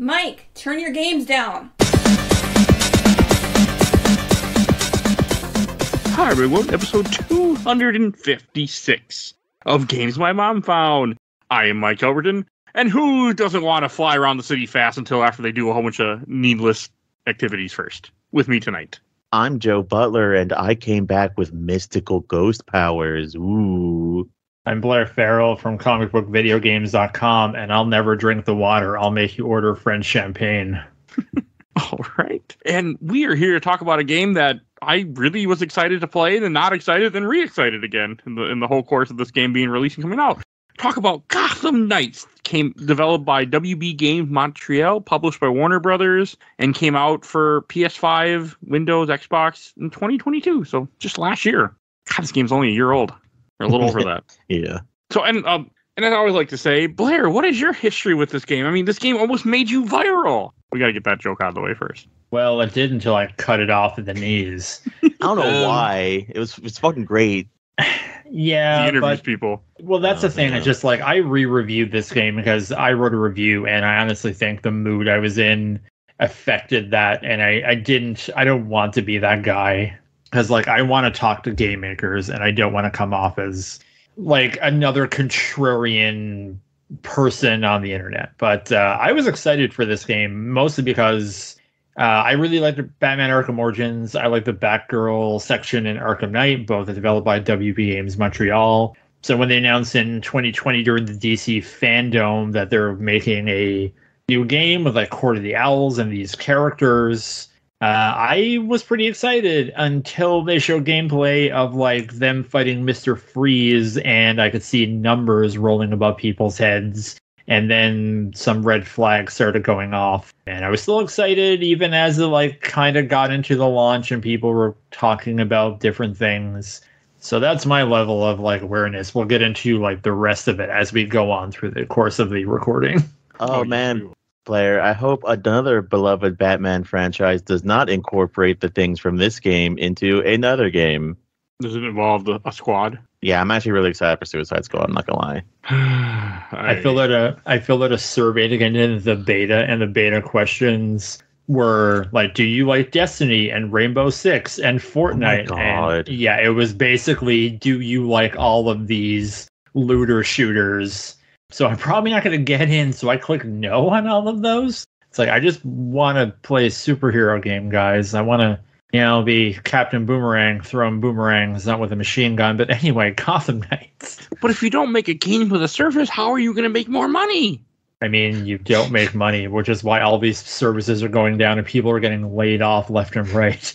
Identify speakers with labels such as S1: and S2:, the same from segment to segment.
S1: Mike, turn your games down.
S2: Hi, everyone. Episode 256 of Games My Mom Found. I am Mike Albertin, and who doesn't want to fly around the city fast until after they do a whole bunch of needless activities first? With me tonight.
S3: I'm Joe Butler, and I came back with mystical ghost powers. Ooh.
S4: I'm Blair Farrell from comicbookvideogames.com, and I'll never drink the water. I'll make you order French champagne.
S2: All right. And we are here to talk about a game that I really was excited to play, then not excited, then re-excited again in the in the whole course of this game being released and coming out. Talk about Gotham Knights, came developed by WB Games Montreal, published by Warner Brothers, and came out for PS5, Windows, Xbox in 2022. So just last year. God, this game's only a year old, or a little over that.
S3: Yeah.
S2: So and um and as I always like to say, Blair, what is your history with this game? I mean, this game almost made you viral. We got to get that joke out of the way first.
S4: Well, it did until I cut it off at the knees.
S3: I don't know
S4: Um,
S3: why. It was it's fucking great.
S4: Yeah,
S2: the interviews
S4: but
S2: people.
S4: well, that's
S3: Oh,
S4: the thing.
S3: yeah.
S4: It's just like I re-reviewed this game because I wrote a review, and I honestly think the mood I was in affected that, and I I didn't. I don't want to be that guy because like I want to talk to game makers, and I don't want to come off as like another contrarian person on the internet. But uh, I was excited for this game mostly because uh, I really liked Batman Arkham Origins. I like the Batgirl section in Arkham Knight, both are developed by WB Games Montreal. So when they announced in 2020 during the DC fandom that they're making a new game with like Court of the Owls and these characters, uh, I was pretty excited until they showed gameplay of like them fighting Mister Freeze, and I could see numbers rolling above people's heads. And then some red flags started going off, and I was still excited, even as it like kind of got into the launch and people were talking about different things. So that's my level of like awareness. We'll get into like the rest of it as we go on through the course of the recording.
S3: Oh,
S2: yes,
S3: man,
S2: we will.
S3: Blair, I hope another beloved Batman franchise does not incorporate the things from this game into another game.
S2: Does it involve the, a squad?
S3: Yeah, I'm actually really excited for Suicide Squad, I'm not gonna lie.
S2: I,
S4: I feel that a I feel that a survey to get into the beta and the beta questions were like, do you like Destiny and Rainbow Six and oh Fortnite?
S3: God.
S4: And yeah, it was basically, do you like all of these looter shooters? So I'm probably not going to get in. So I click no on all of those. It's like I just want to play a superhero game, guys. I want to, you know, be Captain Boomerang throwing boomerangs, not with a machine gun. But anyway, Gotham Knights.
S2: But if you don't make a game with a service, how are you going to make more money?
S4: I mean, you don't make money, which is why all these services are going down and people are getting laid off left and right.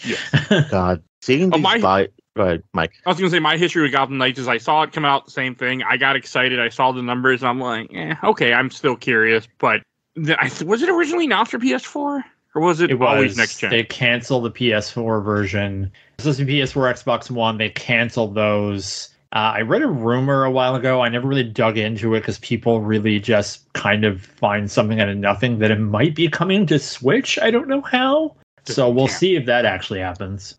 S3: God. Seeing
S2: Oh,
S3: these
S2: my-
S3: buy- Go ahead, Mike.
S2: I was going to say my history with Gotham Knights is I saw it come out the same thing. I got excited. I saw the numbers. And I'm like, eh, okay, I'm still curious. But the, I, was it originally announced for PS4 or was it,
S4: It was
S2: always next gen?
S4: They canceled the PS4 version. This is the PS4, Xbox One. They canceled those. Uh, I read a rumor a while ago. I never really dug into it because people really just kind of find something out of nothing that it might be coming to Switch. I don't know how. So we'll
S2: Yeah.
S4: see if that actually happens.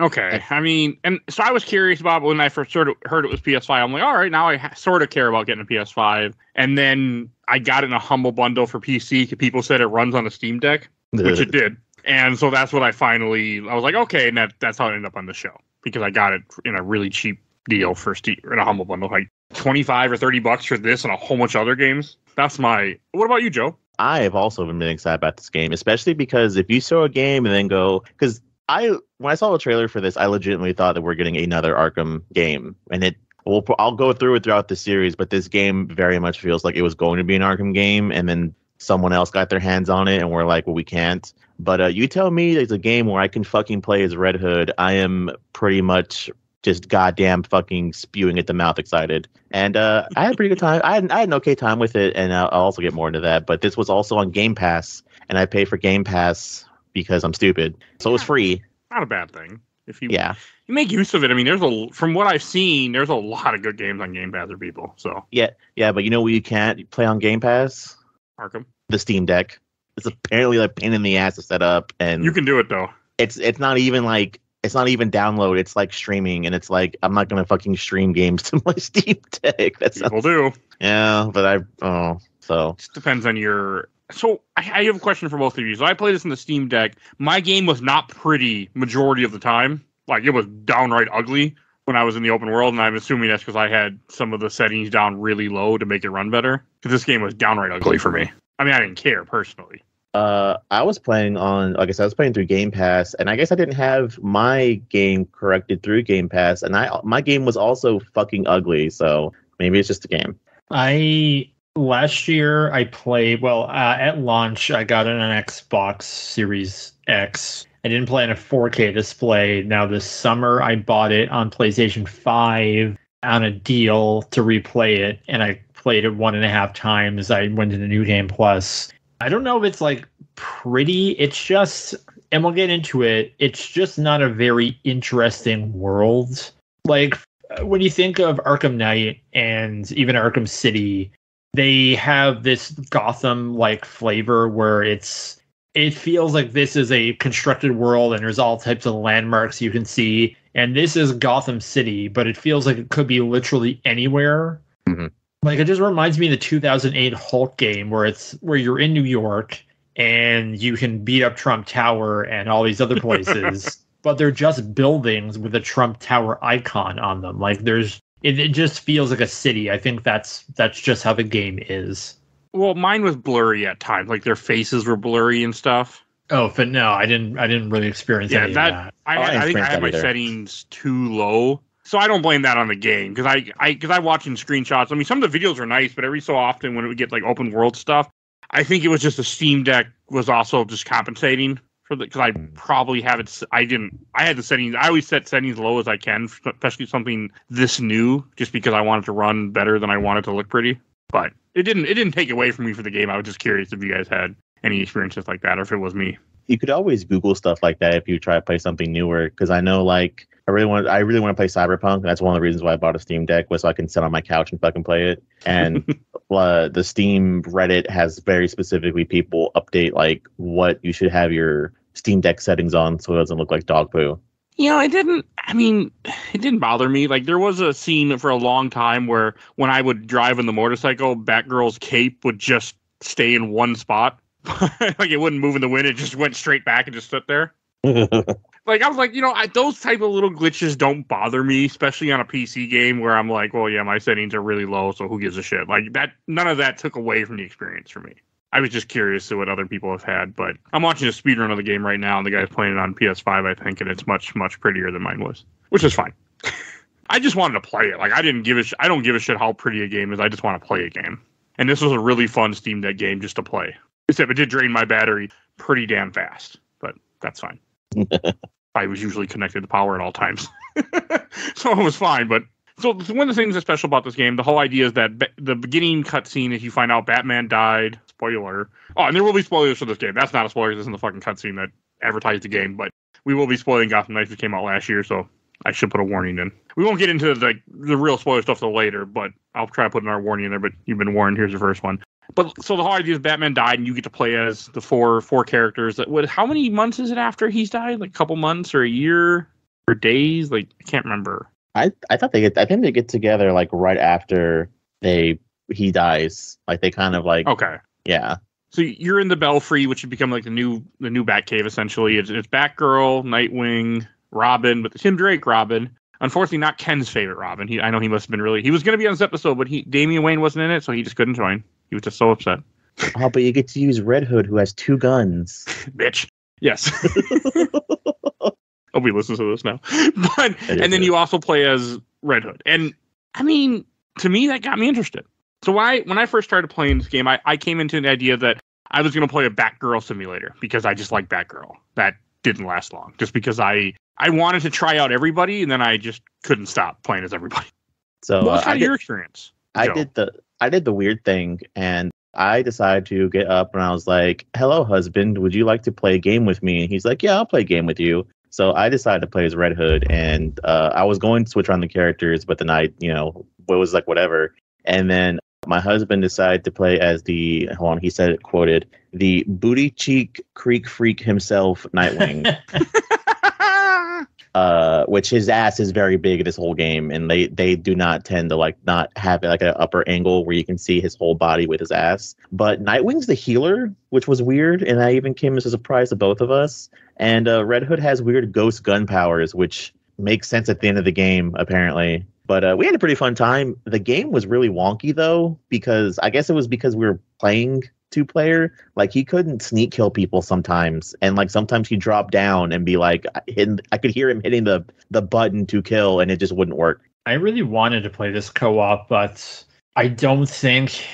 S2: Okay, I mean, and so I was curious about when I first sort of heard it was PS5. I'm like, all right, now I ha- sort of care about getting a PS5. And then I got it in a humble bundle for PC people said it runs on a Steam Deck, which it did. And so that's what I finally I was like, okay, and that that's how I ended up on the show because I got it in a really cheap deal for Steam in a humble bundle, like 25 or 30 bucks for this and a whole bunch of other games. That's my. What about you, Joe?
S3: I have also been excited about this game, especially because if you saw a game and then go, because I when I saw the trailer for this, I legitimately thought that we're getting another Arkham game, and it. Well, I'll go through it throughout the series, but this game very much feels like it was going to be an Arkham game, and then someone else got their hands on it, and we're like, well, we can't. But uh, you tell me it's a game where I can fucking play as Red Hood. I am pretty much just goddamn fucking spewing at the mouth excited. And uh, I had a pretty good time. I had, I had an okay time with it, and I'll, I'll also get more into that. But this was also on Game Pass, and I pay for Game Pass because I'm stupid. So it was free.
S2: Not a bad thing. If you
S3: Yeah.
S2: you make use of it. I mean, there's a from what I've seen, there's a lot of good games on Game Pass for people. So
S3: Yeah. Yeah, but you know what you can't play on Game Pass?
S2: Arkham,
S3: The Steam Deck. It's apparently like pain in the ass to set up, and
S2: you can do it though.
S3: it's it's not even like it's not even download. It's like streaming, and it's like I'm not gonna fucking stream games to my Steam Deck. That's
S2: People do.
S3: yeah, but I oh so
S2: Just depends on your so I, I have a question for both of you. So I played this in the Steam Deck. My game was not pretty majority of the time. Like it was downright ugly when I was in the open world, and I'm assuming that's because I had some of the settings down really low to make it run better. Because this game was downright ugly for me. I mean, I didn't care personally.
S3: Uh, I was playing on, like I said, I was playing through Game Pass, and I guess I didn't have my game corrected through Game Pass, and I my game was also fucking ugly. So maybe it's just the game.
S4: I last year I played well uh, at launch. I got an Xbox Series X. I didn't play on a 4K display. Now this summer I bought it on PlayStation 5 on a deal to replay it, and I played it one and a half times. I went into New Game Plus. I don't know if it's like pretty. It's just, and we'll get into it. It's just not a very interesting world. Like when you think of Arkham Knight and even Arkham City, they have this Gotham like flavor where it's it feels like this is a constructed world and there's all types of landmarks you can see and this is Gotham City, but it feels like it could be literally anywhere.
S3: Mhm.
S4: Like it just reminds me of the 2008 Hulk game where it's where you're in New York and you can beat up Trump Tower and all these other places, but they're just buildings with a Trump Tower icon on them. Like there's it, it just feels like a city. I think that's that's just how the game is.
S2: Well, mine was blurry at times. Like their faces were blurry and stuff.
S4: Oh, but no, I didn't. I didn't really experience
S2: Yeah,
S4: any
S2: that-
S4: of that.
S2: I,
S3: Oh, I
S2: I think I had my
S3: either.
S2: settings too low, so I don't blame that on the game because I I because I watching screenshots. I mean, some of the videos are nice, but every so often when it would get like open world stuff, I think it was just the Steam Deck was also just compensating for the because I probably have it. I didn't. I had the settings. I always set settings low as I can, especially something this new, just because I wanted to run better than I wanted to look pretty. But it didn't. It didn't take away from me for the game. I was just curious if you guys had any experiences like that, or if it was me.
S3: You could always Google stuff like that if you try to play something newer. Because I know, like, I really want, I really want to play Cyberpunk. and That's one of the reasons why I bought a Steam Deck was so I can sit on my couch and fucking play it. And uh, the Steam Reddit has very specifically people update like what you should have your Steam Deck settings on so it doesn't look like dog poo.
S2: You know, it didn't. I mean, it didn't bother me. Like there was a scene for a long time where when I would drive in the motorcycle, Batgirl's cape would just stay in one spot. like it wouldn't move in the wind. It just went straight back and just stood there. Like I was like, you know, I, those type of little glitches don't bother me, especially on a PC game where I'm like, well, yeah, my settings are really low, so who gives a shit? Like that, none of that took away from the experience for me. I was just curious to what other people have had, but I'm watching a speedrun of the game right now, and the guy's playing it on PS5, I think, and it's much, much prettier than mine was, which is fine. I just wanted to play it. Like I didn't give a sh- I don't give a shit how pretty a game is. I just want to play a game, and this was a really fun Steam Deck game just to play. Except it did drain my battery pretty damn fast, but that's fine. I was usually connected to power at all times, so it was fine. But so one of the things that's special about this game, the whole idea is that the beginning cutscene is you find out Batman died. Spoiler. Oh, and there will be spoilers for this game. That's not a spoiler. This isn't the fucking cutscene that advertised the game, but we will be spoiling Gotham Knights, which came out last year. So I should put a warning in. We won't get into the the real spoiler stuff till later, but I'll try to put our warning in there. But you've been warned. Here's the first one. But so the whole idea is Batman died, and you get to play as the four four characters. That what? How many months is it after he's died? Like a couple months or a year or days? Like I can't remember.
S3: I I thought they get I think they get together like right after they he dies. Like they kind of like
S2: Okay.
S3: yeah.
S2: So you're in the Belfry, which would become like the new the new Batcave essentially. It's, it's Batgirl, Nightwing, Robin, but the Tim Drake Robin. Unfortunately, not Ken's favorite Robin. He I know he must have been really he was going to be on this episode, but he Damian Wayne wasn't in it, so he just couldn't join. He was just so upset.
S3: Oh, but you get to use Red Hood who has two guns.
S2: Bitch. Yes. Hope he listens to this now. But and then you also play as Red Hood. And I mean, to me, that got me interested. So I when I first started playing this game, I, I came into the idea that I was gonna play a Batgirl simulator because I just like Batgirl. That didn't last long. Just because I I wanted to try out everybody and then I just couldn't stop playing as everybody.
S3: So
S2: what was
S3: uh,
S2: your experience?
S3: I
S2: Joe?
S3: did the I did the weird thing and I decided to get up and I was like, "Hello, husband. Would you like to play a game with me?" And he's like, "Yeah, I'll play a game with you." So I decided to play as Red Hood, and uh, I was going to switch around the characters, but then I, you know, it was like whatever. And then my husband decided to play as the hold on, he said it quoted the booty cheek creek freak himself, Nightwing. Uh, which his ass is very big this whole game, and they they do not tend to like not have like an upper angle where you can see his whole body with his ass. But Nightwing's the healer, which was weird, and I even came as a surprise to both of us. And uh, Red Hood has weird ghost gun powers, which makes sense at the end of the game apparently. But uh, we had a pretty fun time. The game was really wonky though, because I guess it was because we were playing two player. Like he couldn't sneak kill people sometimes, and like sometimes he'd drop down and be like, hitting, I could hear him hitting the the button to kill, and it just wouldn't work.
S4: I really wanted to play this co-op, but I don't think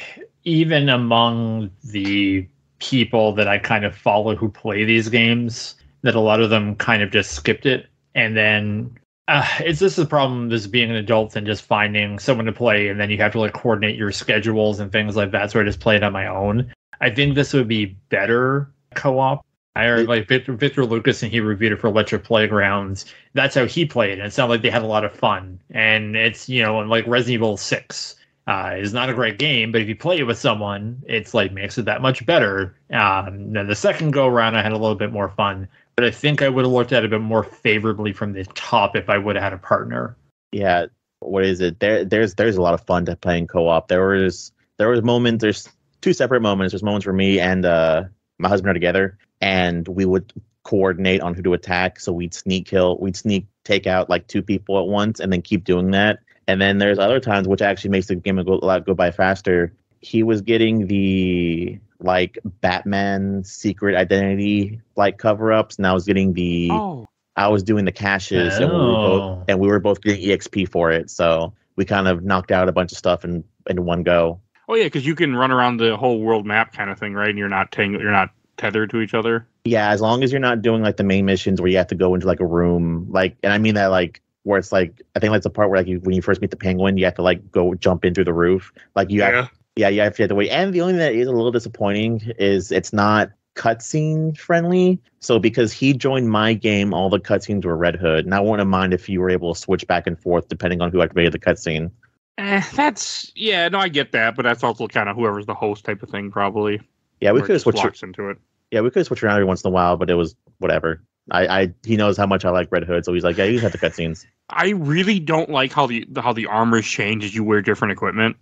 S4: even among the people that I kind of follow who play these games, that a lot of them kind of just skipped it. And then uh, it's just the problem is being an adult and just finding someone to play, and then you have to like coordinate your schedules and things like that. So I just played on my own. I think this would be better co-op. I heard like Victor, Victor Lucas and he reviewed it for Electric Playgrounds. That's how he played, and it sounded like they had a lot of fun. And it's you know like Resident Evil Six uh, is not a great game, but if you play it with someone, it's like makes it that much better. Um, then the second go around, I had a little bit more fun, but I think I would have looked at it a bit more favorably from the top if I would have had a partner.
S3: Yeah, what is it? There, there's there's a lot of fun to playing co-op. There was there was moments. There's two separate moments. There's moments where me and uh, my husband are together, and we would coordinate on who to attack. So we'd sneak kill, we'd sneak take out like two people at once, and then keep doing that. And then there's other times which actually makes the game go, a lot go by faster. He was getting the like Batman secret identity like cover ups, and I was getting the
S2: Oh,
S3: I was doing the caches, and, we were oh. both,
S4: Oh.
S3: and we were both getting exp for it. So we kind of knocked out a bunch of stuff in in one go.
S2: oh yeah, because you can run around the whole world map kind of thing, right? And you're not tangled, you're not tethered to each other.
S3: Yeah, as long as you're not doing like the main missions where you have to go into like a room, like, and I mean that like where it's like I think that's the part where like you, when you first meet the penguin, you have to like go jump in through the roof. Like you have, yeah, you have to, you have to wait. And the only thing that is a little disappointing is it's not cutscene friendly. So because he joined my game, all the cutscenes were Red Hood, and I wouldn't mind if you were able to switch back and forth depending on who activated the cutscene.
S2: Eh, that's yeah, no, I get that, but that's also kind of whoever's the host type of thing, probably.
S3: Yeah, we could
S2: switch into it.
S3: Yeah, we could switch around every once in a while, but it was whatever. I, I he knows how much I like Red Hood, so he's like, yeah, you have the cutscenes.
S2: I really don't like how the how the armors change as you wear different equipment.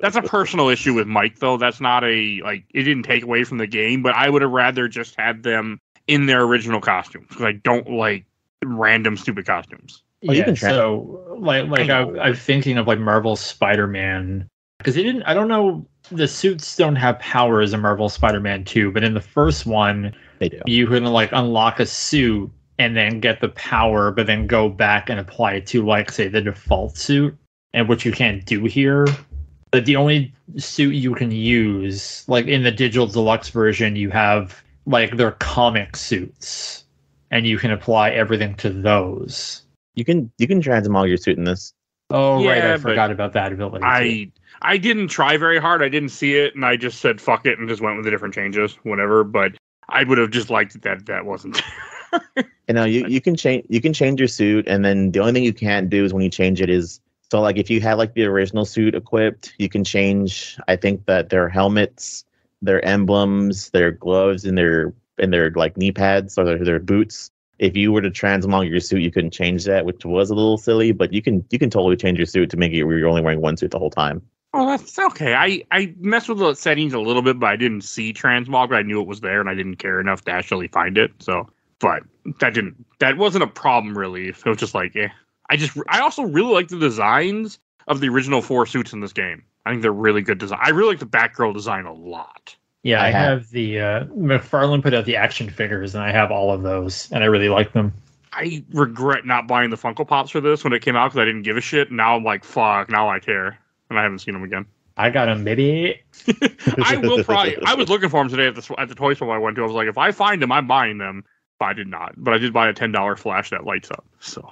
S2: That's a personal issue with Mike, though. That's not a like it didn't take away from the game, but I would have rather just had them in their original costumes because I don't like random stupid costumes.
S3: Oh,
S4: yeah, so like like
S2: I
S4: I, I'm thinking of like Marvel Spider-Man because they didn't. I don't know. The suits don't have powers in Marvel Spider-Man 2, but in the first one,
S3: they do.
S4: you can like unlock a suit and then get the power, but then go back and apply it to like say the default suit, and which you can't do here. But the only suit you can use, like in the digital deluxe version, you have like their comic suits, and you can apply everything to those.
S3: You can you can transmog your suit in this.
S4: Oh right, I forgot about that ability. too.
S2: I I didn't try very hard. I didn't see it, and I just said fuck it and just went with the different changes, whatever. But I would have just liked it that that wasn't.
S3: You know, you, you can change you can change your suit, and then the only thing you can't do is when you change it is so like if you had like the original suit equipped, you can change. I think that their helmets, their emblems, their gloves, and their and their like knee pads or their, their boots. If you were to transmog your suit, you couldn't change that, which was a little silly. But you can you can totally change your suit to make it where you're only wearing one suit the whole time.
S2: oh, that's okay. I I messed with the settings a little bit, but I didn't see transmog. But I knew it was there, and I didn't care enough to actually find it. So, but that didn't that wasn't a problem really. It was just like, eh. I just I also really like the designs of the original four suits in this game. I think they're really good design. I really like the Batgirl design a lot.
S4: yeah,
S3: I
S4: I,
S3: have-
S4: have, the uh, McFarlane put out the action figures, and I have all of those, and I really like them.
S2: I regret not buying the Funko Pops for this when it came out because I didn't give a shit. Now I'm like, fuck, now I care, and I haven't seen them again.
S4: I got them, baby.
S2: I will probably. I was looking for them today at the at the toy store I went to. I was like, if I find them, I'm buying them. But I did not. But I did buy a ten dollar flash that lights up. So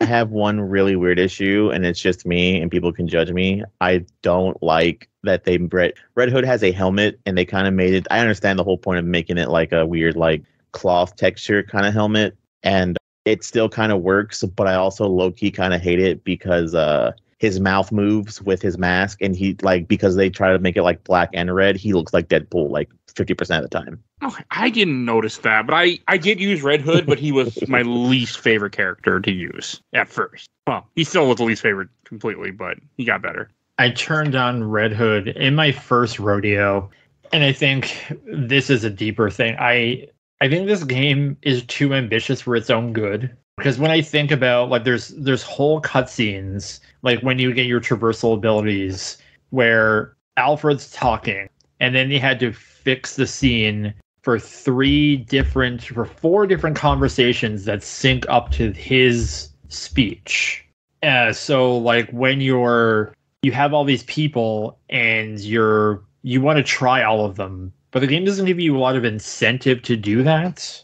S3: I have one really weird issue, and it's just me, and people can judge me. I don't like that they Red, Red Hood has a helmet, and they kind of made it. I understand the whole point of making it like a weird, like cloth texture kind of helmet, and it still kind of works. But I also low key kind of hate it because uh, his mouth moves with his mask, and he like because they try to make it like black and red, he looks like Deadpool like fifty percent of the time.
S2: Okay, I didn't notice that, but I I did use Red Hood, but he was my least favorite character to use at first. Well, he still was the least favorite completely, but he got better.
S4: I turned on Red Hood in my first rodeo, and I think this is a deeper thing. I I think this game is too ambitious for its own good. Because when I think about like there's there's whole cutscenes like when you get your traversal abilities where Alfred's talking and then you had to fix the scene for three different for four different conversations that sync up to his speech. Uh, so like when you're you have all these people and you're you want to try all of them, but the game doesn't give you a lot of incentive to do that.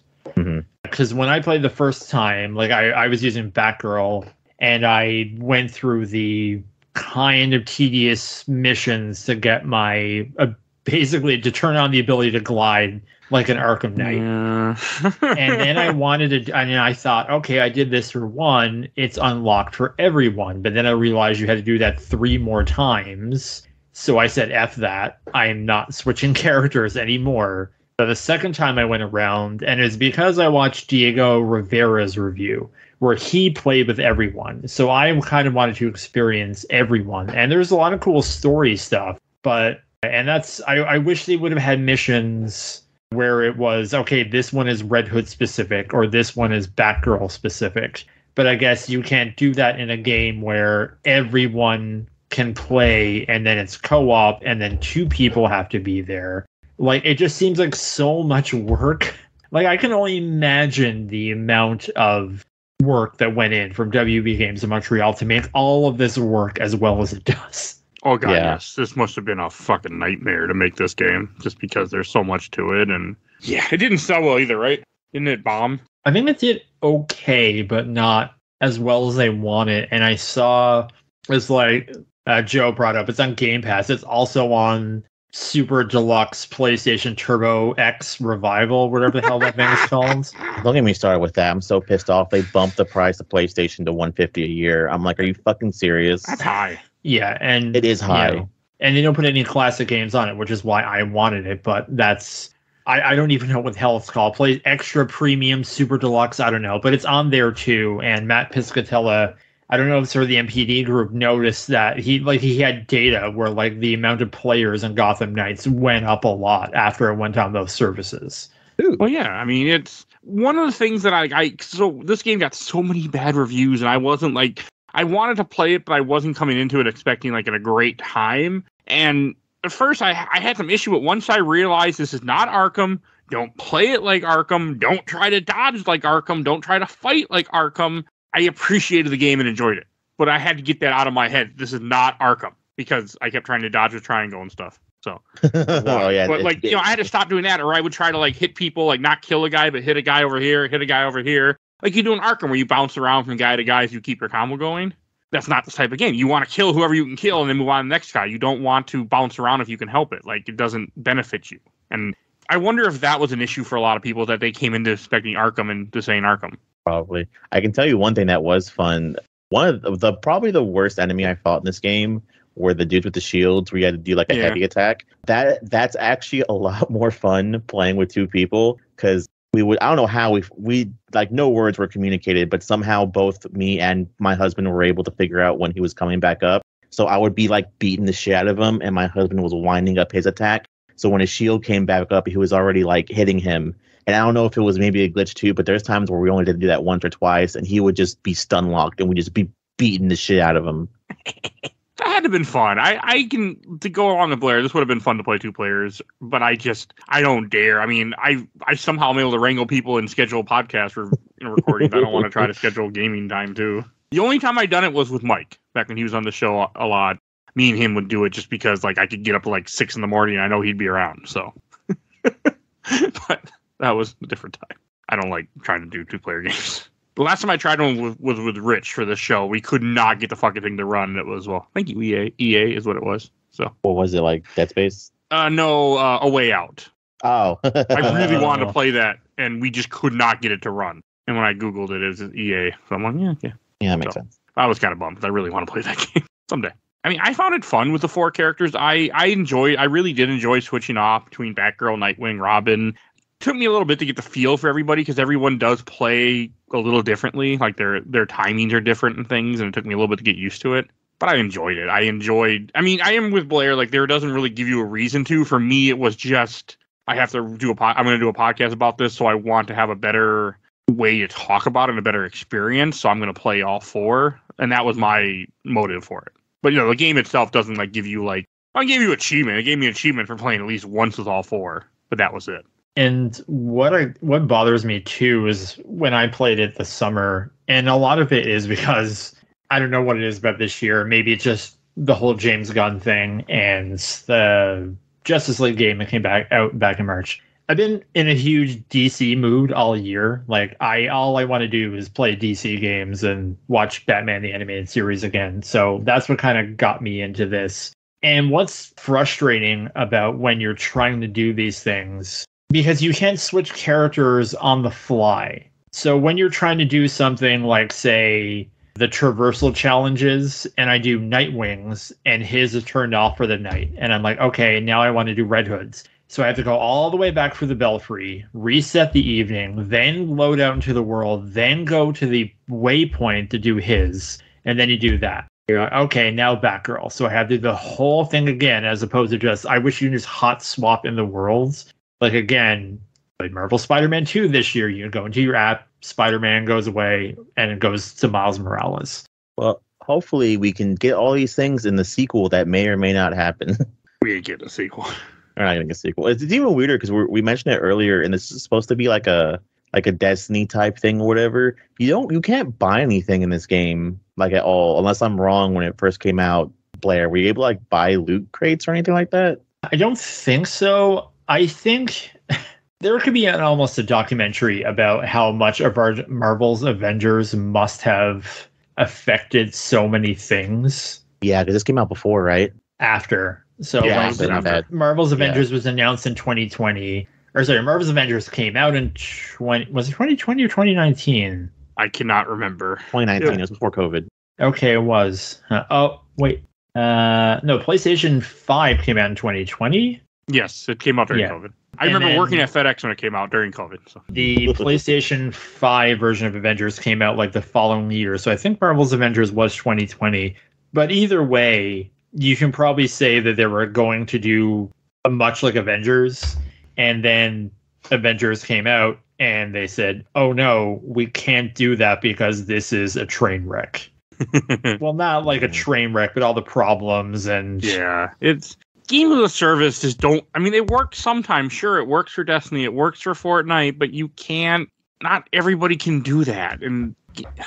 S4: Because when I played the first time, like I, I was using Batgirl and I went through the kind of tedious missions to get my uh, basically to turn on the ability to glide like an Arkham Knight
S2: Yeah.
S4: and then I wanted to, and I thought, okay, I did this for one, it's unlocked for everyone. But then I realized you had to do that three more times. So I said, F that. I'm not switching characters anymore. But the second time I went around, and it's because I watched Diego Rivera's review, where he played with everyone. So I kind of wanted to experience everyone. And there's a lot of cool story stuff. But, and that's, I, I wish they would have had missions where it was okay this one is red hood specific or this one is batgirl specific but i guess you can't do that in a game where everyone can play and then it's co-op and then two people have to be there like it just seems like so much work like i can only imagine the amount of work that went in from wb games in montreal to make all of this work as well as it does
S2: oh god,
S3: Yeah.
S2: yes. This must have been a fucking nightmare to make this game, just because there's so much to it, and yeah, it didn't sell well either, right? Didn't it bomb?
S4: I think it did okay, but not as well as they wanted. And I saw it's like uh, Joe brought up. It's on Game Pass. It's also on Super Deluxe PlayStation Turbo X Revival, whatever the hell that thing is called.
S3: Don't get me started with that. I'm so pissed off. They bumped the price of PlayStation to 150 a year. I'm like, are you fucking serious?
S2: That's high.
S4: Yeah, and
S3: It is
S4: you
S3: high.
S4: know, and they don't put any classic games on it, which is why I wanted it. But that's I, I don't even know what the hell it's called. Play extra premium, super deluxe. I don't know, but it's on there too. And Matt Piscatella, I don't know if sort of the NPD group noticed that he like he had data where like the amount of players in Gotham Knights went up a lot after it went on those services.
S2: Well, yeah. I mean, it's one of the things that I, I so this game got so many bad reviews, and I wasn't like I wanted to play it, but I wasn't coming into it expecting like a great time. And at first, I I had some issue, but once I realized this is not Arkham, don't play it like Arkham, don't try to dodge like Arkham, don't try to fight like Arkham. I appreciated the game and enjoyed it, but I had to get that out of my head. This is not Arkham because I kept trying to dodge with triangle and stuff. So
S3: oh yeah,
S2: but like you know, I had to stop doing that, or I would try to like hit people, like not kill a guy, but hit a guy over here, hit a guy over here, like you do in Arkham, where you bounce around from guy to guy as you keep your combo going. That's not the type of game. You want to kill whoever you can kill and then move on to the next guy. You don't want to bounce around if you can help it. Like it doesn't benefit you. And I wonder if that was an issue for a lot of people that they came into expecting Arkham and this ain't Arkham.
S3: Probably. I can tell you one thing that was fun. One of the, the probably the worst enemy I fought in this game were the dudes with the shields, where you had to do like a
S2: Yeah.
S3: heavy attack. That that's actually a lot more fun playing with two people because we would I don't know how we we like no words were communicated, but somehow both me and my husband were able to figure out when he was coming back up. So I would be like beating the shit out of him, and my husband was winding up his attack. So when his shield came back up, he was already like hitting him. And I don't know if it was maybe a glitch too, but there's times where we only did do that once or twice, and he would just be stun locked, and we'd just be beating the shit out of him.
S2: That had to have been fun. I, I can to go along with Blair. This would have been fun to play two players, but I just I don't dare. I mean, I I somehow am able to wrangle people and schedule podcasts for you know, recordings. I don't want to try to schedule gaming time too. The only time I done it was with Mike back when he was on the show a, lot. Me and him would do it just because like I could get up like six in the morning. and I know he'd be around. So, but that was a different time. I don't like trying to do two player games. The last time I tried one was, was with Rich for the show. We could not get the fucking thing to run. It was well, thank you EA. EA is what it was. So,
S3: What was it like? Dead Space?
S2: uh, no, uh, a way out.
S3: Oh,
S2: I really wanted to play that, and we just could not get it to run. And when I googled it, it was EA. So I'm like, yeah, okay.
S3: yeah, that makes
S2: so.
S3: sense.
S2: I was kind of bummed I really want to play that game. someday. I mean, I found it fun with the four characters. I I enjoyed. I really did enjoy switching off between Batgirl, Nightwing, Robin. Took me a little bit to get the feel for everybody because everyone does play a little differently. Like their their timings are different and things, and it took me a little bit to get used to it. But I enjoyed it. I enjoyed. I mean, I am with Blair. Like there doesn't really give you a reason to. For me, it was just I have to do a. Po- I'm going to do a podcast about this, so I want to have a better way to talk about it and a better experience. So I'm going to play all four, and that was my motive for it. But you know, the game itself doesn't like give you like I gave you achievement. It gave me achievement for playing at least once with all four, but that was it.
S4: And what I what bothers me too is when I played it this summer, and a lot of it is because I don't know what it is about this year. Maybe it's just the whole James Gunn thing and the Justice League game that came back out back in March. I've been in a huge DC mood all year. Like I all I want to do is play DC games and watch Batman the animated series again. So that's what kind of got me into this. And what's frustrating about when you're trying to do these things because you can't switch characters on the fly. So when you're trying to do something like say the traversal challenges and I do Nightwings and his is turned off for the night and I'm like okay, now I want to do Red Hoods so I have to go all the way back for the belfry, reset the evening, then load out into the world, then go to the waypoint to do his, and then you do that. You're like, okay, now Batgirl. So I have to do the whole thing again, as opposed to just I wish you could just hot swap in the worlds. Like again, like Marvel Spider-Man 2 this year, you go into your app, Spider-Man goes away, and it goes to Miles Morales.
S3: Well, hopefully we can get all these things in the sequel that may or may not happen.
S2: We ain't getting a sequel.
S3: We're not getting a sequel. It's, it's even weirder because we mentioned it earlier, and this is supposed to be like a like a Destiny type thing or whatever. You don't, you can't buy anything in this game like at all, unless I'm wrong. When it first came out, Blair, were you able to like buy loot crates or anything like that?
S4: I don't think so. I think there could be an, almost a documentary about how much of our Marvel's Avengers must have affected so many things.
S3: Yeah, because this came out before, right?
S4: After so
S3: Yeah,
S4: like,
S3: after
S4: Marvel's Avengers was announced in 2020. Or sorry, Marvel's Avengers came out in 20 was it 2020 or 2019?
S2: I cannot remember.
S3: 2019.
S2: Yeah.
S3: It was before COVID.
S4: Okay, it was. Uh, oh, wait. Uh no, PlayStation 5 came out in 2020.
S2: Yes, it came out during
S4: Yeah.
S2: COVID. I
S4: And
S2: remember working at FedEx when it came out during COVID. So
S4: The PlayStation 5 version of Avengers came out like the following year. So I think Marvel's Avengers was 2020. But either way, you can probably say that they were going to do a much like Avengers. And then Avengers came out and they said, oh no, we can't do that because this is a train wreck. Well, not like a train wreck, but all the problems and
S2: yeah, it's games as a service just don't. I mean, they work sometimes. Sure, it works for Destiny, it works for Fortnite, but you can't. Not everybody can do that, and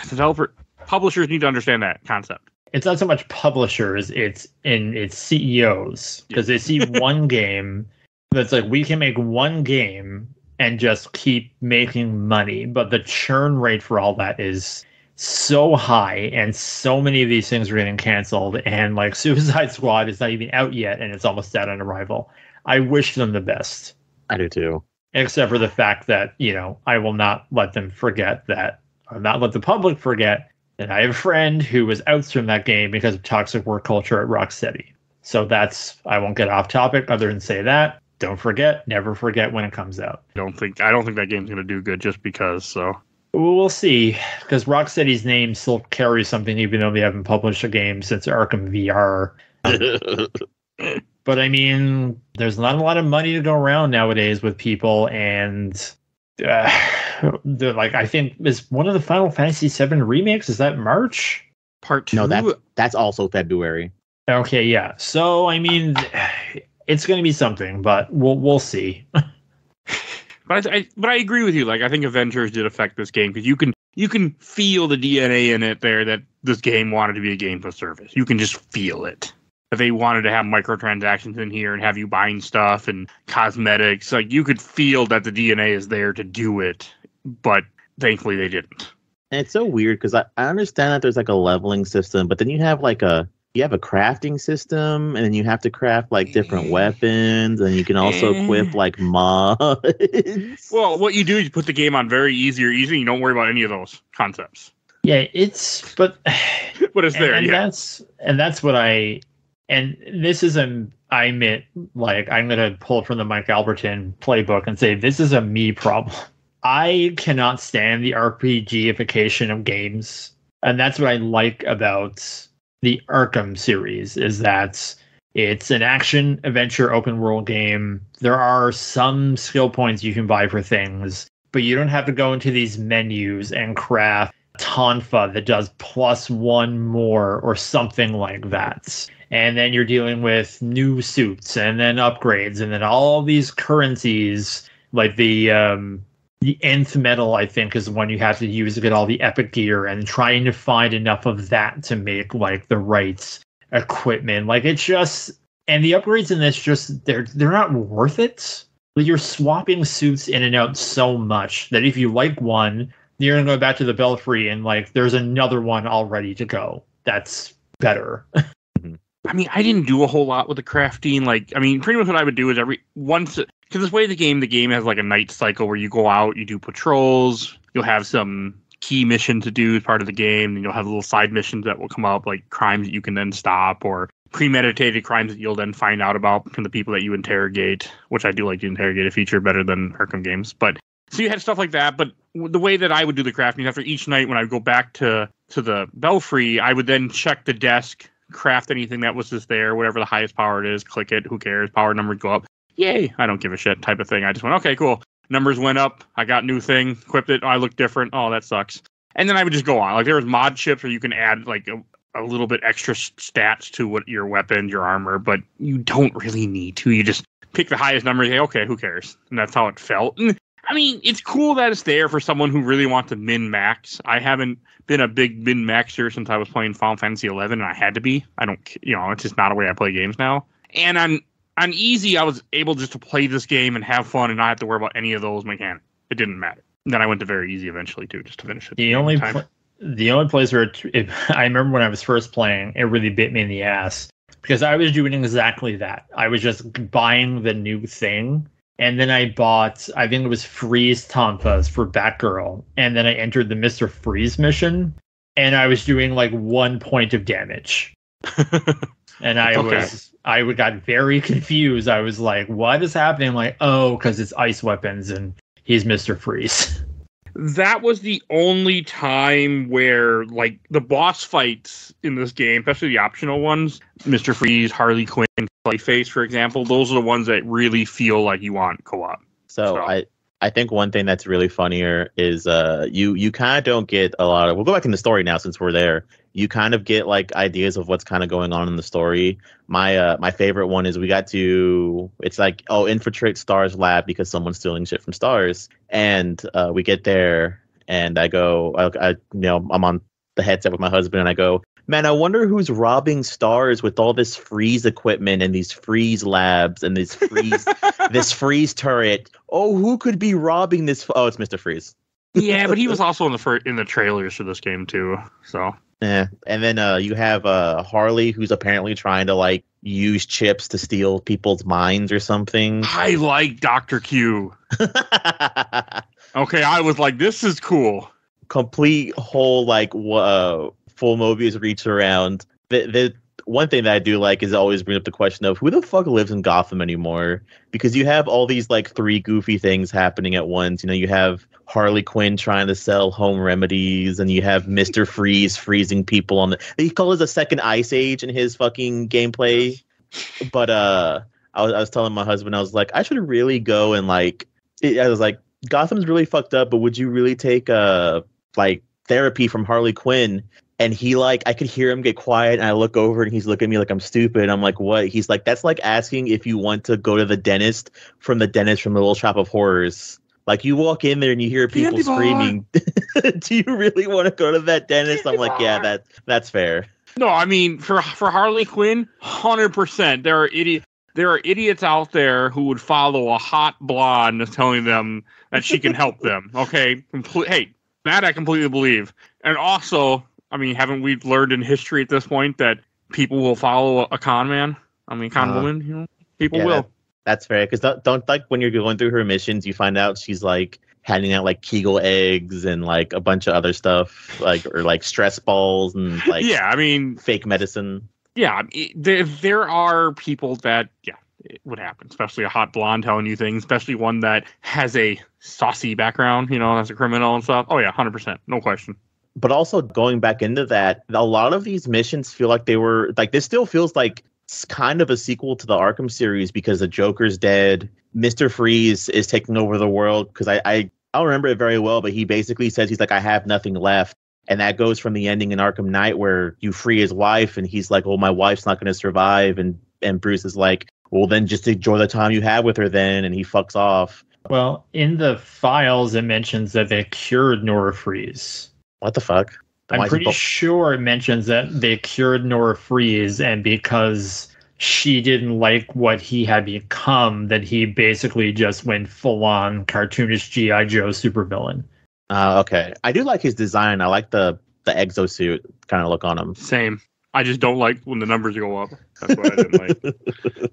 S2: developer publishers need to understand that concept.
S4: it's not so much publishers it's in it's ceos because they see one game that's like we can make one game and just keep making money but the churn rate for all that is so high and so many of these things are getting canceled and like suicide squad is not even out yet and it's almost out on arrival i wish them the best
S3: I do too.
S4: except for the fact that you know I will not let them forget that, or not let the public forget that I have a friend who was outed from that game because of toxic work culture at Rocksteady. So that's I won't get off topic other than say that. Don't forget, never forget when it comes out.
S2: I don't think I don't think that game's gonna do good just because. So
S4: Well, We'll see, because Rocksteady's name still carries something, even though they haven't published a game since Arkham VR. But I mean, there's not a lot of money to go around nowadays with people, and uh, like I think is one of the Final Fantasy VII remakes. Is that March?
S2: part two.
S3: no, that's that's also February.
S4: Okay, yeah. So I mean, it's going to be something, but we'll we'll see.
S2: But I, I but I agree with you. Like I think Avengers did affect this game because you can you can feel the DNA in it there that this game wanted to be a game for service. You can just feel it. That they wanted to have microtransactions in here and have you buying stuff and cosmetics. Like you could feel that the DNA is there to do it, but thankfully they didn't.
S3: And it's so weird because I, I understand that there's like a leveling system, but then you have like a you have a crafting system, and then you have to craft like different weapons, and you can also equip like mods.
S2: Well, what you do is you put the game on very easy or easy. And You don't worry about any of those concepts.
S4: Yeah, it's but
S2: but it's there.
S4: and, and
S2: yeah.
S4: that's and that's what I and this is a I admit like I'm gonna pull from the Mike Albertin playbook and say this is a me problem. I cannot stand the RPGification of games, and that's what I like about the Arkham series is that it's an action adventure open world game. There are some skill points you can buy for things, but you don't have to go into these menus and craft tonfa that does plus one more or something like that. And then you're dealing with new suits and then upgrades and then all these currencies like the um the nth metal I think is the one you have to use to get all the epic gear and trying to find enough of that to make like the right equipment. Like it's just and the upgrades in this just they're they're not worth it. Like you're swapping suits in and out so much that if you like one, you're gonna go back to the belfry and like there's another one all ready to go. That's better.
S2: I mean, I didn't do a whole lot with the crafting. Like, I mean, pretty much what I would do is every once because this way the game, the game has like a night cycle where you go out, you do patrols, you'll have some key mission to do as part of the game, and you'll have little side missions that will come up, like crimes that you can then stop or premeditated crimes that you'll then find out about from the people that you interrogate, which I do like the interrogated feature better than Arkham games. But so you had stuff like that, but the way that I would do the crafting after each night when I would go back to to the belfry, I would then check the desk, craft anything that was just there, whatever the highest power it is, click it, who cares, power number go up. Yay, I don't give a shit type of thing. I just went, okay, cool. Numbers went up, I got new thing, equipped it, I look different. Oh, that sucks. And then I would just go on. Like there was mod chips where you can add like a, a little bit extra stats to what your weapon, your armor, but you don't really need to. You just pick the highest number okay, who cares? And that's how it felt. And I mean, it's cool that it's there for someone who really wants to min max. I haven't been a big min maxer since I was playing Final Fantasy 11, and I had to be. I don't, you know, it's just not a way I play games now. And on on easy, I was able just to play this game and have fun and not have to worry about any of those mechanics. It didn't matter. Then I went to very easy eventually too, just to finish it.
S4: The only pl- the only place where it, it, I remember when I was first playing, it really bit me in the ass because I was doing exactly that. I was just buying the new thing and then I bought, I think it was Freeze Tonfas for Batgirl. And then I entered the Mr. Freeze mission. And I was doing like one point of damage. and I okay. was, I got very confused. I was like, what is happening? I'm like, oh, because it's ice weapons and he's Mr. Freeze.
S2: That was the only time where, like, the boss fights in this game, especially the optional ones, Mr. Freeze, Harley Quinn, Clayface, for example, those are the ones that really feel like you want co-op.
S3: So, so. I I think one thing that's really funnier is uh you you kind of don't get a lot of we'll go back in the story now since we're there. You kind of get like ideas of what's kind of going on in the story. My uh my favorite one is we got to it's like oh infiltrate Stars lab because someone's stealing shit from Stars and uh we get there and I go I, I you know I'm on the headset with my husband and I go man, I wonder who's robbing stars with all this freeze equipment and these freeze labs and this freeze this freeze turret. Oh, who could be robbing this? Oh, it's Mister Freeze.
S2: yeah, but he was also in the fir- in the trailers for this game too. So
S3: yeah, and then uh, you have uh, Harley, who's apparently trying to like use chips to steal people's minds or something.
S2: I like Doctor Q. okay, I was like, this is cool.
S3: Complete whole like uh, full Mobius reach around. The, the one thing that I do like is always bring up the question of who the fuck lives in Gotham anymore? Because you have all these like three goofy things happening at once. You know, you have Harley Quinn trying to sell home remedies, and you have Mister Freeze freezing people on the. He calls it a second Ice Age in his fucking gameplay. But uh, I was I was telling my husband I was like I should really go and like I was like Gotham's really fucked up, but would you really take uh like therapy from Harley Quinn and he like I could hear him get quiet and I look over and he's looking at me like I'm stupid. I'm like, what? He's like, that's like asking if you want to go to the dentist from the dentist from the little shop of horrors. Like you walk in there and you hear people Candy screaming. Do you really want to go to that dentist? Candy I'm like, bar. yeah, that that's fair.
S2: No, I mean for for Harley Quinn, hundred percent. There are idiot there are idiots out there who would follow a hot blonde telling them that she can help them. Okay, Comple- hey, that I completely believe. And also, I mean, haven't we learned in history at this point that people will follow a con man? I mean, con uh, woman, you know, people yeah, will. That,
S3: that's fair because don't, don't like when you're going through her missions, you find out she's like handing out like Kegel eggs and like a bunch of other stuff, like or like stress balls and like
S2: yeah, I mean,
S3: fake medicine.
S2: yeah, there there are people that yeah, it would happen, especially a hot blonde telling you things, especially one that has a saucy background, you know, as a criminal and stuff. Oh yeah, hundred percent, no question.
S3: But also going back into that, a lot of these missions feel like they were like this still feels like it's kind of a sequel to the Arkham series because the Joker's dead. Mr. Freeze is taking over the world because I, I I don't remember it very well, but he basically says he's like, I have nothing left. And that goes from the ending in Arkham Knight where you free his wife and he's like, Oh, my wife's not gonna survive and and Bruce is like, Well then just enjoy the time you have with her then and he fucks off.
S4: Well, in the files, it mentions that they cured Nora Freeze.
S3: What the fuck? Then
S4: I'm pretty
S3: bu-
S4: sure it mentions that they cured Nora Fries, and because she didn't like what he had become, that he basically just went full on cartoonish GI Joe supervillain.
S3: Uh, okay. I do like his design. I like the the exosuit kind of look on him.
S2: Same. I just don't like when the numbers go up. That's what I didn't like.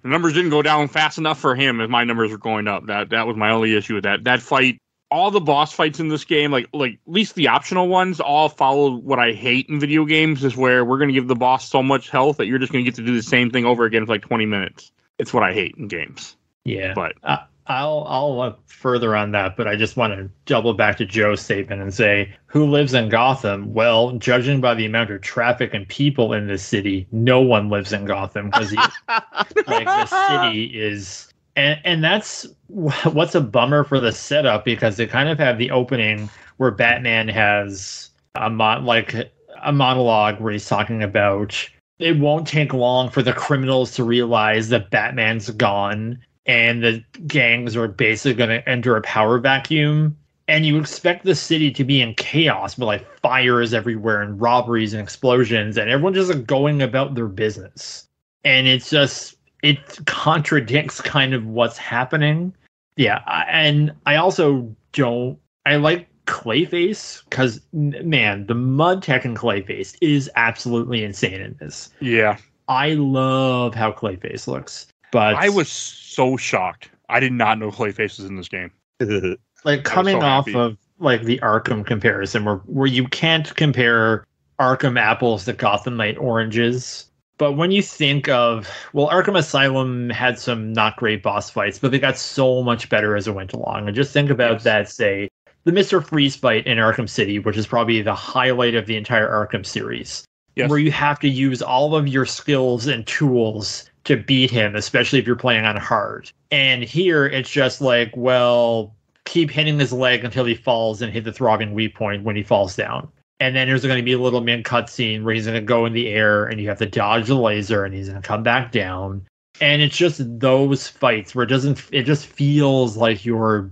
S2: The numbers didn't go down fast enough for him as my numbers were going up. That that was my only issue with that. That fight, all the boss fights in this game, like like at least the optional ones, all follow what I hate in video games is where we're gonna give the boss so much health that you're just gonna get to do the same thing over again for like 20 minutes. It's what I hate in games.
S4: Yeah.
S2: But
S4: I- I'll I'll look further on that, but I just want to double back to Joe's statement and say, who lives in Gotham? Well, judging by the amount of traffic and people in this city, no one lives in Gotham because like the city is and and that's what's a bummer for the setup because they kind of have the opening where Batman has a mon- like a monologue where he's talking about it won't take long for the criminals to realize that Batman's gone and the gangs are basically going to enter a power vacuum. And you expect the city to be in chaos but like fires everywhere and robberies and explosions and everyone just like, going about their business. And it's just it contradicts kind of what's happening yeah and i also don't i like clayface because man the mud tech in clayface is absolutely insane in this
S2: yeah,
S4: i love how clayface looks but
S2: I was so shocked. I did not know Clayface was in this game.
S4: like coming
S2: so
S4: off
S2: happy.
S4: of like the Arkham comparison where where you can't compare Arkham apples to Gotham Knight oranges. But when you think of well, Arkham Asylum had some not great boss fights, but they got so much better as it went along. And just think about
S2: Yes.
S4: that, say, the Mr. Freeze fight in Arkham City, which is probably the highlight of the entire Arkham series.
S2: Yes.
S4: Where you have to use all of your skills and tools to beat him, especially if you're playing on hard. And here it's just like, well, keep hitting his leg until he falls and hit the throbbing weak point when he falls down. And then there's going to be a little mid cutscene where he's going to go in the air and you have to dodge the laser and he's going to come back down. And it's just those fights where it doesn't, it just feels like you're,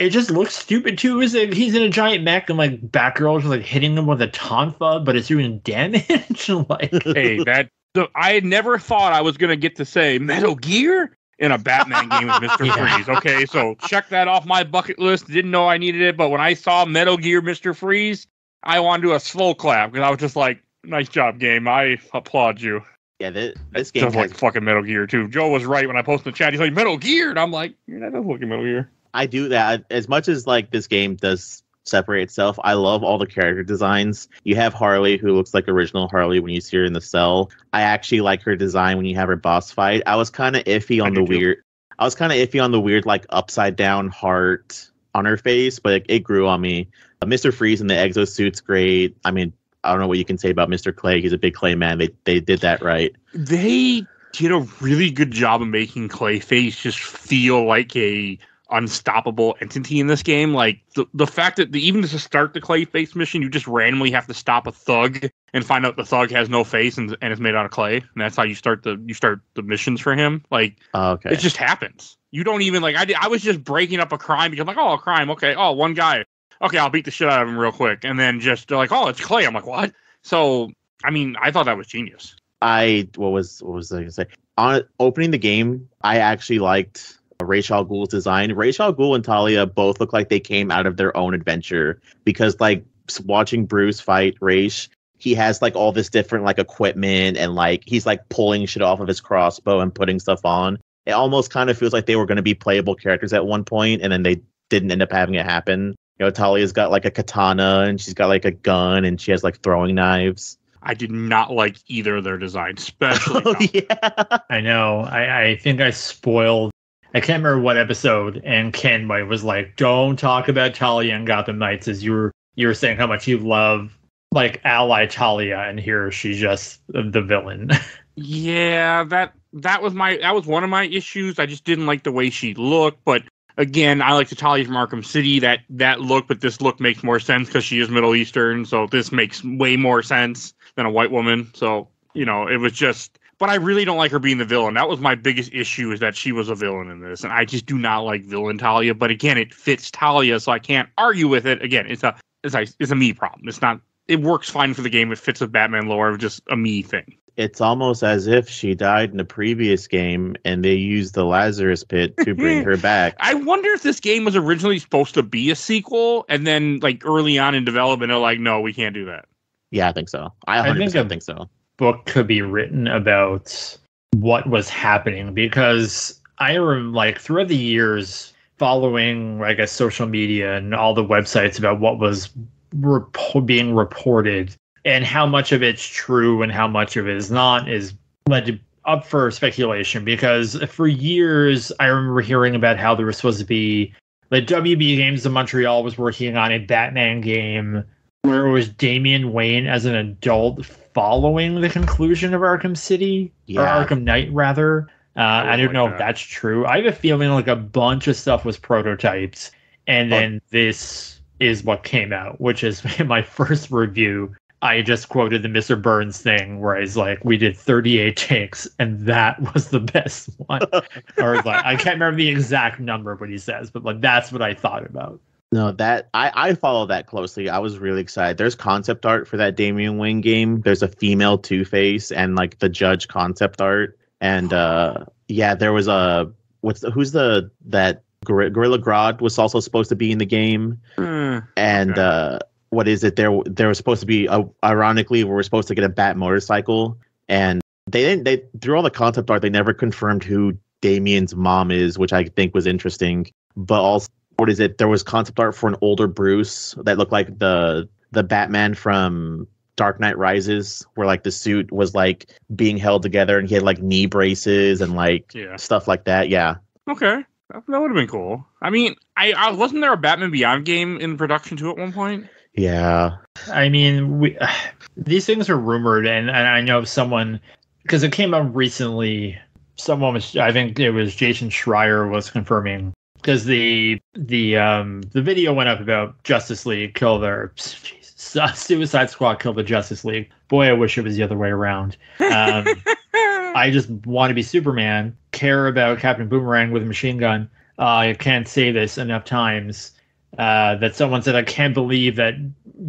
S4: it just looks stupid too. Is it he's in a giant mech and like Batgirl is like hitting him with a tonfa, but it's doing damage? like,
S2: hey, that the, I never thought I was gonna get to say Metal Gear in a Batman game with Mister
S4: Yeah.
S2: Freeze. Okay, so check that off my bucket list. Didn't know I needed it, but when I saw Metal Gear Mister Freeze, I want to do a slow clap because I was just like, "Nice job, game! I applaud you."
S3: yeah, this, this game
S2: Just
S3: has
S2: like fucking Metal Gear too. Joe was right when I posted in the chat. He's like Metal Gear, and I'm like, "Yeah, that does look like Metal Gear."
S3: I do that as much as like this game does separate itself. I love all the character designs. You have Harley, who looks like original Harley when you see her in the cell. I actually like her design when you have her boss fight. I was kind of iffy on the
S2: too.
S3: weird. I was kind of iffy on the weird like upside down heart on her face, but it, it grew on me. Uh, Mr. Freeze in the exosuit's great. I mean, I don't know what you can say about Mr. Clay. He's a big clay man. They they did that right.
S2: They did a really good job of making Clayface just feel like a unstoppable entity in this game. Like the, the fact that the, even to start the clay face mission, you just randomly have to stop a thug and find out the thug has no face and, and is made out of clay, and that's how you start the you start the missions for him. Like
S3: Oh, okay.
S2: it just happens. You don't even like I did, I was just breaking up a crime because I'm like, oh, a crime, okay, oh, one guy, okay, I'll beat the shit out of him real quick, and then just they're like, oh, it's clay. I'm like, what? So I mean, I thought that was genius.
S3: I what was what was I gonna say? On opening the game, I actually liked Ra's al Ghul's design. Ra's al Ghul and Talia both look like they came out of their own adventure because like watching Bruce fight Ra's, he has like all this different like equipment and like he's like pulling shit off of his crossbow and putting stuff on. It almost kind of feels like they were going to be playable characters at one point and then they didn't end up having it happen. You know, Talia's got like a katana and she's got like a gun and she has like throwing knives.
S2: I did not like either of their designs, especially.
S3: Oh yeah.
S4: I know. I, I think I spoiled. I can't remember what episode, and Ken White was like, "Don't talk about Talia and Gotham Knights," as you were you were saying how much you love like ally Talia, and here she's just the villain.
S2: Yeah, that that was my that was one of my issues. I just didn't like the way she looked, but again, I like the Talia from Arkham City. That that look, but this look makes more sense because she is Middle Eastern, so this makes way more sense than a white woman. So you know, it was just. But I really don't like her being the villain. That was my biggest issue is that she was a villain in this, and I just do not like villain Talia. But again, it fits Talia, so I can't argue with it. Again, it's a it's a it's a me problem. It's not. It works fine for the game. It fits with Batman lore. It's just a me thing.
S3: It's almost as if she died in a previous game and they used the Lazarus pit to bring her back.
S2: I wonder if this game was originally supposed to be a sequel, and then like early on in development, they're like, "No, we can't do that."
S3: Yeah, I think so. I
S4: I
S3: 100%
S4: think
S3: think, so.
S4: Book could be written about what was happening because I rem like throughout the years following I guess social media and all the websites about what was rep- being reported and how much of it's true and how much of it is not is led to up for speculation because for years I remember hearing about how there was supposed to be the WB Games of Montreal was working on a Batman game where it was Damian Wayne as an adult following the conclusion of Arkham City
S3: Yeah.
S4: or Arkham Knight rather. Uh, I
S2: would
S4: don't know
S2: that.
S4: if that's true. I have a feeling like a bunch of stuff was prototypes, and
S3: But-
S4: then this is what came out, which is in my first review. I just quoted the Mr. Burns thing where he's like, "We did 38 takes, and that was the best one." or like, I can't remember the exact number, of what he says, but like that's what I thought about.
S3: No, that I I follow that closely. I was really excited. There's concept art for that Damian Wayne game. There's a female Two Face and like the Judge concept art. And uh yeah, there was a what's the, who's the that Gor- Gorilla Grodd was also supposed to be in the game.
S2: Hmm.
S3: And
S2: Okay.
S3: uh what is it? There there was supposed to be uh, ironically we were supposed to get a Bat motorcycle, and they didn't. They through all the concept art, they never confirmed who Damian's mom is, which I think was interesting. But also, what is it? There was concept art for an older Bruce that looked like the the Batman from Dark Knight Rises, where like the suit was like being held together and he had like knee braces and like
S2: Yeah.
S3: stuff like that. Yeah.
S2: Okay. That, that would have been cool. I mean, I, I wasn't there a Batman Beyond game in production too at one point.
S3: Yeah.
S4: I mean, we these things are rumored, and, and I know someone because it came out recently. Someone was, I think it was Jason Schreier was confirming because the the um the video went up about Justice League kill their Jesus, uh, Suicide Squad kill the Justice League. Boy, I wish it was the other way around. Um, I just want to be Superman, care about Captain Boomerang with a machine gun. Uh, I can't say this enough times. Uh, that someone said, I can't believe that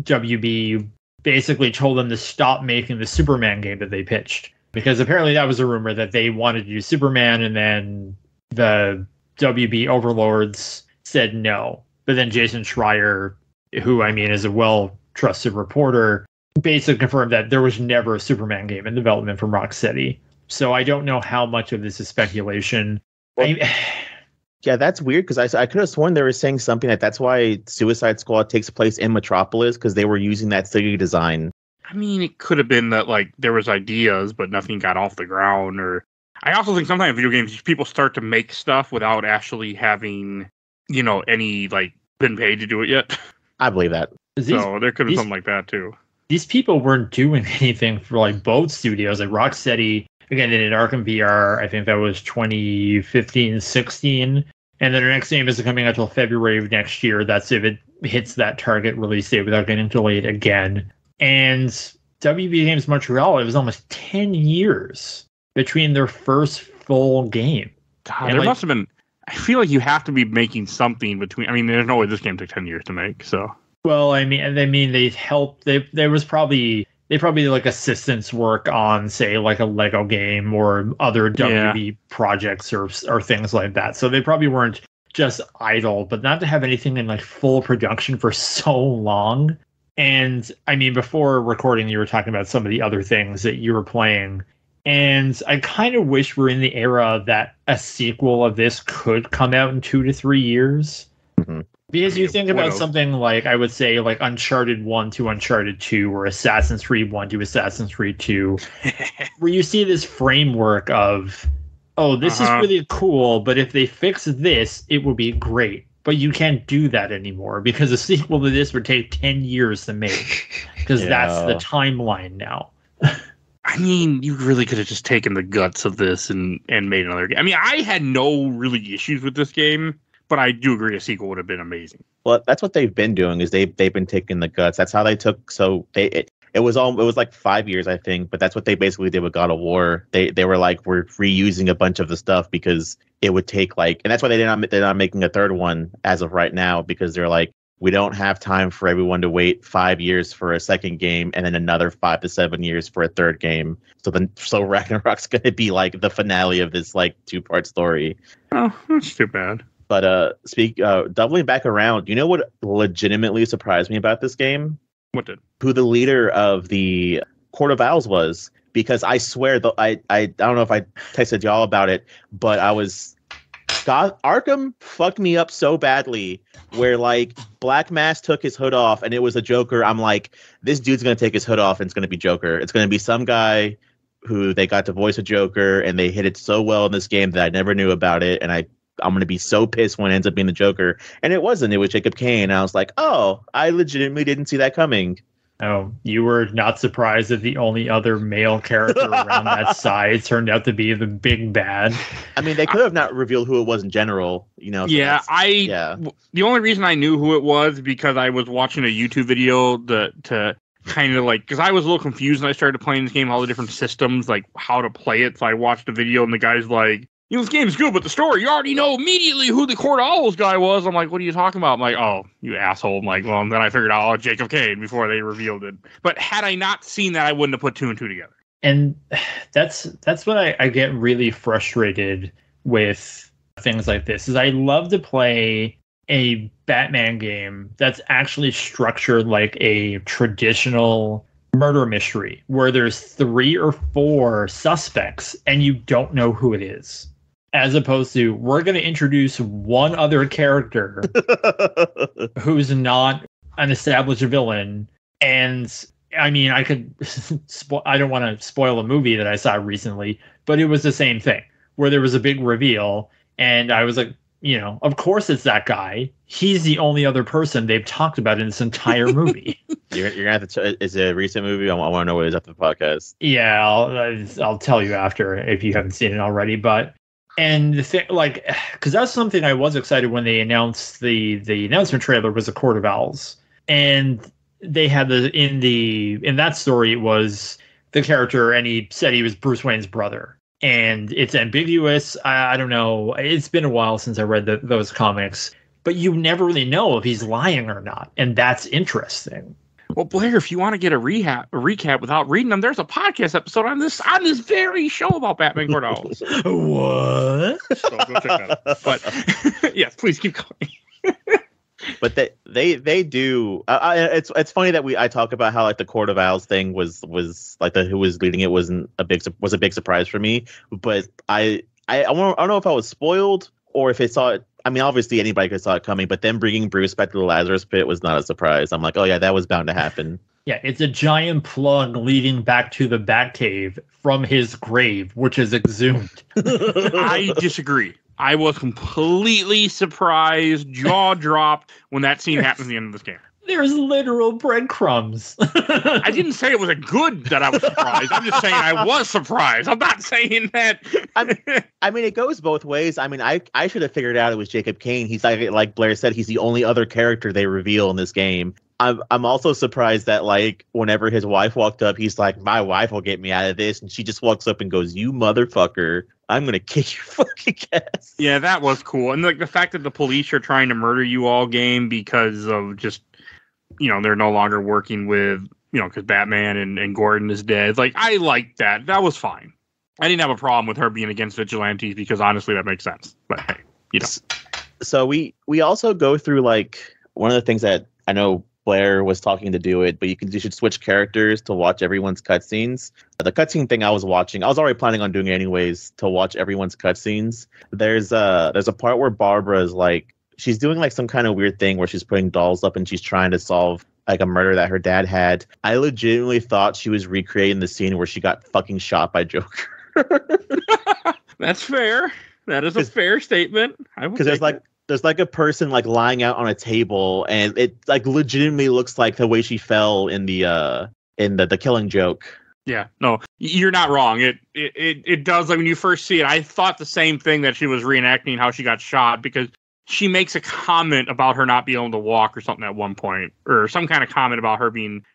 S4: WB basically told them to stop making the Superman game that they pitched. Because apparently that was a rumor that they wanted to do Superman and then the WB overlords said no. But then Jason Schreier, who I mean is a well trusted reporter, basically confirmed that there was never a Superman game in development from Rocksteady. So I don't know how much of this is speculation. I,
S3: Yeah, that's weird because I, I could have sworn they were saying something that that's why Suicide Squad takes place in Metropolis because they were using that city design.
S2: I mean, it could have been that like there was ideas, but nothing got off the ground. Or I also think sometimes video games people start to make stuff without actually having, you know, any like been paid to do it yet.
S3: I believe that.
S4: these,
S2: so there could be
S4: these-
S2: something like that too.
S4: these people weren't doing anything for like both studios like rocksteady again they did arkham vr i think that was 2015 16 and then their next game isn't coming out until february of next year that's if it hits that target release date without getting delayed again and wb games montreal it was almost 10 years between their first full game
S2: God, there
S4: like-
S2: must have been. I feel like you have to be making something between. I mean, there's no way this game took ten years to make. So
S4: Well, I mean, I mean, they helped. They there was probably they probably did, like assistance work on, say, like a Lego game or other WB projects or or things like that. So they probably weren't just idle, but not to have anything in like full production for so long. And I mean, before recording, you were talking about some of the other things that you were playing. And I kind of wish we're in the era that a sequel of this could come out in two to three years Because
S2: I mean,
S4: you think about something like I would say like Uncharted One to Uncharted Two, or Assassin's Creed One to Assassin's Creed Two, where you see this framework of, oh, this
S2: Uh-huh.
S4: is really cool, but if they fix this, it would be great. But you can't do that anymore because a sequel to this would take ten years to make because that's the timeline now.
S2: I mean, you really could have just taken the guts of this and and made another game. I mean, I had no really issues with this game, but I do agree a sequel would have been amazing.
S3: Well, that's what they've been doing. Is they they've been taking the guts. That's how they took. So they it, it was all it was like five years, I think. But that's what they basically did with God of War. They they were like we're reusing a bunch of the stuff because it would take like, and that's why they're not they're not making a third one as of right now because they're like we don't have time for everyone to wait five years for a second game and then another five to seven years for a third game. So then so Ragnarok's gonna be like the finale of this like two part story.
S2: Oh, that's too bad.
S3: But uh, speak uh, doubling back around. You know what legitimately surprised me about this game?
S2: What did?
S3: Who the leader of the Court of Owls was? Because I swear, though, I, I I don't know if I texted y'all about it, but I was God Arkham fucked me up so badly. Where like Black Mass took his hood off and it was a Joker. I'm like, this dude's gonna take his hood off and it's gonna be Joker. It's gonna be some guy who they got to voice a Joker and they hit it so well in this game that I never knew about it and I I'm gonna be so pissed when it ends up being the Joker. And it wasn't. It was Jacob Kane. I was like, oh, I legitimately didn't see that coming.
S4: Oh, you were not surprised that the only other male character around that size turned out to be the big bad.
S3: I mean, they could have not revealed who it was in general. You know. so
S2: yeah, I.
S3: yeah.
S2: w- The only reason I knew who it was because I was watching a YouTube video that to kind of like because I was a little confused when I started playing this game, all the different systems, like how to play it. So I watched a video and the guy's like, "You know, this game's good, but the story you already know immediately who the Court Owls guy was." I'm like, "What are you talking about?" I'm like, "Oh, you asshole!" I'm like, "Well," then I figured out oh, Jacob Kane before they revealed it. But had I not seen that, I wouldn't have put two and two together.
S4: and that's that's what I, I get really frustrated with things like this is i love to play a batman game that's actually structured like a traditional murder mystery where there's three or four suspects and you don't know who it is as opposed to we're going to introduce one other character who's not an established villain and i mean i could spo- i don't want to spoil a movie that i saw recently but it was the same thing where there was a big reveal and i was like you know of course it's that guy he's the only other person they've talked about in this entire movie
S3: You're, you're gonna have to. Ch- is it a recent movie? I, want to know what it is after the podcast.
S4: yeah I'll, I'll tell you after if you haven't seen it already but and the thing like because that's something i was excited when they announced the the announcement trailer was a court of owls. And they had the in the in that story it was the character and he said he was bruce wayne's brother. And it's ambiguous. I, I don't know. It's been a while since i read the, those comics. But you never really know if he's lying or not. And that's interesting
S2: Well, Blair, if you want to get a rehab a recap without reading them, there's a podcast episode on this on this very show about Batman Court of Owls.
S4: what
S2: So go check that out. But yes, please keep going.
S3: but they they they do. I, I, it's it's funny that we I talk about how like the Court of Owls thing was was like the who was leading it wasn't a big was a big surprise for me. But I I I, won't- I don't know if I was spoiled or if it saw it. I mean, obviously anybody could saw it coming, but then bringing Bruce back to the Lazarus Pit was not a surprise. I'm like, oh yeah, that was bound to happen.
S4: Yeah, it's a giant plug leading back to the Batcave from his grave, which is exhumed.
S2: I disagree. I was completely surprised, jaw dropped when that scene happens at the end of this game.
S4: There's literal breadcrumbs.
S2: I didn't say it was a good that I was surprised. I'm just saying I was surprised. I'm not saying that.
S3: I mean, it goes both ways. I mean, I I should have figured out it was Jacob Kane. He's like like Blair said, he's the only other character they reveal in this game. I'm I'm also surprised that like whenever his wife walked up, he's like, "My wife will get me out of this," and she just walks up and goes, "You motherfucker, I'm gonna kick your fucking ass."
S2: yeah, that was cool. And like the fact that the police are trying to murder you all game because of just, you know, they're no longer working with, you know, because Batman and, and Gordon is dead. Like, I liked that. That was fine. I didn't have a problem with her being against vigilantes because honestly, that makes sense. But hey, you know.
S3: So we we also go through like one of the things that I know Blair was talking to do it, but you can you should switch characters to watch everyone's cutscenes. The cutscene thing I was watching, I was already planning on doing it anyways to watch everyone's cutscenes. There's a there's a part where Barbara is like she's doing like some kind of weird thing where she's putting dolls up and she's trying to solve like a murder that her dad had. I legitimately thought she was recreating the scene where she got fucking shot by Joker.
S2: That's fair. That is a fair statement.
S3: Because there's like
S2: it.
S3: there's like a person like lying out on a table and it like legitimately looks like the way she fell in the uh in the the killing joke
S2: yeah, no, you're not wrong. It, it it it does. Like when you first see it, I thought the same thing that she was reenacting how she got shot because she makes a comment about her not being able to walk or something at one point, or some kind of comment about her being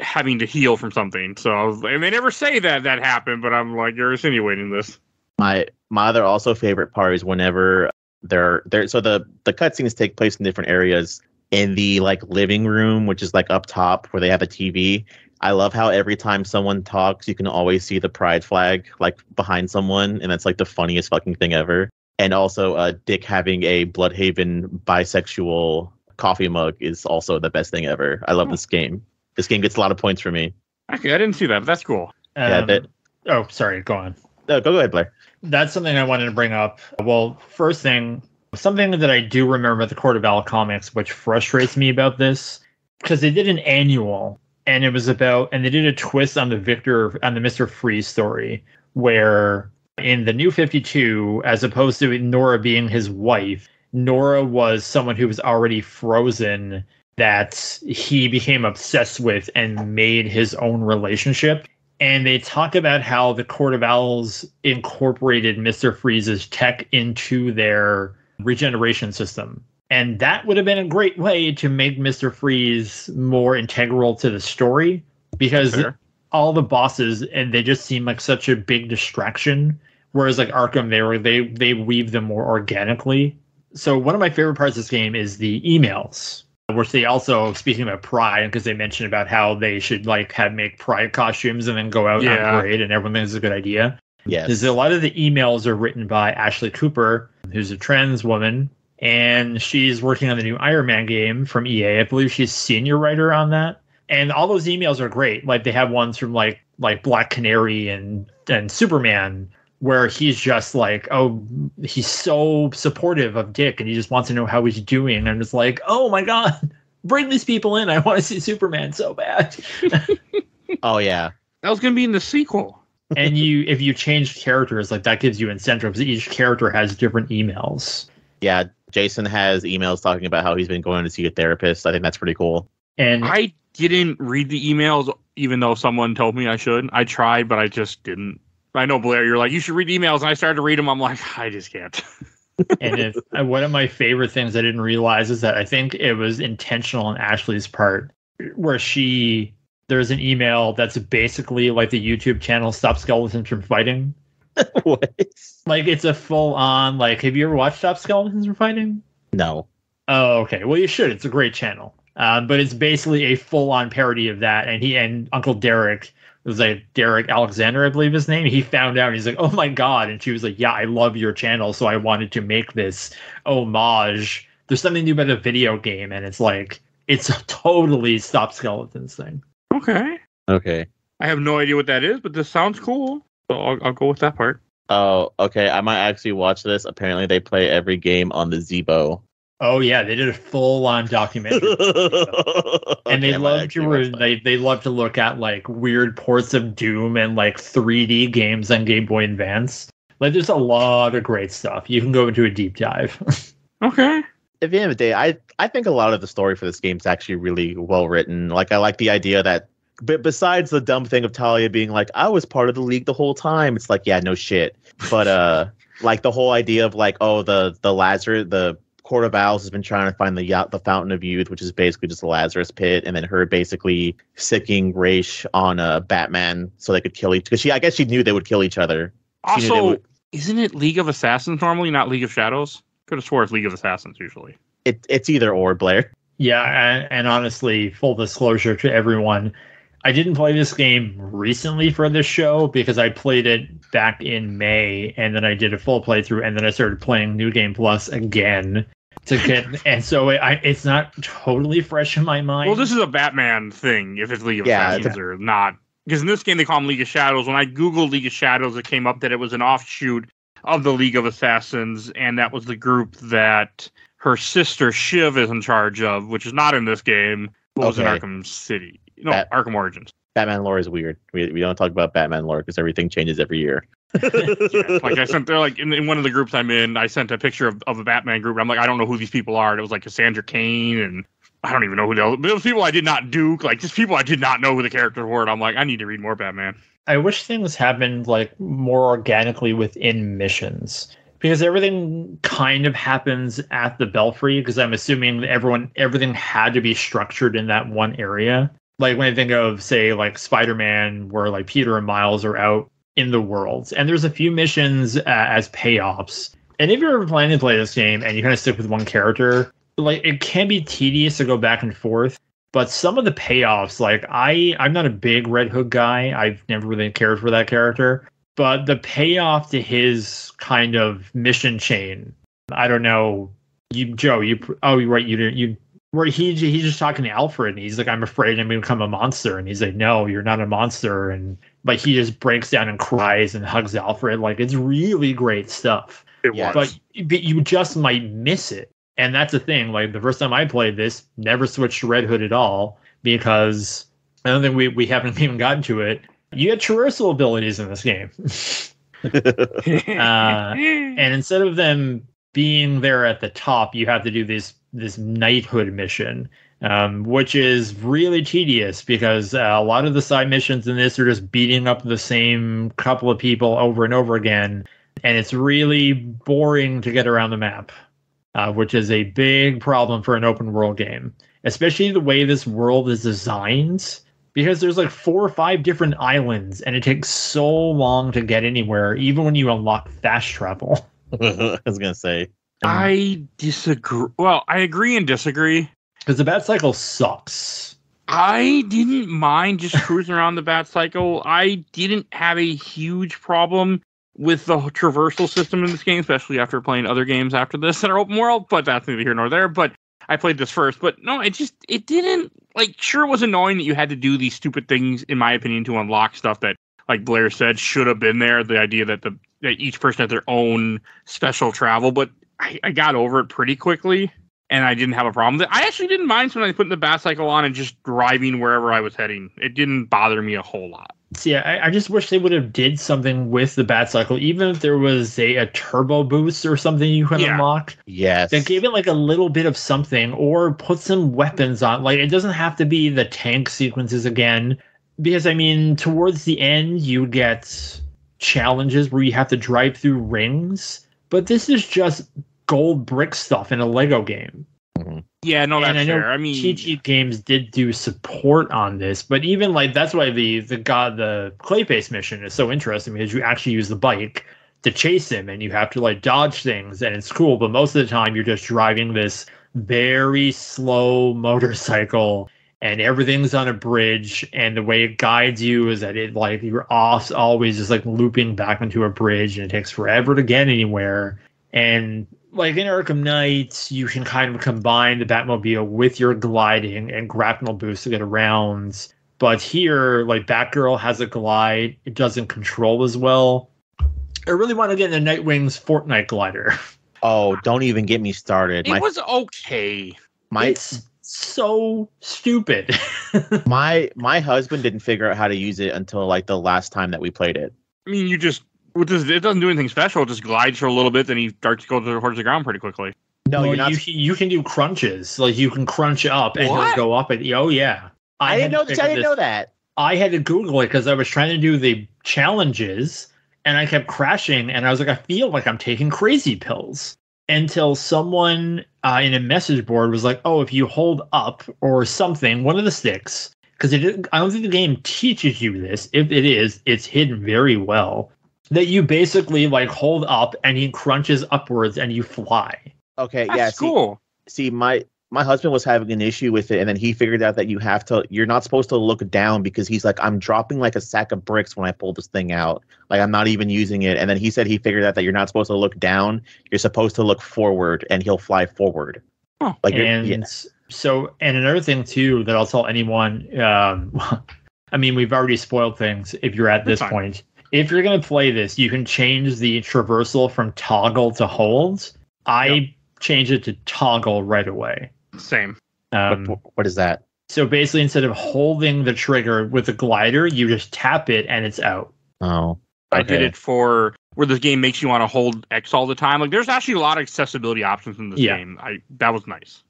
S2: having to heal from something. So I was, and they never say that that happened, but I'm like, you're insinuating this.
S3: my my other also favorite part is whenever they're there so the the cutscenes take place in different areas in the like living room which is like up top where they have a tv i love how every time someone talks you can always see the pride flag like behind someone and that's like the funniest fucking thing ever and also uh dick having a Bludhaven bisexual coffee mug is also the best thing ever i love this game this game gets a lot of points for me
S2: Okay, I didn't see that, but that's cool.
S3: Yeah,
S4: Um,
S3: that-
S4: oh, sorry. Go on.
S3: no, go ahead blair
S4: That's something I wanted to bring up. Well, first thing, something that I do remember about the Court of Owl comics, which frustrates me about this, because they did an annual, and it was about, and they did a twist on the Victor, on the Mister Freeze story, where in the New Fifty Two, as opposed to Nora being his wife, Nora was someone who was already frozen that he became obsessed with and made his own relationship and they talk about how the Court of Owls incorporated Mister Freeze's tech into their regeneration system, and that would have been a great way to make Mister Freeze more integral to the story because
S2: Fair.
S4: All the bosses and they just seem like such a big distraction. Whereas like Arkham, they were they they weave them more organically. So one of my favorite parts of this game is the emails which they also speaking about pride because they mentioned about how they should like have make pride costumes and then go out
S2: Yeah.
S4: on parade and everyone thinks it's a good idea
S3: yes
S4: because a lot of the emails are written by ashley cooper who's a trans woman and she's working on the new iron man game from ea i believe she's senior writer on that and all those emails are great like they have ones from like like black canary and and superman where he's just like, oh, he's so supportive of Dick and he just wants to know how he's doing. And it's like, oh my God, bring these people in. I want to see Superman so bad.
S3: oh yeah
S2: That was going to be in the sequel.
S4: and you, if you change characters, like that gives you incentives. Each character has different emails.
S3: Yeah, Jason has emails talking about how he's been going to see a therapist. I think that's pretty cool.
S4: And
S2: I didn't read the emails, even though someone told me I should. I tried, but I just didn't. I know Blair, you're like, you should read emails, and I started to read them. I'm like, I just can't.
S4: and if uh, one of my favorite things I didn't realize is that I think it was intentional on Ashley's part, where she there's an email that's basically like the YouTube channel Stop Skeletons from Fighting.
S3: what?
S4: Like it's a full on like. Have you ever watched Stop Skeletons from Fighting?
S3: No.
S4: Oh, okay. Well, you should. It's a great channel. Um, but it's basically a full on parody of that. And he and Uncle Derek it was like Derek Alexander, I believe his name. He found out. He's like, "Oh my god!" And she was like, "Yeah, I love your channel, so I wanted to make this homage." There's something new about a video game, and it's like it's a totally Stop Skeletons thing.
S2: Okay.
S3: Okay.
S2: I have no idea what that is, but this sounds cool. So I'll, I'll go with that part.
S3: Oh, okay. I might actually watch this. Apparently, they play every game on the Zeebo.
S4: Oh yeah, they did a full on documentary. and they
S3: Okay, I
S4: love to
S3: watch
S4: re-
S3: that.
S4: they they love to look at like weird ports of Doom and like 3D games on Game Boy Advance. Like there's a lot of great stuff. You can go into a deep dive.
S2: Okay.
S3: At the end of the day, I I think a lot of the story for this game is actually really well written. Like I like the idea that, but besides the dumb thing of Talia being like, I was part of the league the whole time. It's like, yeah, no shit. But uh, like the whole idea of like, oh, the the Lazarus, the Court of Owls has been trying to find the yacht, the Fountain of Youth, which is basically just a Lazarus pit, and then her basically sicking Ra's on uh, Batman so they could kill each. Because she, I guess she knew they would kill each other. She
S2: Also,
S3: would-
S2: isn't it League of Assassins normally, not League of Shadows? Could have swore it's League of Assassins usually.
S3: It, it's either or, Blair.
S4: yeah, and, and honestly, full disclosure to everyone, I didn't play this game recently for this show because I played it back in May and then I did a full playthrough and then I started playing New Game Plus again to get and so it, I, it's not totally fresh in my mind.
S2: Well, this is a Batman thing, if it's League of
S3: Yeah,
S2: Assassins or not. Because in this game, they call them League of Shadows. When I Googled League of Shadows, it came up that it was an offshoot of the League of Assassins, and that was the group that her sister Shiv is in charge of, which is not in this game, but was in Arkham City. No,
S3: That-
S2: Arkham Origins.
S3: Batman lore is weird. We, we don't talk about Batman lore because everything changes every year.
S2: Like I sent there, like in, in one of the groups I'm in, I sent a picture of, of a Batman group. And I'm like, I don't know who these people are. And it was like Cassandra Cain, and I don't even know who the other, those people I did not duke. Like just people I did not know who the characters were. And I'm like, I need to read more Batman.
S4: I wish things happened like more organically within missions because everything kind of happens at the belfry because I'm assuming that everyone everything had to be structured in that one area. Like when I think of say like Spider-Man where like Peter and Miles are out in the world and there's a few missions uh, as payoffs. And if you're planning to play this game and you kind of stick with one character, like it can be tedious to go back and forth but some of the payoffs like i i'm not a big red hood guy. I've never really cared for that character. But the payoff to his kind of mission chain i don't know. You joe you oh you're right. You didn't you where he he's just talking to alfred and he's like i'm afraid i'm going to become a monster and he's like no you're not a monster and but he just breaks down and cries and hugs alfred like it's really great stuff
S2: It
S3: Yeah.
S2: was.
S4: but but you just might miss it. And that's the thing. Like the first time I played this, never switched to Red Hood at all because I don't think we, we haven't even gotten to it. You had traversal abilities in this game. uh, and instead of them being there at the top, you have to do this this knighthood mission, um, which is really tedious because uh, a lot of the side missions in this are just beating up the same couple of people over and over again, and it's really boring to get around the map, uh, which is a big problem for an open world game, especially the way this world is designed. Because there's like four or five different islands, and it takes so long to get anywhere, even when you unlock fast travel.
S3: I was gonna say.
S2: Um, I disagree. Well, I agree and disagree.
S4: Because the bat cycle sucks.
S2: I didn't mind just cruising around the Bat Cycle. I didn't have a huge problem with the traversal system in this game, especially after playing other games after this that are open world. But that's neither here nor there. But I played this first. But no, it just it didn't like. Sure, it was annoying that you had to do these stupid things, in my opinion, to unlock stuff that, like Blair said, should have been there. The idea that the that each person had their own special travel, but I, I got over it pretty quickly and I didn't have a problem with it. I actually didn't mind when I put the bat cycle on and just driving wherever I was heading. It didn't bother me a whole lot.
S4: See, I, I just wish they would have did something with the bat cycle, even if there was a, a turbo boost or something you could
S2: Yeah.
S4: unlock.
S3: Yes.
S4: That gave it like a little bit of something, or put some weapons on. Like it doesn't have to be the tank sequences again, because I mean, towards the end you get challenges where you have to drive through rings, but this is just gold brick stuff in a Lego game. Mm-hmm.
S2: Yeah, no, that's
S4: and I know
S2: fair. I mean,
S4: TT Games did do support on this, but even like that's why the the god the Clayface mission is so interesting because you actually use the bike to chase him and you have to like dodge things and it's cool. But most of the time you're just driving this very slow motorcycle and everything's on a bridge and the way it guides you is that it like you're off always just like looping back into a bridge and it takes forever to get anywhere and like in Arkham Knight, you can kind of combine the Batmobile with your gliding and grapnel boost to get around. But here, like Batgirl has a glide, it doesn't control as well. I really want to get in the Nightwing's Fortnite glider.
S3: Oh, don't even get me started.
S2: it
S3: My
S2: was okay.
S3: my
S4: it's so stupid.
S3: my my husband didn't figure out how to use it until like the last time that we played it.
S2: I mean, you just with this, it doesn't do anything special. It just glides for a little bit, then he starts to go towards the ground pretty quickly.
S3: No,
S4: Well,
S3: you're not.
S4: you, can- you can do crunches. Like you can crunch up and
S2: What?
S4: he'll go up. And, oh, yeah.
S3: I, didn't know
S4: to
S3: that. I didn't
S4: this
S3: know that.
S4: I had to Google it because I was trying to do the challenges and I kept crashing. And I was like, I feel like I'm taking crazy pills until someone uh, in a message board was like, oh, if you hold up or something, one of the sticks, because I don't think the game teaches you this. If it is, it's hidden very well. That you basically like hold up and he crunches upwards and you fly.
S3: Okay,
S2: That's
S3: yeah. See,
S2: cool.
S3: see, my my husband was having an issue with it, and then he figured out that you have to. You're not supposed to look down because he's like, I'm dropping like a sack of bricks when I pull this thing out. Like I'm not even using it. And then he said he figured out that you're not supposed to look down. You're supposed to look forward, and he'll fly forward.
S2: Oh,
S3: Like
S4: and
S3: yeah.
S4: so and another thing too that I'll tell anyone um I mean we've already spoiled things if you're at
S2: That's
S4: this
S2: fine.
S4: point. If you're gonna play this, you can change the traversal from toggle to hold. I change it to toggle right away.
S2: Same.
S4: Um,
S3: what, what is that?
S4: so basically, instead of holding the trigger with the glider, you just tap it and it's out.
S3: Oh,
S2: I did it for where the game makes you want to hold X all the time. Like there's actually a lot of accessibility options in this
S4: Yeah.
S2: game. I that was nice.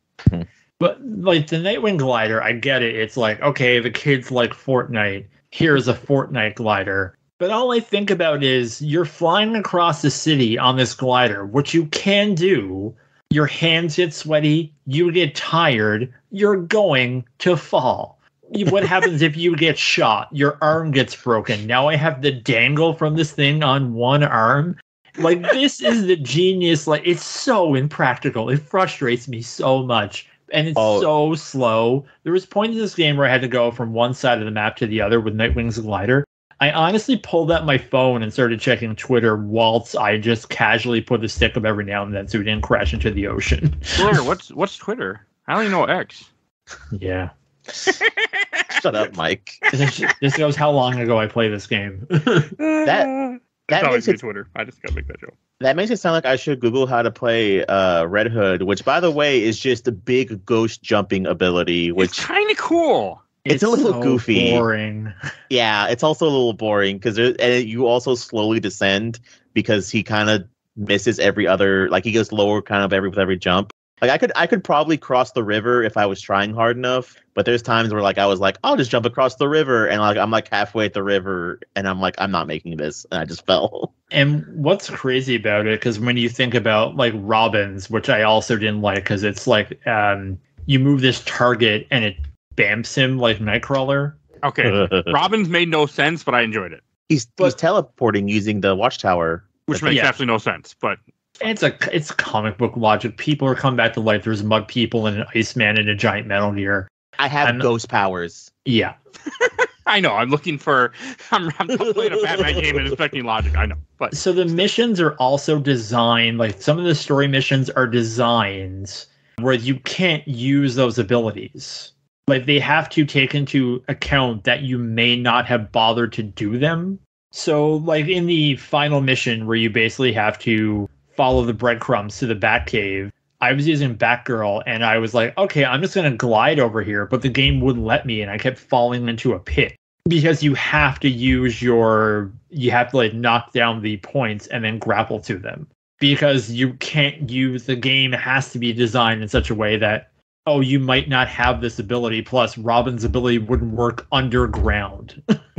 S4: But like the Nightwing glider, I get it. It's like, okay, the kids like Fortnite. Here's a Fortnite glider. But all I think about is you're flying across the city on this glider, which you can do. Your hands get sweaty, you get tired, you're going to fall. What happens if you get shot? Your arm gets broken. Now I have the dangle from this thing on one arm. Like this is the genius. Like it's so impractical. It frustrates me so much and it's
S3: Oh.
S4: so slow. There was points in this game where I had to go from one side of the map to the other with Nightwing's glider. I honestly pulled out my phone and started checking Twitter whilst I just casually put the stick up every now and then so we didn't crash into the ocean.
S2: Blair, what's what's Twitter? I don't even know X.
S4: yeah.
S3: Shut up, Mike.
S4: This, this goes how long ago I play this game.
S3: That- that makes it-
S2: Twitter. I just gotta make that joke.
S3: That makes it sound like I should Google how to play uh, Red Hood, which, by the way, is just a big ghost jumping ability.
S2: It's
S3: Which,
S2: kind of cool.
S3: It's a little goofy.
S4: Boring.
S3: yeah, it's also a little boring because and you also slowly descend because he kind of misses every other, like he goes lower kind of every with every jump. Like I could, I could probably cross the river if I was trying hard enough. But there's times where like I was like, I'll just jump across the river, and like I'm like halfway at the river, and I'm like, I'm not making this, and I just fell.
S4: And what's crazy about it, because when you think about like Robins, which I also didn't like, because it's like um, you move this target and it bamps him like Nightcrawler.
S2: Okay. Robin's made no sense, but I enjoyed it,
S3: he's he's teleporting using the watchtower.
S2: which makes
S4: yeah.
S2: absolutely no sense. But
S4: It's a it's comic book logic. People are coming back to life. There's mud people and an Iceman and a giant Metal Gear.
S3: I have
S4: I'm-
S3: ghost powers.
S4: Yeah,
S2: I know I'm looking for. I'm, I'm playing a Batman game and expecting logic. I know, but
S4: so the missions are also designed like some of the story missions are designed where you can't use those abilities like they have to take into account that you may not have bothered to do them. So like in the final mission where you basically have to follow the breadcrumbs to the Batcave, i was using batgirl and i was like okay i'm just going to glide over here but the game wouldn't let me and i kept falling into a pit. Because you have to use your you have to like knock down the points and then grapple to them. Because you can't use the game has to be designed in such a way that oh you might not have this ability plus robin's ability wouldn't work underground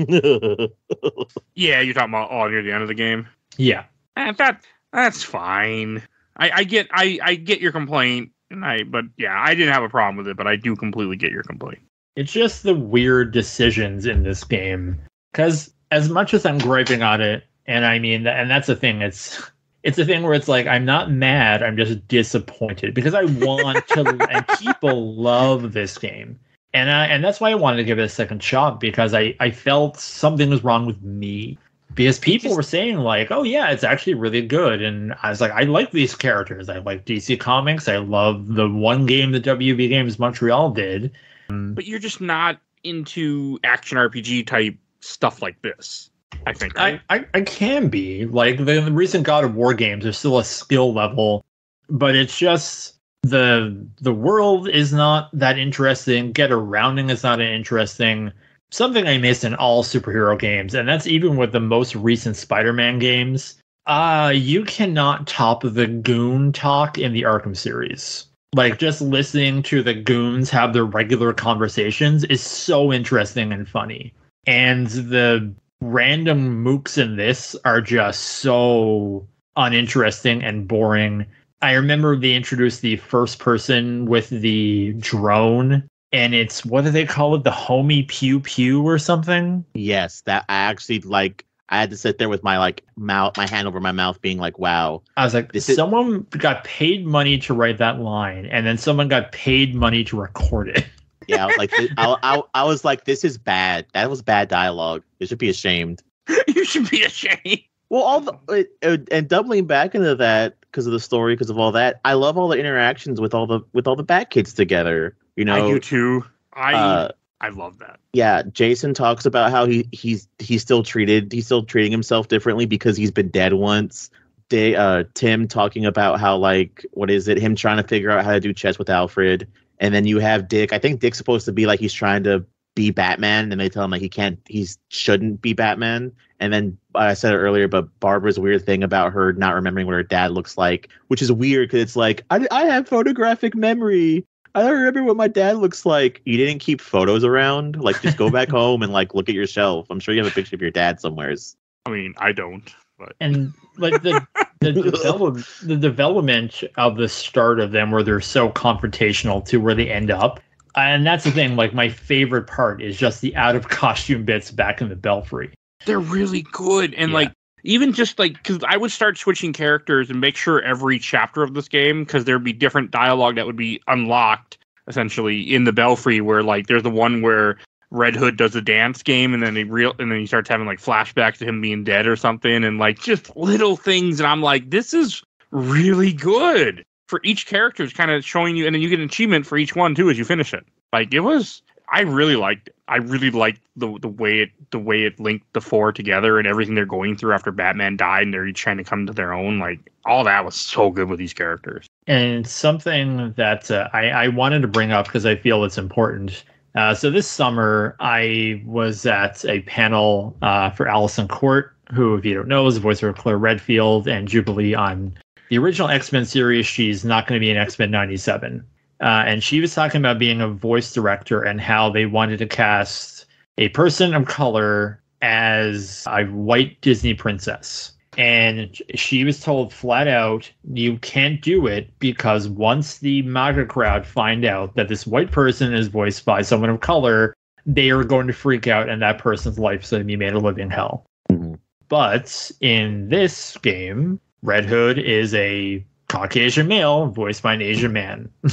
S2: yeah, you're talking about all near the end of the game.
S4: yeah
S2: Eh, that that's fine. I, I get I, I get your complaint, and I but yeah, I didn't have a problem with it, but I do completely get your complaint.
S4: it's just the weird decisions in this game because as much as i'm griping on it and i mean and that's the thing it's it's a thing where it's like i'm not mad i'm just disappointed because i want to and people love this game. And I, and that's why i wanted to give it a second shot because i i felt something was wrong with me. Because people
S3: just-
S4: were saying like oh yeah it's actually really good. And i was like i like these characters. I like dc comics. I love the one game that wb games montreal did.
S2: But you're just not into action RPG type stuff like this. I think.
S4: I, I, I can be like the, the recent God of War games. There's still a skill level, but it's just the the world is not that interesting. Get arounding is not an interesting. Something I miss in all superhero games, and that's even with the most recent Spider-Man games. Uh you cannot top the goon talk in the Arkham series. Like just listening to the goons have their regular conversations is so interesting and funny. And the random mooks in this are just so uninteresting and boring. I remember they introduced the first person with the drone, and it's what do they call it? The homie pew pew or something?
S3: yes, that I actually like. I had to sit there with my like mouth, my hand over my mouth, being like, "Wow,
S4: I was like,
S3: This is-
S4: someone got paid money to write that line, and then someone got paid money to record it.
S3: yeah." I was like, I, I, I was like, "This is bad. That was bad dialogue. It should be ashamed."
S2: you should be ashamed.
S3: Well, all the it, it- and doubling back into that because of the story, because of all that, I love all the interactions with all the with all the Bat Kids together. You know,
S2: I do too. I
S3: uh,
S2: I love that.
S3: yeah. Jason talks about how he he's he's still treated he's still treating himself differently because he's been dead once. they uh Tim talking about how like what is it? Him trying to figure out how to do chess with Alfred, and then you have Dick. I think Dick's supposed to be like he's trying to be Batman, and they tell him like he can't, he shouldn't be Batman. And then uh, I said it earlier, but Barbara's weird thing about her not remembering what her dad looks like, which is weird because it's like I, I have photographic memory. I don't remember what my dad looks like. You didn't keep photos around. Like, just go back home and like look at your shelf. I'm sure you have a picture of your dad somewheres.
S2: I mean, I don't. But
S4: and like the the, develop, the development of the start of them where they're so confrontational to where they end up. And that's the thing like my favorite part is just the out of costume bits back in the belfry.
S2: They're really good, and
S4: Yeah.
S2: like even just like because I would start switching characters and make sure every chapter of this game because there'd be different dialogue that would be unlocked essentially in the belfry where like there's the one where Red Hood does a dance game and then he real and then he starts having like flashbacks to him being dead or something and like just little things and I'm like this is really good for each character is kind of showing you and then you get an achievement for each one too as you finish it like it was I really liked it I really liked the the way it the way it linked the four together and everything they're going through after Batman died and they're each trying to come to their own like all that was so good with these characters
S4: and something that uh, I, I wanted to bring up because I feel it's important. Uh, so this summer, I was at a panel uh, for Alyson Court, who, if you don't know, is the voice of Claire Redfield and Jubilee on the original X Men series. She's not going to be in X Men '97, uh, and she was talking about being a voice director and how they wanted to cast a person of color as a white Disney princess and she was told flat out you can't do it because once the MAGA crowd find out that this white person is voiced by someone of color, they are going to freak out and that person's life is going to be made a living hell.
S3: Mhm.
S4: But in this game, Red Hood is a Caucasian male voiced by an Asian man. uh,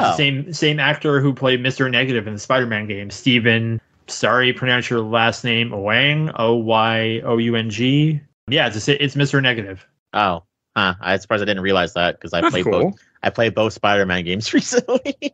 S4: the
S3: Oh.
S4: same same actor who played Mr. Negative in the Spider-Man game, Stephen. Sorry, pronounce your last name Wang, O Y O U N G. Yeah, it's a, it's Mr. Negative.
S3: Oh, huh. I'm surprised I didn't realize that because I
S2: that's
S3: played
S2: cool
S3: both. I played both Spider-Man games recently.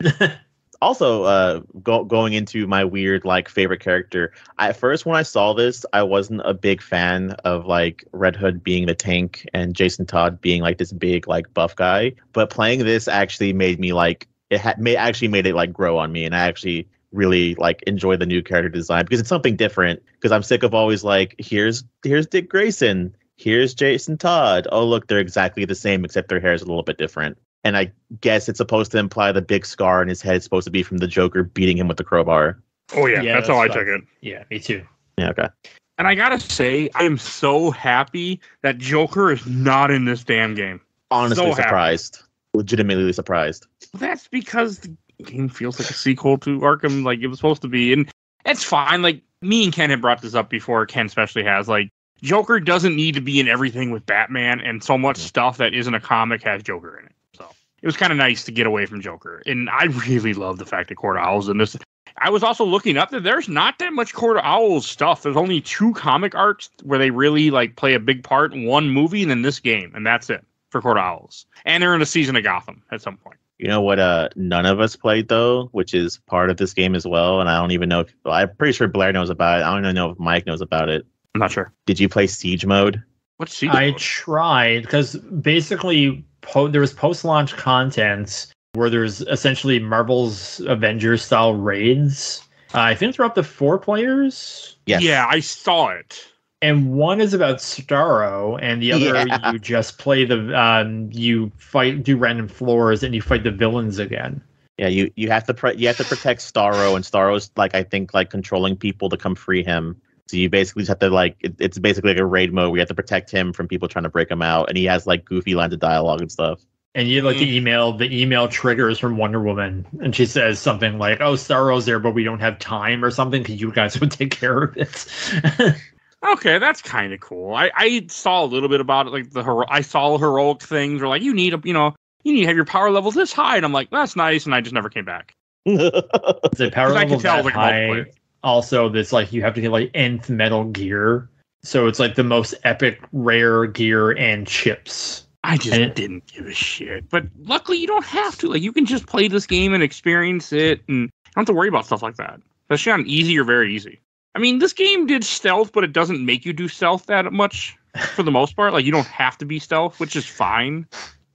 S3: also, uh, go, going into my weird like favorite character. At first, when I saw this, I wasn't a big fan of like Red Hood being the tank and Jason Todd being like this big like buff guy. But playing this actually made me like it had made actually made it like grow on me, and I actually really like enjoy the new character design because it's something different. Because I'm sick of always like here's here's Dick Grayson, here's Jason Todd. Oh look, they're exactly the same except their hair is a little bit different. And I guess it's supposed to imply the big scar on his head is supposed to be from the Joker beating him with the crowbar.
S2: oh yeah,
S4: Yeah,
S2: that's how I took it
S4: Yeah, me too.
S3: Yeah, okay.
S2: and I gotta say I am so happy that Joker is not in this damn game
S3: Honestly
S2: So happy.
S3: surprised. Legitimately surprised.
S2: Well, that's because the game feels like a sequel to Arkham, like it was supposed to be, and it's fine. Like me and Ken had brought this up before. Ken especially has like Joker doesn't need to be in everything with Batman, and so much stuff that isn't a comic has Joker in it. So it was kind of nice to get away from Joker, and I really love the fact that Court of Owls in this. I was also looking up that there's not that much Court of Owls stuff. There's only two comic arcs where they really like play a big part in one movie, and then this game, and that's it for Court of Owls. And they're in a season of Gotham at some point.
S3: You know what uh none of us played though, which is part of this game as well, and I don't even know if well, I'm pretty sure Blair knows about it. I don't even know if Mike knows about it.
S2: I'm not sure.
S3: Did you play Siege mode?
S2: What's Siege
S4: I tried because basically po- there was post-launch content where there's essentially Marvel's Avengers style raids. Uh, I think they're up to four players,
S3: Yes.
S2: Yeah, I saw it.
S4: And one is about Starro, and the other
S3: Yeah.
S4: you just play the um, you fight do random floors and you fight the villains again.
S3: Yeah, you you have to pre- you have to protect Starro, and Starro's like I think like controlling people to come free him. So you basically just have to like it, it's basically like a raid mode. where you have to protect him from people trying to break him out, and he has like goofy lines of dialogue and stuff.
S4: And you like the email, the email triggers from Wonder Woman, and she says something like, "Oh, Starro's there, but we don't have time or something because you guys would take care of it."
S2: Okay, that's kind of cool. I, I saw a little bit about it, like the hero- I saw heroic things, or like you need a you know you need to have your power level this high, and I'm like that's nice, and I just never came back.
S4: It's a power
S2: 'Cause I
S4: level
S2: can tell
S4: that
S2: like
S4: high. Also, this like you have to get like nth metal gear, so it's like the most epic rare gear and chips.
S2: I just
S4: And it-
S2: didn't give a shit. But luckily, you don't have to. Like you can just play this game and experience it, and you don't have to worry about stuff like that. Especially on easy or very easy. I mean, this game did stealth, but it doesn't make you do stealth that much for the most part. Like you don't have to be stealth, which is fine.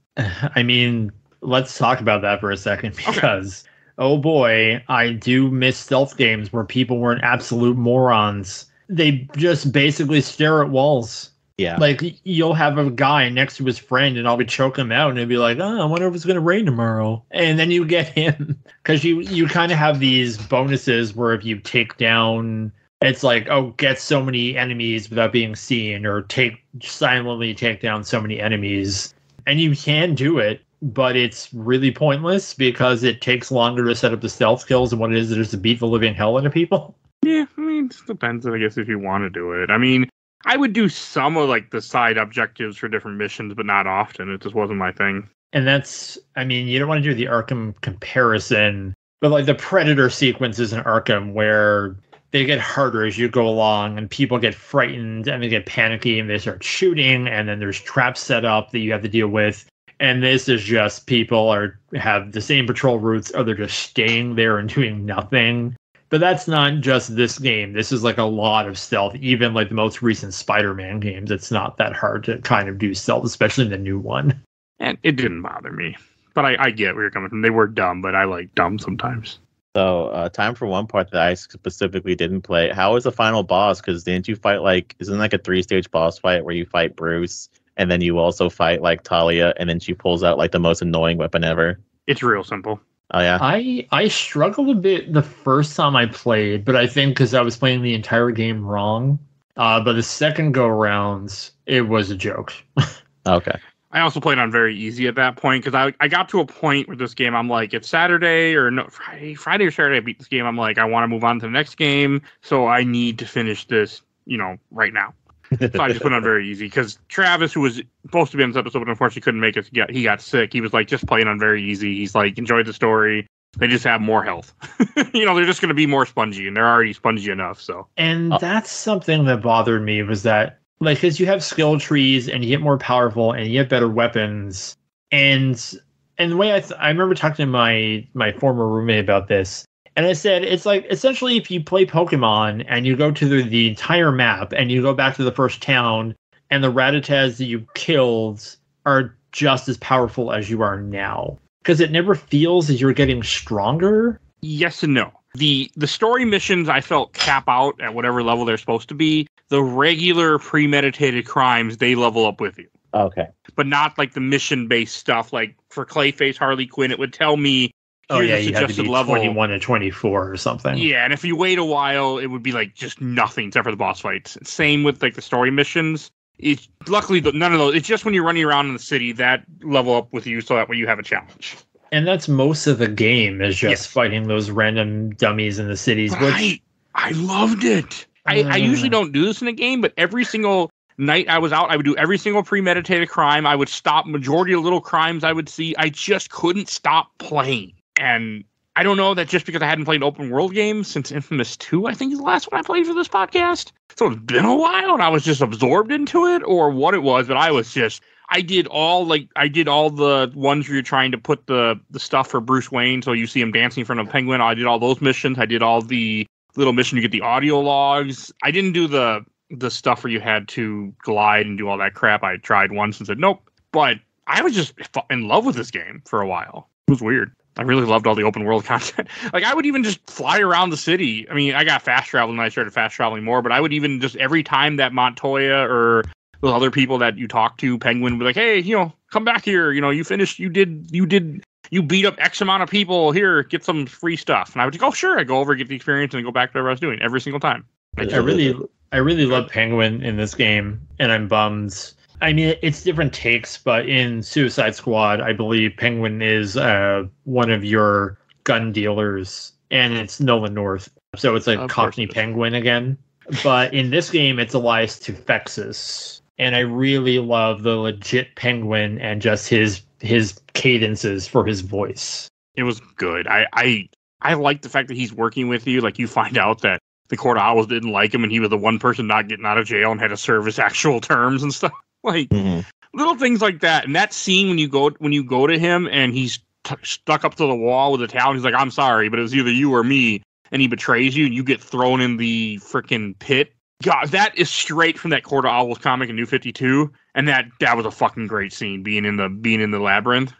S4: I mean, let's talk about that for a second because oh boy, I do miss stealth games where people weren't absolute morons. They just basically stare at walls.
S3: Yeah.
S4: Like you'll have a guy next to his friend, and I'll be choking him out, and he'll be like, "Oh, I wonder if it's gonna rain tomorrow." And then you get him because you you kind of have these bonuses where if you take down, it's like, oh, get so many enemies without being seen, or take silently take down so many enemies, and you can do it, but it's really pointless because it takes longer to set up the stealth kills than what it is just to beat the living hell out of people.
S2: Yeah, I mean, it depends, I guess, if you want to do it. I mean, I would do some of like the side objectives for different missions, but not often. It just wasn't my thing.
S4: And that's, I mean, you don't want to do the Arkham comparison, but like the Predator sequences in Arkham where they get harder as you go along and people get frightened and they get panicky and they start shooting and then there's traps set up that you have to deal with. And this is just people are have the same patrol routes or they're just staying there and doing nothing. But that's not just this game. This is like a lot of stealth. Even like the most recent Spider-Man games, it's not that hard to kind of do stealth, especially in the new one.
S2: And it didn't bother me. But I, I get where you're coming from. They were dumb, but I like dumb sometimes.
S3: So, uh, time for one part that I specifically didn't play. How was the final boss? Because didn't you fight like, isn't like a three stage boss fight where you fight Bruce and then you also fight like Talia and then she pulls out like the most annoying weapon ever?
S2: It's real simple.
S3: Oh, yeah.
S4: I I struggled a bit the first time I played, but I think because I was playing the entire game wrong. Uh, but the second go rounds, it was a joke.
S3: Okay.
S2: I also played on very easy at that point because I, I got to a point with this game. I'm like, it's Saturday or no Friday, Friday or Saturday. I beat this game. I'm like, I want to move on to the next game, so I need to finish this, you know, right now. So I just put on very easy because Travis, who was supposed to be on this episode, but unfortunately couldn't make it. He got, he got sick. He was like, just playing on very easy. He's like, enjoyed the story. They just have more health. you know, they're just going to be more spongy, and they're already spongy enough. So
S4: And
S3: Oh.
S4: that's something that bothered me was that like because you have skill trees and you get more powerful and you get better weapons and and the way I th- I remember talking to my my former roommate about this and I said it's like essentially if you play Pokemon and you go to the, the entire map and you go back to the first town and the Rattatas that you killed are just as powerful as you are now because it never feels as you're getting stronger
S2: yes and no. The the story missions I felt cap out at whatever level they're supposed to be. The regular premeditated crimes they level up with you.
S3: Okay.
S2: But not like the mission based stuff. Like for Clayface Harley Quinn, it would tell me
S4: oh
S2: here's
S4: yeah
S2: the
S4: you have to
S2: suggested
S4: be
S2: level.
S4: 21 to 24 or something
S2: Yeah, and if you wait a while, it would be like just nothing except for the boss fights. Same with like the story missions. It's luckily none of those. It's just when you're running around in the city that level up with you, so that way you have a challenge.
S4: And that's most of the game is just
S2: Yes.
S4: fighting those random dummies in the cities, which
S2: Right. I loved it. I, I usually
S4: Uh.
S2: don't do this in a game, but every single night I was out, I would do every single premeditated crime. I would stop majority of little crimes I would see. I just couldn't stop playing. And I don't know that just because I hadn't played open world games since Infamous 2, I think is the last one I played for this podcast. So it's been a while and I was just absorbed into it or what it was, but I was just I did all like I did all the ones where you're trying to put the the stuff for Bruce Wayne, so you see him dancing in front of a penguin. I did all those missions. I did all the little mission you get the audio logs. I didn't do the the stuff where you had to glide and do all that crap. I tried once and said nope. But I was just in love with this game for a while. It was weird. I really loved all the open world content. like I would even just fly around the city. I mean, I got fast travel and I started fast traveling more, but I would even just every time that Montoya or those other people that you talk to, Penguin would be like, Hey, you know, come back here. You know, you finished you did you did you beat up X amount of people. Here, get some free stuff. And I would just go, sure, I go over, get the experience, and go back to whatever I was doing every single time.
S4: I really I really love Penguin in this game, and I'm bummed. I mean, it's different takes, but in Suicide Squad, I believe Penguin is uh, one of your gun dealers, and it's Nolan North, so it's like
S2: Of
S4: Cockney
S2: it is.
S4: Penguin again. But in this game, it's Elias Tufexis, and I really love the legit Penguin and just his his cadences for his voice.
S2: it was good. I I I like the fact that he's working with you. Like you find out that the court of owls didn't like him, and he was the one person not getting out of jail and had to serve his actual terms and stuff. Like
S3: Mhm.
S2: little things like that. And that scene when you go when you go to him and he's t- stuck up to the wall with a towel, and he's like, "I'm sorry, but it was either you or me," and he betrays you, and you get thrown in the freaking pit. God, that is straight from that Court of Owls comic in New Fifty Two, and that that was a fucking great scene. Being in the being in the labyrinth,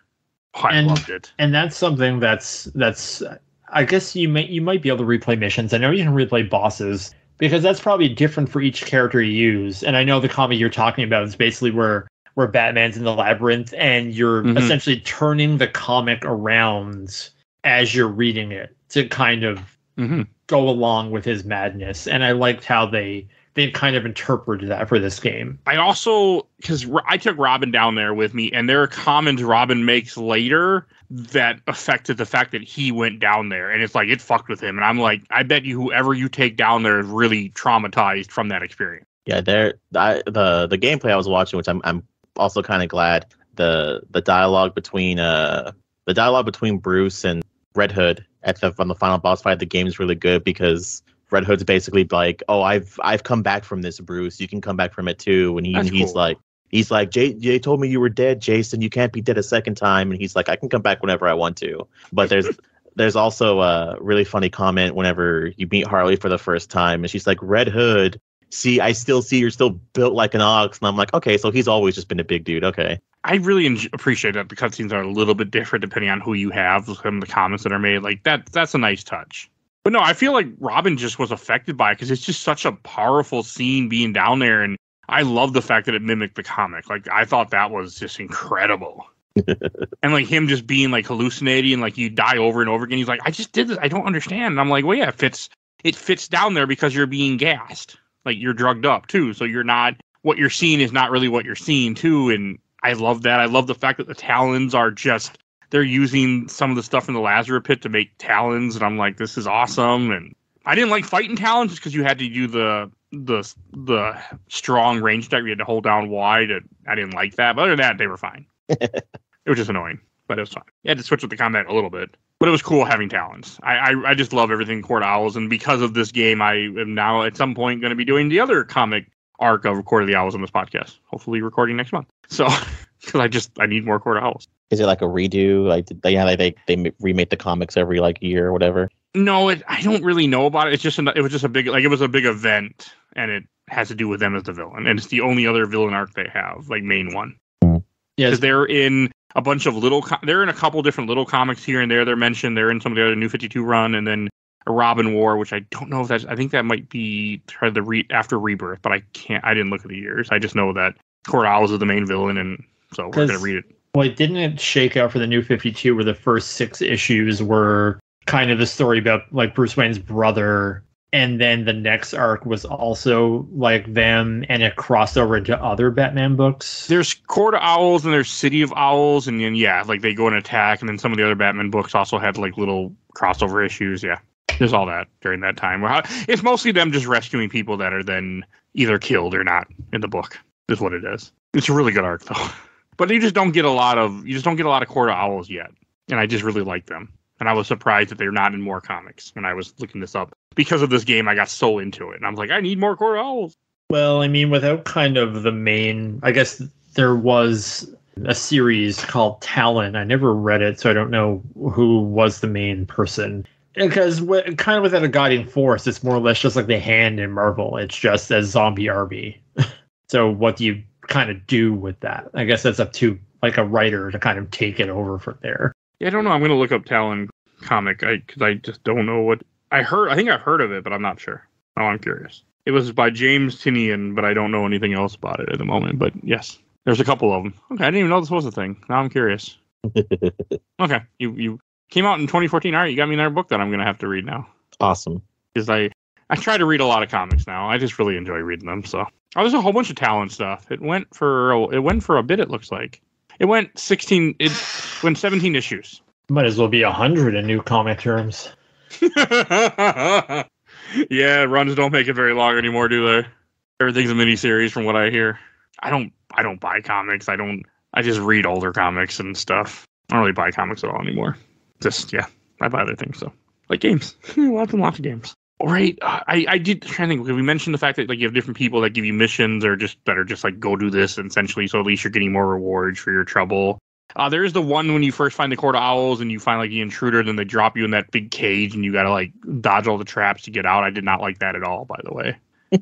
S2: oh, I
S4: And-
S2: loved it.
S4: and that's something that's that's I guess you may you might be able to replay missions. I know you can replay bosses because that's probably different for each character you use. And I know the comic you're talking about is basically where where Batman's in the labyrinth and you're
S2: Mhm.
S4: essentially turning the comic around as you're reading it to kind of
S2: hmm
S4: go along with his madness. And I liked how they they kind of interpreted that for this game.
S2: I also because I took Robin down there with me, and there are comments Robin makes later that affected the fact that he went down there, and it's like it fucked with him. And I'm like, I bet you whoever you take down there is really traumatized from that experience.
S3: Yeah, there. I, the the gameplay I was watching, which I'm I'm also kind of glad the the dialogue between uh the dialogue between Bruce and Red Hood at the from the final boss fight the game is really good because Red Hood's basically like, oh, I've I've come back from this, Bruce. You can come back from it too. And he,
S2: That's
S3: he's
S2: cool.
S3: like. He's like, Jay, Jay told me you were dead, Jason. You can't be dead a second time. And he's like, I can come back whenever I want to. But there's there's also a really funny comment whenever you meet Harley for the first time, and she's like, Red Hood, see, I still see you're still built like an ox. And I'm like, okay, so he's always just been a big dude. Okay.
S2: I really en- appreciate that the cutscenes are a little bit different depending on who you have. Some of the comments that are made, like that, that's a nice touch. But no, I feel like Robin just was affected by it because it's just such a powerful scene being down there, and I love the fact that it mimicked the comic. Like I thought that was just incredible. and like him just being like hallucinating, and like you die over and over again. He's like, I just did this. I don't understand. And I'm like, well, yeah, it fits. It fits down there because you're being gassed. Like you're drugged up too, so you're not. What you're seeing is not really what you're seeing too, and I love that. I love the fact that the talons are just they're using some of the stuff in the Lazarus pit to make talons, and I'm like, this is awesome. And I didn't like fighting talons just because you had to do the the the strong range attack. You had to hold down wide. And I didn't like that, but other than that, they were fine. it was just annoying, but it was fine. You had to switch with the combat a little bit, but it was cool having talons. I I, I just love everything Court of Owls, and because of this game, I am now at some point going to be doing the other comic arc of Court of the Owls on this podcast. Hopefully, recording next month. So, because I just I need more Court of Owls.
S3: Is it like a redo? Like, they, yeah, they, they ma- remake the comics every like year or whatever.
S2: No, it, I don't really know about it. It's just an, it was just a big like it was a big event, and it has to do with them as the villain, and it's the only other villain arc they have, like main one, hmm.
S4: Yes,
S2: because they're in a bunch of little. Co- they're in a couple different little comics here and there. They're mentioned. They're in some of the other New Fifty Two run, and then a Robin War, which I don't know if that's. I think that might be the re, after Rebirth, but I can't. I didn't look at the years. I just know that Court Owls is the main villain, and so we're gonna read it.
S4: Well, didn't it shake out for the new 52 where the first six issues were kind of the story about like Bruce Wayne's brother and then the next arc was also like them and it crossed over into other Batman books.
S2: There's Court of Owls and there's City of Owls, and then yeah, like they go and attack, and then some of the other Batman books also had like little crossover issues. Yeah, there's all that during that time. It's mostly them just rescuing people that are then either killed or not in the book. Is what it is. It's a really good arc though, but you just don't get a lot of you just don't get a lot of Court of Owls yet, and I just really like them. And I was surprised that they're not in more comics when I was looking this up because of this game. I got so into it, and I was like, I need more Court Owls.
S4: Well, I mean, without kind of the main, I guess there was a series called Talon. I never read it, so I don't know who was the main person. Because w- kind of without a guiding force, it's more or less just like the hand in Marvel. It's just a zombie army. so what do you kind of do with that? I guess that's up to like a writer to kind of take it over from there.
S2: Yeah, I don't know. I'm gonna look up Talon comic because I, just don't know what I heard. I think I've heard of it, but I'm not sure. Oh, I'm curious. It was by James Tynion, but I don't know anything else about it at the moment. But yes, there's a couple of them. Okay, I didn't even know this was a thing. Now I'm curious. Okay, you you came out in 2014. All right, you got me another book that I'm gonna have to read now
S3: awesome.
S2: because I I try to read a lot of comics now. I just really enjoy reading them. So oh, there's a whole bunch of Talon stuff. It went for a- it went for a bit. It looks like it went 16. It went 17 issues.
S4: Might as well be a hundred in new comic terms.
S2: yeah, runs don't make it very long anymore, do they? Everything's a miniseries from what I hear. I don't I don't buy comics. I don't I just read older comics and stuff. I don't really buy comics at all anymore. Just yeah, I buy other things so. Like games. lots and lots of games. Right. uh, I, I did try to think we mentioned the fact that like you have different people that give you missions or just that are just like go do this essentially so at least you're getting more rewards for your trouble. Uh, there's the one when you first find the court of owls and you find like the intruder, then they drop you in that big cage and you gotta like dodge all the traps to get out. I did not like that at all, by the way.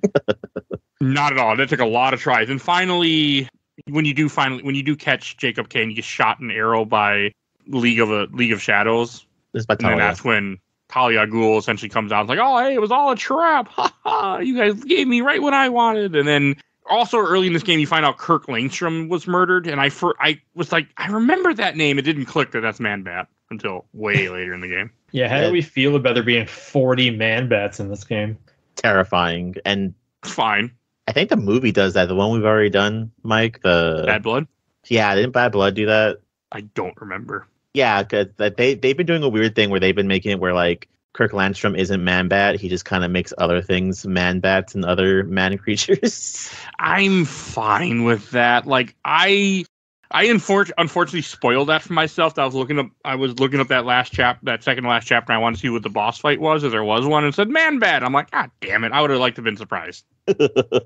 S2: Not at all. That took a lot of tries. And finally, when you do finally when you do catch Jacob Kane, you get shot an arrow by League of uh, League of Shadows.
S3: This is by
S2: And then that's when Talia Ghul essentially comes out and is like, oh, hey, it was all a trap. Ha ha. You guys gave me right what I wanted. And then also early in this game, you find out Kirk Langstrom was murdered. And I, for, I was like, I remember that name. It didn't click that that's Man Bat until way later in the game.
S4: Yeah, how
S3: Yeah.
S4: do we feel about there being 40 man bats in this game?
S3: terrifying. And
S2: fine.
S3: I think the movie does that. The one we've already done, Mike. The
S2: Bad Blood?
S3: yeah, didn't Bad Blood do that?
S2: I don't remember.
S3: Yeah, because they they've been doing a weird thing where they've been making it where like Kirk Langstrom isn't man bat. He just kind of makes other things man bats and other man creatures.
S2: I'm fine with that. Like I I unfor- unfortunately spoiled that for myself. I was looking up I was looking up that last chap that second last chapter and I wanted to see what the boss fight was, if there was one, and said man bat. I'm like, God damn it, I would have liked to have been surprised.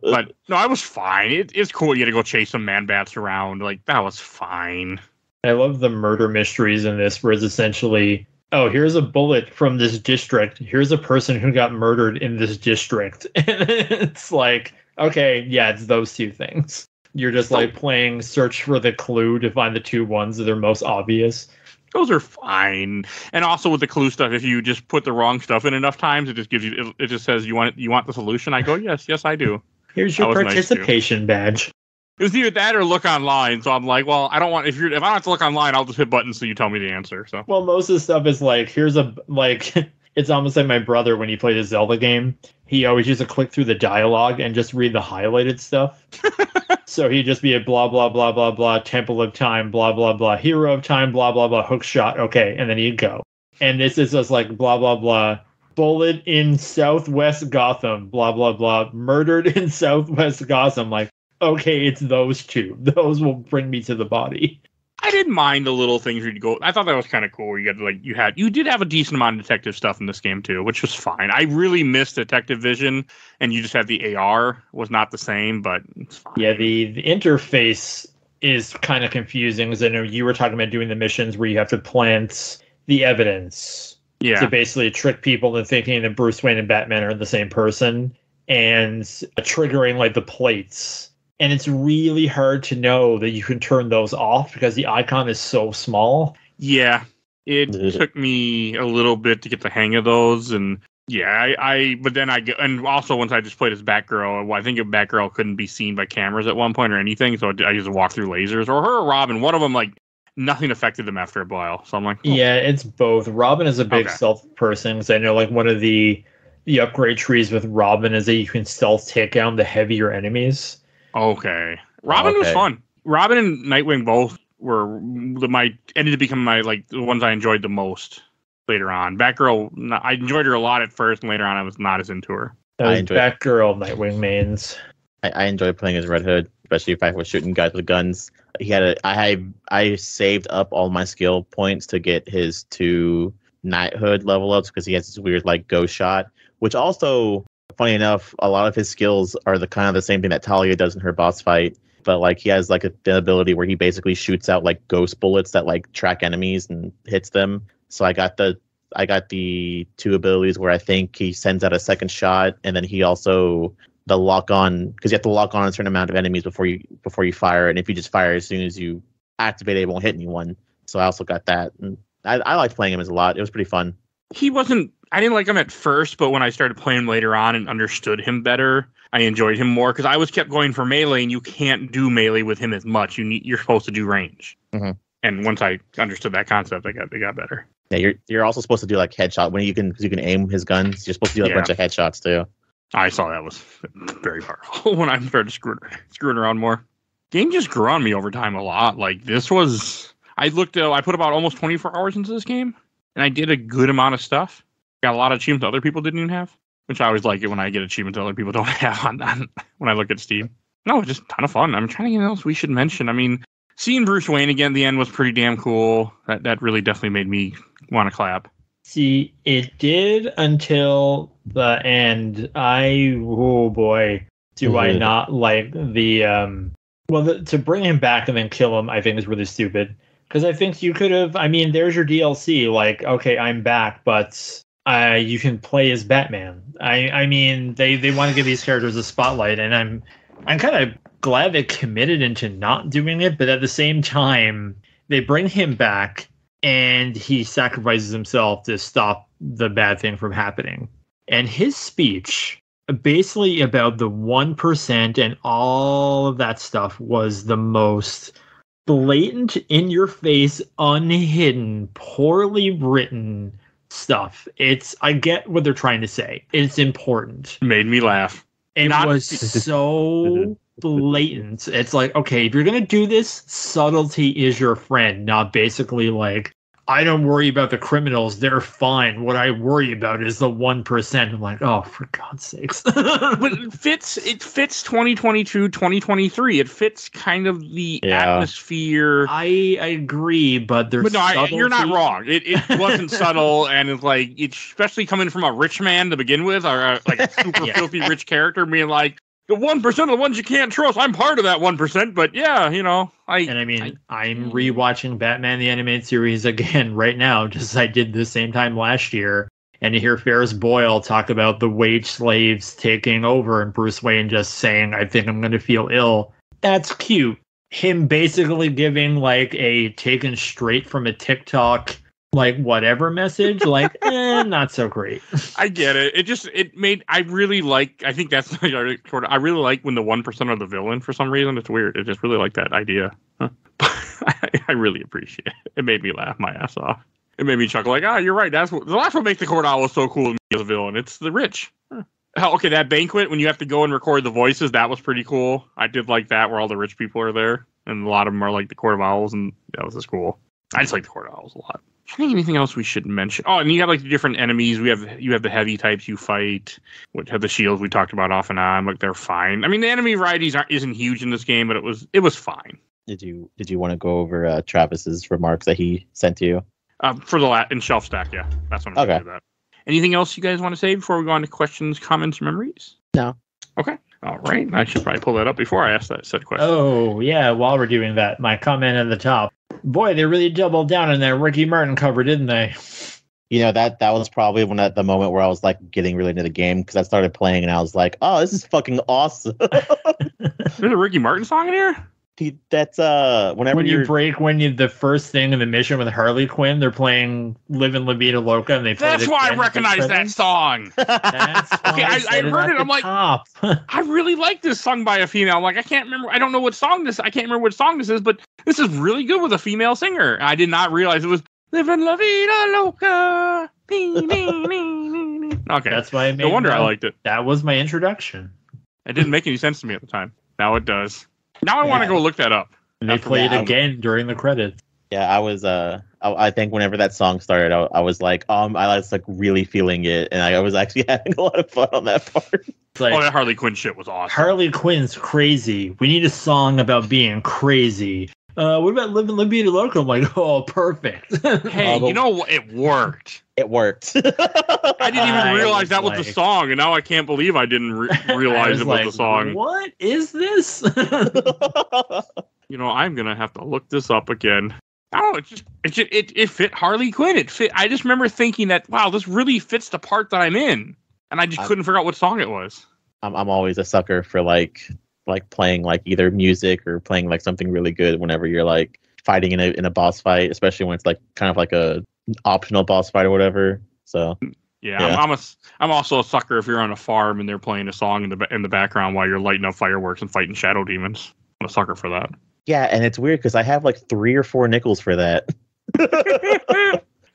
S2: But no, I was fine. It, it's cool you get to go chase some man bats around. Like that was fine.
S4: I love the murder mysteries in this, where it's essentially, oh, here's a bullet from this district. Here's a person who got murdered in this district. And it's like, okay, yeah, it's those two things. You're just like playing search for the clue to find the two ones that are most obvious.
S2: Those are fine. And also with the clue stuff, if you just put the wrong stuff in enough times, it just gives you it, it just says you want you want the solution. I go, Yes, yes I do.
S4: Here's
S2: That
S4: your
S2: was nice,
S4: participation badge.
S2: It was either that or look online. So I'm like, well, I don't want if you're if I don't have to look online, I'll just hit buttons so you tell me the answer. So
S4: Well, most of the stuff is like, here's a like, it's almost like my brother when he played a Zelda game. He always used to click through the dialogue and just read the highlighted stuff. so he'd just be a blah blah blah blah blah, Temple of Time, blah blah blah, Hero of Time, blah blah blah, hook shot, okay, and then he'd go. And this is just like blah blah blah. Bullet in Southwest Gotham, blah blah blah. Murdered in Southwest Gotham. Like, okay, it's those two. Those will bring me to the body.
S2: I didn't mind the little things where you go. I thought that was kind of cool. You got like you had you did have a decent amount of detective stuff in this game too, which was fine. I really missed Detective Vision, and you just had the AR was not the same, but it's fine.
S4: Yeah, the, the interface is kind of confusing because I know you were talking about doing the missions where you have to plant the evidence
S2: yeah.
S4: to basically trick people into thinking that Bruce Wayne and Batman are the same person and triggering like the plates. And it's really hard to know that you can turn those off because the icon is so small.
S2: Yeah, it took me a little bit to get the hang of those, and yeah, I, I but then I and also once I just played as Batgirl, well, I think a Batgirl couldn't be seen by cameras at one point or anything, so I used to walk through lasers, or her or Robin, one of them like nothing affected them after a while. So I'm like, oh,
S4: Yeah, it's both. Robin is a big
S2: Okay.
S4: stealth person because I know like one of the the upgrade trees with Robin is that you can stealth take down the heavier enemies.
S2: Okay. Robin was
S3: Okay.
S2: fun. Robin and Nightwing both were the, my ended to become my like the ones I enjoyed the most later on. Batgirl, no- I enjoyed her a lot at first, and later on I was not as into her.
S4: That
S3: I
S4: was
S3: enjoyed-
S4: Batgirl, Nightwing mains.
S3: I, I enjoy playing as Red Hood, especially if I was shooting guys with guns. He had a I had I saved up all my skill points to get his two knighthood level ups because he has this weird like ghost shot, which also funny enough, a lot of his skills are the kind of the same thing that Talia does in her boss fight. But like he has like a, the ability where he basically shoots out like ghost bullets that like track enemies and hits them. So I got the I got the two abilities where I think he sends out a second shot, and then he also the lock on because you have to lock on a certain amount of enemies before you before you fire, and if you just fire as soon as you activate it, it won't hit anyone. So I also got that. And I, I liked playing him as a lot. It was pretty fun.
S2: He wasn't I didn't like him at first, but when I started playing later on and understood him better, I enjoyed him more because I was kept going for melee and you can't do melee with him as much. You need you're supposed to do range.
S3: Mhm.
S2: And once I understood that concept, I got they got better.
S3: Yeah, you're you're also supposed to do like headshot when you can because you can aim his guns. You're supposed to do a
S2: Yeah.
S3: bunch of headshots too.
S2: I saw that was very powerful when I started screwing screwing around more. Game just grew on me over time a lot. Like this was I looked uh, I put about almost 24 hours into this game and I did a good amount of stuff. Got a lot of achievements other people didn't even have, which I always like it when I get achievements other people don't have on, on when I look at Steam. No, just a ton of fun. I'm trying to get else we should mention. I mean, seeing Bruce Wayne again at the end was pretty damn cool. That that really definitely made me want to clap.
S4: See, it did until the end. I oh boy, do I not like the um well the, to bring him back and then kill him, I think is really stupid. Because I think you could have I mean, there's your DLC, like, okay, I'm back, but uh, you can play as Batman. I I mean they they want to give these characters a spotlight, and I'm I'm kind of glad they committed into not doing it, but at the same time they bring him back and he sacrifices himself to stop the bad thing from happening. And his speech basically about the 1% and all of that stuff was the most blatant in your face unhidden poorly written stuff. It's i get what they're trying to say. It's important.
S2: Made me laugh.
S4: it
S2: Not-
S4: was so blatant. It's like okay if you're gonna do this subtlety is your friend not basically like i don't worry about the criminals they're fine what i worry about is the 1% i'm like oh for god's sakes
S2: But it fits it fits 2022, 2023. It fits kind of the
S3: Yeah.
S2: atmosphere.
S4: I, I agree, but there's
S2: But no, I, you're not wrong. It, it wasn't subtle, and it's like, it's especially coming from a rich man to begin with, or a, like a super
S4: Yeah.
S2: filthy rich character, being like, the one percent of the ones you can't trust. I'm part of that one percent, but yeah, you know, I
S4: And I mean, I, am rewatching Batman the Animated Series again right now, just as I did the same time last year. And to hear Ferris Boyle talk about the wage slaves taking over and Bruce Wayne just saying, I think I'm going to feel ill. That's cute. Him basically giving like a taken straight from a TikTok, like whatever message, like, eh, not so great.
S2: I get it. It just it made I really like. I think that's sort of. I really like when the one percent are the villain for some reason. It's weird. I just really like that idea. Huh. I, I really appreciate it. It made me laugh my ass off. It made me chuckle. Like, ah, you're right. That's what, that's what makes the court owl so cool to me as a villain. It's the rich. Huh. Hell, okay, that banquet when you have to go and record the voices, that was pretty cool. I did like that where all the rich people are there, and a lot of them are like the court of owls, and that was just cool. I just like the court of owls a lot. I think anything else we should mention? Oh, and you have like the different enemies. We have you have the heavy types you fight, which have the shields we talked about off and on. Like they're fine. I mean, the enemy varieties aren't isn't huge in this game, but it was it was fine.
S3: Did you did you want to go over uh, Travis's remarks that he sent to you?
S2: Um, for the la- in shelf stack, yeah, that's what I'm
S3: Okay.
S2: okay. That. Anything else you guys want to say before we go on to questions, comments, memories?
S3: No.
S2: Okay. All right. I should probably pull that up before I ask that said question.
S4: Oh, yeah, while we're doing that, my comment at the top. Boy, they really doubled down in that Ricky Martin cover, didn't they?
S3: You know that that was probably when at the moment where I was like getting really into the game because I started playing and I was like, oh, this is fucking awesome.
S2: There's a Ricky Martin song in here.
S3: He- That's uh whenever
S4: when
S3: you're
S4: break when you the first thing in the mission with Harley Quinn, they're playing "Living La Vida Loca" and they play
S2: That's why I
S4: again at the
S2: recognize that song.
S4: That's why
S2: Okay, I- I
S4: said it
S2: heard it, I'm like- I really like this song by a female. I'm like, I can't remember. I don't know what song this. I can't remember what song this is, but this is really good with a female singer. I did not realize it was "Living La Vida Loca." Okay,
S4: That's why I made
S2: no wonder I liked it.
S4: That was my introduction.
S2: It didn't make any sense to me at the time. Now it does. Now I want to
S3: Yeah.
S2: go look that up.
S4: And they played
S3: that,
S4: it
S3: I-
S4: again during the credits.
S3: yeah, I was uh I, I think whenever that song started, I, I was like, um, I was like really feeling it, and I, I was actually having a lot of fun on that part.
S4: Like
S2: oh, that Harley Quinn shit was awesome.
S4: Harley Quinn's crazy. We need a song about being crazy. Uh, what about "Living La Vida Loca"? I'm like, oh, perfect.
S2: hey,
S3: Oh,
S2: you know what? It worked.
S3: It worked.
S2: I didn't even realize
S4: was
S2: that was the song, and now I can't believe I didn't re-
S4: I
S2: realize it was
S4: like,
S2: the song.
S4: What is this?
S2: You know, I'm gonna have to look this up again. I. It just it just, it, it fit Harley Quinn. It fit. I just remember thinking that wow, this really fits the part that I'm in, and I just
S3: I-
S2: couldn't figure out what song it was.
S3: I'm I'm always a sucker for like like playing like either music or playing like something really good whenever you're like fighting in a in a boss fight, especially when it's like kind of like a optional boss fight or whatever. So
S2: Yeah,
S3: Yeah.
S2: I'm, I'm a s- I'm also a sucker if you're on a farm and they're playing a song in the in the background while you're lighting up fireworks and fighting shadow demons. I'm a sucker for that.
S3: yeah, and it's weird because I have like three or four nickels for that.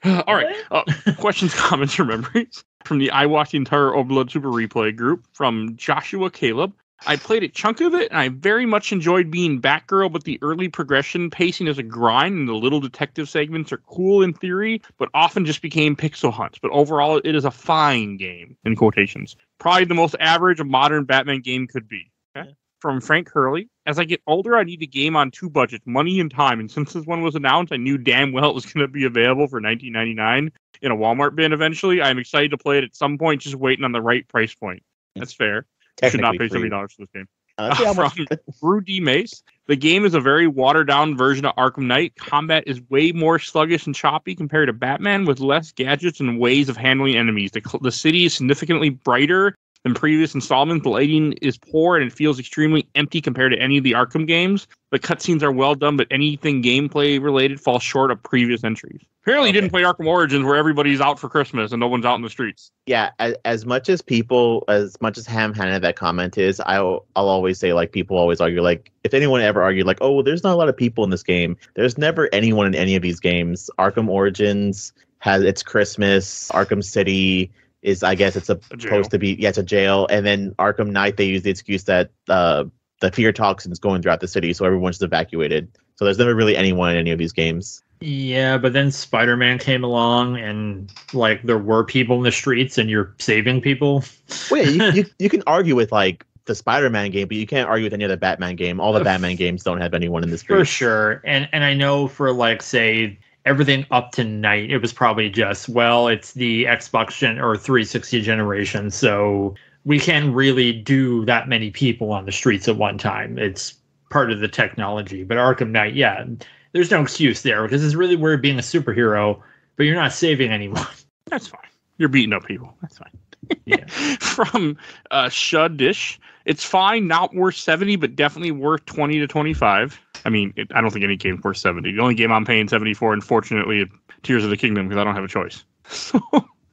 S2: All right. Uh, questions, comments, or memories from the I Watched the Entire Overblood Super Replay group from Joshua Caleb. I played a chunk of it, and I very much enjoyed being Batgirl, but the early progression pacing is a grind, and the little detective segments are cool in theory, but often just became pixel hunts. But overall, it is a fine game, in quotations. Probably the most average a modern Batman game could be. Okay? From Frank Hurley. As I get older, I need a game on two budgets, money and time. And since this one was announced, I knew damn well it was going to be available for 19.99 in a Walmart bin eventually. I'm excited to play it at some point, just waiting on the right price point. That's fair. Should not pay seventy dollars for this game.
S3: Uh, see
S2: From Brew D Mace. The game is a very watered down version of Arkham Knight. Combat is way more sluggish and choppy compared to Batman, with less gadgets and ways of handling enemies. The, the city is significantly brighter than previous installments. The lighting is poor and it feels extremely empty compared to any of the Arkham games. The cutscenes are well done, but anything gameplay related falls short of previous entries. Apparently, you didn't play Arkham Origins, where everybody's out for Christmas and no one's out in the streets.
S3: Yeah, as, as much as people, as much as ham handed that comment is, I'll I'll always say like people always argue like if anyone ever argued like oh well, there's not a lot of people in this game. There's never anyone in any of these games. Arkham Origins has its Christmas. Arkham City is I guess it's supposed to be yeah it's a jail, and then Arkham Knight they use the excuse that uh the fear toxins going throughout the city, so everyone's evacuated. So there's never really anyone in any of these games.
S4: Yeah, but then Spider Man came along and like there were people in the streets and you're saving people.
S3: Wait, you, you, you can argue with like the Spider-Man game, but you can't argue with any other Batman game. All the Batman games don't have anyone in the
S4: For sure. And and I know for like say everything up to Knight, it was probably just well, it's the Xbox gen or 360 generation, so we can't really do that many people on the streets at one time. It's part of the technology. But Arkham Knight, yeah, there's no excuse there because it's really weird being a superhero, but you're not saving anyone.
S2: That's fine. You're beating up people. That's fine.
S4: Yeah.
S2: From uh, Shud Dish, it's fine, not worth 70, but definitely worth 20 to 25. I mean, it, I don't think any game's worth 70. The only game I'm paying 70 for, unfortunately, is Tears of the Kingdom because I don't have a choice. So,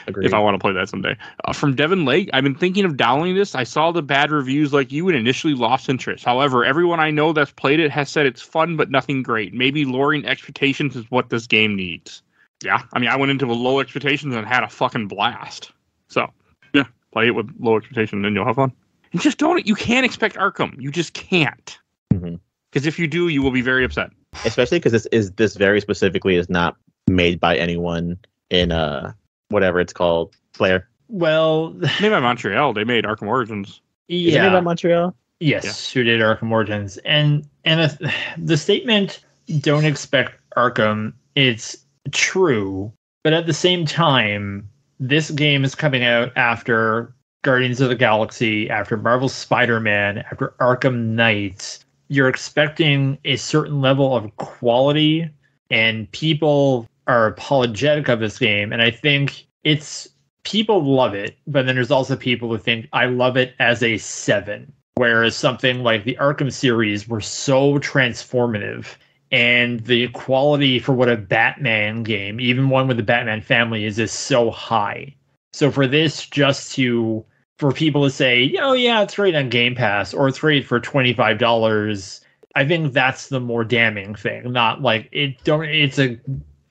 S3: Agreed.
S2: if I want to play that someday. Uh, from Devin Lake, I've been thinking of downloading this. I saw the bad reviews like you and initially lost interest. However, everyone I know that's played it has said it's fun but nothing great. Maybe lowering expectations is what this game needs. Yeah, I mean, I went into with low expectations and had a fucking blast. So, yeah, play it with low expectations and you'll have fun. And just don't, you can't expect Arkham. You just can't.
S3: Mhm.
S2: Because if you do, you will be very upset.
S3: Especially because this is this very specifically is not made by anyone in uh whatever it's called. Flair.
S4: Well,
S2: Made by Montreal, they made Arkham Origins.
S3: Is it made by
S4: yeah.
S3: Montreal?
S4: Yes, who did Arkham Origins, and and uh, the statement "Don't expect Arkham" it's true, but at the same time, this game is coming out after Guardians of the Galaxy, after Marvel Spider-Man, after Arkham Knight. You're expecting a certain level of quality, and people are apologetic of this game, and I think it's people love it, but then there's also people who think I love it as a seven. Whereas something like the Arkham series were so transformative and the quality for what a Batman game, even one with the Batman family, is is so high. So for this just to for people to say, oh yeah, it's right on Game Pass or it's right for twenty five dollars, I think that's the more damning thing. Not like it don't it's a,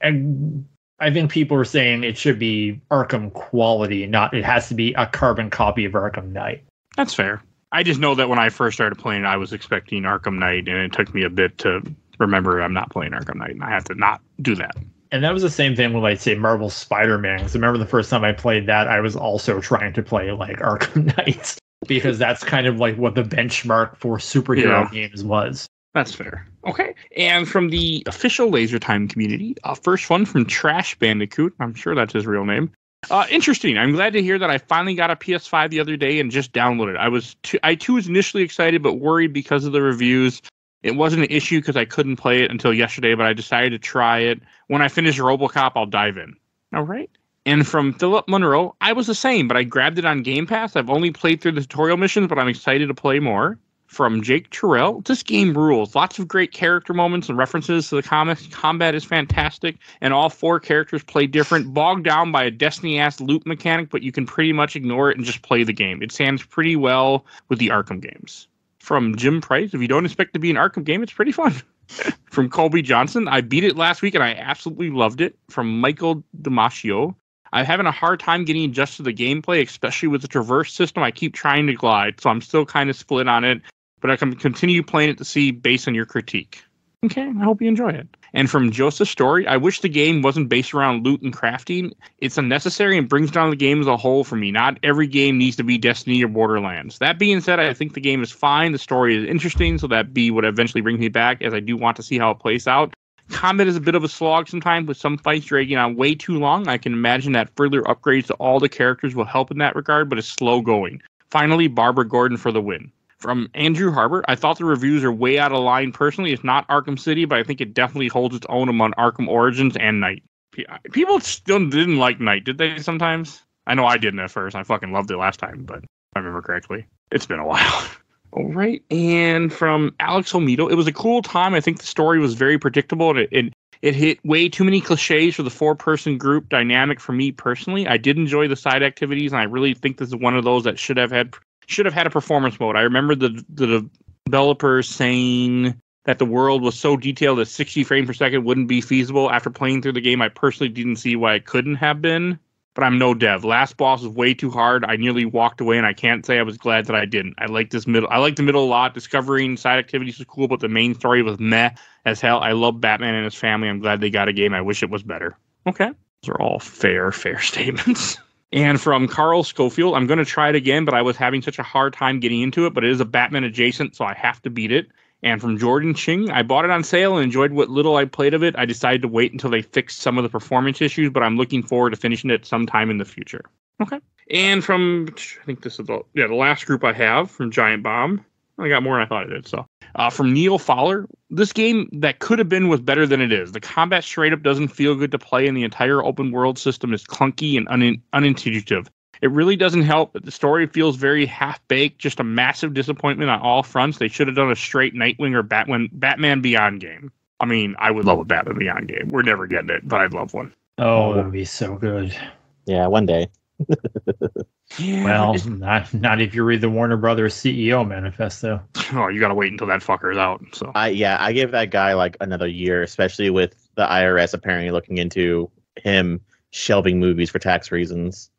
S4: a I think people are saying it should be Arkham quality, not it has to be a carbon copy of Arkham Knight.
S2: That's fair. I just know that when I first started playing, I was expecting Arkham Knight, and it took me a bit to remember I'm not playing Arkham Knight, and I have to not do that.
S4: And that was the same thing with like say Marvel Spider-Man. Because remember the first time I played that, I was also trying to play like Arkham Knight because that's kind of like what the benchmark for superhero
S2: Yeah.
S4: games was.
S2: That's fair. Okay. And from the official Laser Time community, uh, first one from Trash Bandicoot. I'm sure that's his real name. Uh, interesting. I'm glad to hear that I finally got a PS5 the other day and just downloaded. I was too, I too was initially excited but worried because of the reviews. It wasn't an issue because I couldn't play it until yesterday, but I decided to try it. When I finish RoboCop, I'll dive in. All right. And from Philip Monroe, I was the same, but I grabbed it on Game Pass. I've only played through the tutorial missions, but I'm excited to play more. From Jake Terrell, this game rules. Lots of great character moments and references to the comics. Combat is fantastic, and all four characters play different, bogged down by a Destiny ass loop mechanic, but you can pretty much ignore it and just play the game. It stands pretty well with the Arkham games. From Jim Price, if you don't expect to be an Arkham game, it's pretty fun. From Colby Johnson, I beat it last week and I absolutely loved it. From Michael Damasio, I'm having a hard time getting adjusted to the gameplay, especially with the traverse system. I keep trying to glide, so I'm still kind of split on it, but I can continue playing it to see based on your critique. Okay, I hope you enjoy it. And from Joseph Story, I wish the game wasn't based around loot and crafting. It's unnecessary and brings down the game as a whole for me. Not every game needs to be Destiny or Borderlands. That being said, I think the game is fine. The story is interesting, so that be what eventually brings me back, as I do want to see how it plays out. Combat is a bit of a slog sometimes, with some fights dragging on way too long. I can imagine that further upgrades to all the characters will help in that regard, but it's slow going. Finally, Barbara Gordon for the win. From Andrew Harbert, I thought the reviews are way out of line personally. It's not Arkham City, but I think it definitely holds its own among Arkham Origins and Knight. P- People still didn't like Knight, did they sometimes? I know I didn't at first. I fucking loved it last time, but I remember correctly. It's been a while. All right. And from Alex Homito, it was a cool time. I think the story was very predictable and it, it, it hit way too many cliches for the four person group dynamic for me personally. I did enjoy the side activities, and I really think this is one of those that should have had should have had a performance mode. I remember the the developers saying that the world was so detailed that 60 frames per second wouldn't be feasible. After playing through the game, I personally didn't see why it couldn't have been. But I'm no dev. Last boss was way too hard. I nearly walked away, and I can't say I was glad that I didn't. I like this middle. I like the middle a lot. Discovering side activities was cool, but the main story was meh as hell. I love Batman and his family. I'm glad they got a game. I wish it was better. Okay, those are all fair, fair statements. And from Carl Schofield, I'm going to try it again, but I was having such a hard time getting into it. But it is a Batman adjacent, so I have to beat it. And from Jordan Ching, I bought it on sale and enjoyed what little I played of it. I decided to wait until they fixed some of the performance issues, but I'm looking forward to finishing it sometime in the future. Okay. And from, I think this is the, yeah, the last group I have from Giant Bomb. I got more than I thought I did. So, uh, from Neil Fowler, this game that could have been was better than it is. The combat straight up doesn't feel good to play, and the entire open world system is clunky and un- unintuitive. It really doesn't help that the story feels very half baked, just a massive disappointment on all fronts. They should have done a straight Nightwing or Batman, Batman Beyond game. I mean, I would love a Batman Beyond game. We're never getting it, but I'd love one.
S4: Oh, that would be so good.
S3: Yeah, one day.
S2: Yeah,
S4: Well, not not if you read the Warner Brothers CEO manifesto.
S2: oh, you got to wait until that fucker's out. So,
S3: I yeah, I give that guy like another year, especially with the IRS apparently looking into him shelving movies for tax reasons.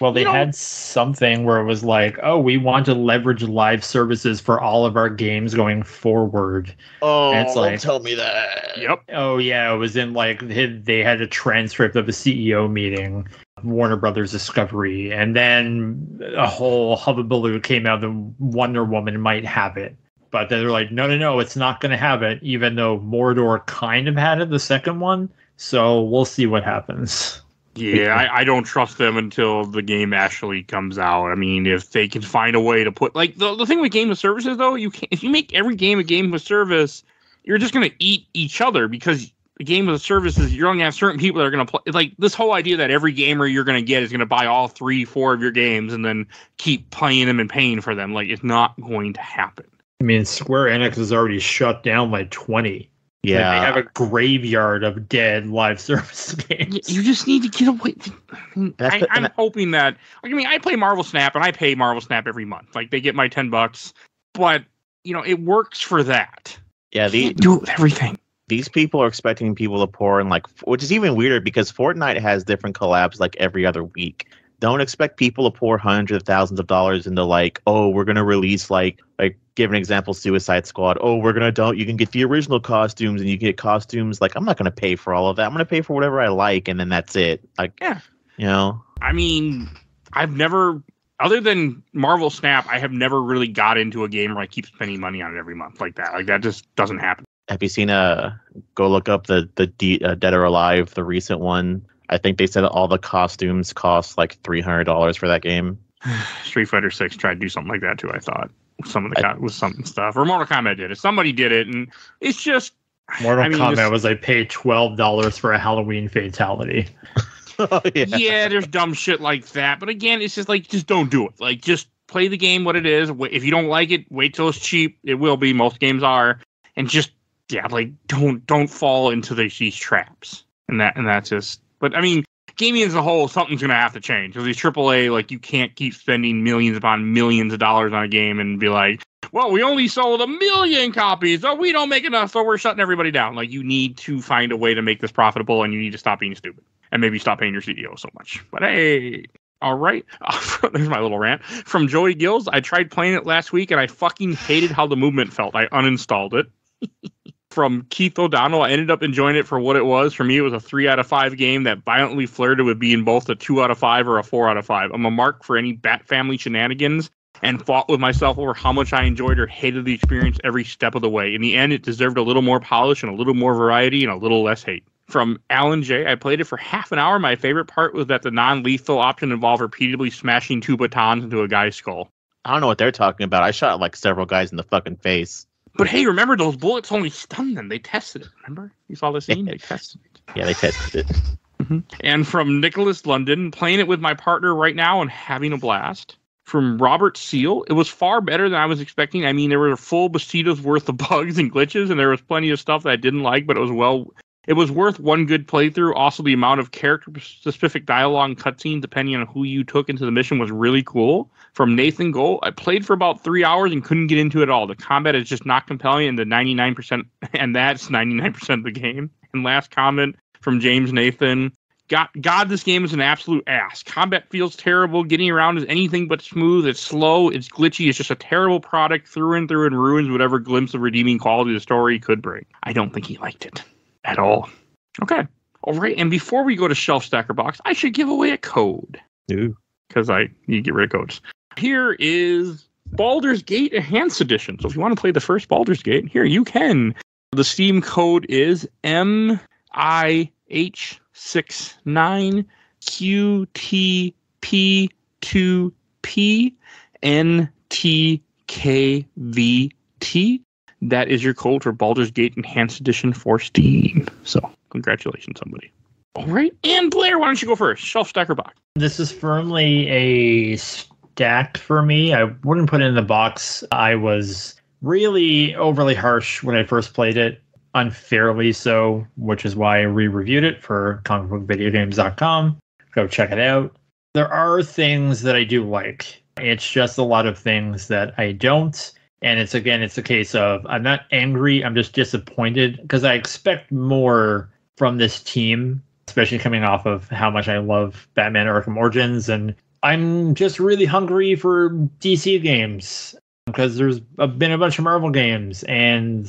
S4: Well, they
S2: You know-
S4: had something where it was like, oh, we want to leverage live services for all of our games going forward.
S3: Oh,
S4: And it's
S3: don't
S4: like-
S3: tell me that.
S2: yep.
S4: Oh yeah, it was in like they they had a transcript of a CEO meeting, Warner Brothers Discovery, and then a whole hubbubaloo came out that Wonder Woman might have it. But they're like, no, no, no, it's not going to have it, even though Mordor kind of had it, the second one. So we'll see what happens.
S2: Yeah, I, I don't trust them until the game actually comes out. I mean, if they can find a way to put like the, the thing with game of services though, you can if you make every game a game of service, you're just gonna eat each other because the game of services you're gonna have certain people that are gonna play like this whole idea that every gamer you're gonna get is gonna buy all three, four of your games and then keep playing them and paying for them. Like it's not going to happen.
S4: I mean, Square Enix is already shut down like 20.
S3: Yeah,
S4: Like, they have a graveyard of dead live service games.
S2: You just need to get away. I mean,
S3: That's
S2: I,
S3: the-
S2: I'm hoping that. I mean, I play Marvel Snap and I pay Marvel Snap every month. Like they get my ten bucks, but you know it works for that.
S3: yeah.
S2: You
S3: The,
S2: do everything.
S3: these people are expecting people to pour in like, which is even weirder because Fortnite has different collabs like every other week. Don't expect people to pour hundreds of thousands of dollars into like, oh, we're gonna release like, like give an example, Suicide Squad. Oh, we're gonna don't. You can get the original costumes and you get costumes. Like, I'm not gonna pay for all of that. I'm gonna pay for whatever I like, and then that's it. Like,
S2: Yeah.
S3: you know,
S2: I mean, I've never, other than Marvel Snap, I have never really got into a game where I keep spending money on it every month like that. Like that just doesn't happen.
S3: have you seen uh go look up the the D, uh, Dead or Alive, the recent one? I think they said all the costumes cost like three hundred dollars for that game.
S2: Street Fighter Six tried to do something like that too. I thought with some of the
S3: I-
S2: co- with some stuff, or Mortal Kombat did it. Somebody did it, and it's just
S4: Mortal
S2: I mean,
S4: Kombat
S2: just-
S4: was I paid twelve dollars for a Halloween fatality.
S3: oh, yeah.
S2: yeah, there's dumb shit like that. But again, it's just like just don't do it. Like just play the game what it is. If you don't like it, wait till it's cheap. It will be. Most games are, and just yeah, like don't don't fall into these, these traps. And that and that's just. But I mean, gaming as a whole, something's gonna have to change. Because these AAA, like you can't keep spending millions upon millions of dollars on a game and be like, well, we only sold a million copies. Oh, we don't make enough, so we're shutting everybody down. Like you need to find a way to make this profitable, and you need to stop being stupid and maybe stop paying your CEO so much. But hey, all right. there's my little rant from Joey Gills. I tried playing it last week and I fucking hated how the movement felt. I uninstalled it. from Keith O'Donnell, I ended up enjoying it for what it was. For me, it was a three out of five game that violently flirted with being both a two out of five or a four out of five. I'm a mark for any Bat Family shenanigans and fought with myself over how much I enjoyed or hated the experience every step of the way. In the end, it deserved a little more polish and a little more variety and a little less hate from Alan J. I played it for half an hour. My favorite part was that the non lethal option involved repeatedly smashing two batons into a guy's skull.
S3: I don't know what they're talking about. I shot like several guys in the fucking face.
S2: But hey, remember those bullets only stunned them. They tested it. Remember? You saw the scene? They tested it.
S3: Yeah, they tested it. Mm-hmm.
S2: And from Nicholas London, playing it with my partner right now and having a blast. From Robert Seal, it was far better than I was expecting. I mean, there were a full Bethesda's worth of bugs and glitches, and there was plenty of stuff that I didn't like, but it was well. It was worth one good playthrough. Also, the amount of character-specific dialogue and cutscenes, depending on who you took into the mission, was really cool. From Nathan Gold, I played for about three hours and couldn't get into it at all. The combat is just not compelling, and the 99%, and that's 99% of the game. And last comment from James Nathan, God, God, this game is an absolute ass. Combat feels terrible. Getting around is anything but smooth. It's slow. It's glitchy. It's just a terrible product through and through and ruins whatever glimpse of redeeming quality the story could bring. I don't think he liked it at all. Okay. All right. And before we go to Shelf Stacker Box, I should give away a code.
S3: Ooh.
S2: Because I need to get rid of codes. Here is Baldur's Gate Enhanced Edition. So if you want to play the first Baldur's Gate, here you can. The Steam code is M I H six nine Q T P two P N T K V T. That is your code for Baldur's Gate Enhanced Edition for Steam. So congratulations, somebody. All right, and Blair, why don't you go first? Shelf stacker box.
S4: This is firmly a stack for me. I wouldn't put it in the box. I was really overly harsh when I first played it, unfairly so, which is why I re-reviewed it for comicbookvideogames.com. Go check it out. There are things that I do like. It's just a lot of things that I don't. And it's again, it's a case of I'm not angry, I'm just disappointed because I expect more from this team, especially coming off of how much I love Batman Arkham Origins. And I'm just really hungry for DC games because there's been a bunch of Marvel games, and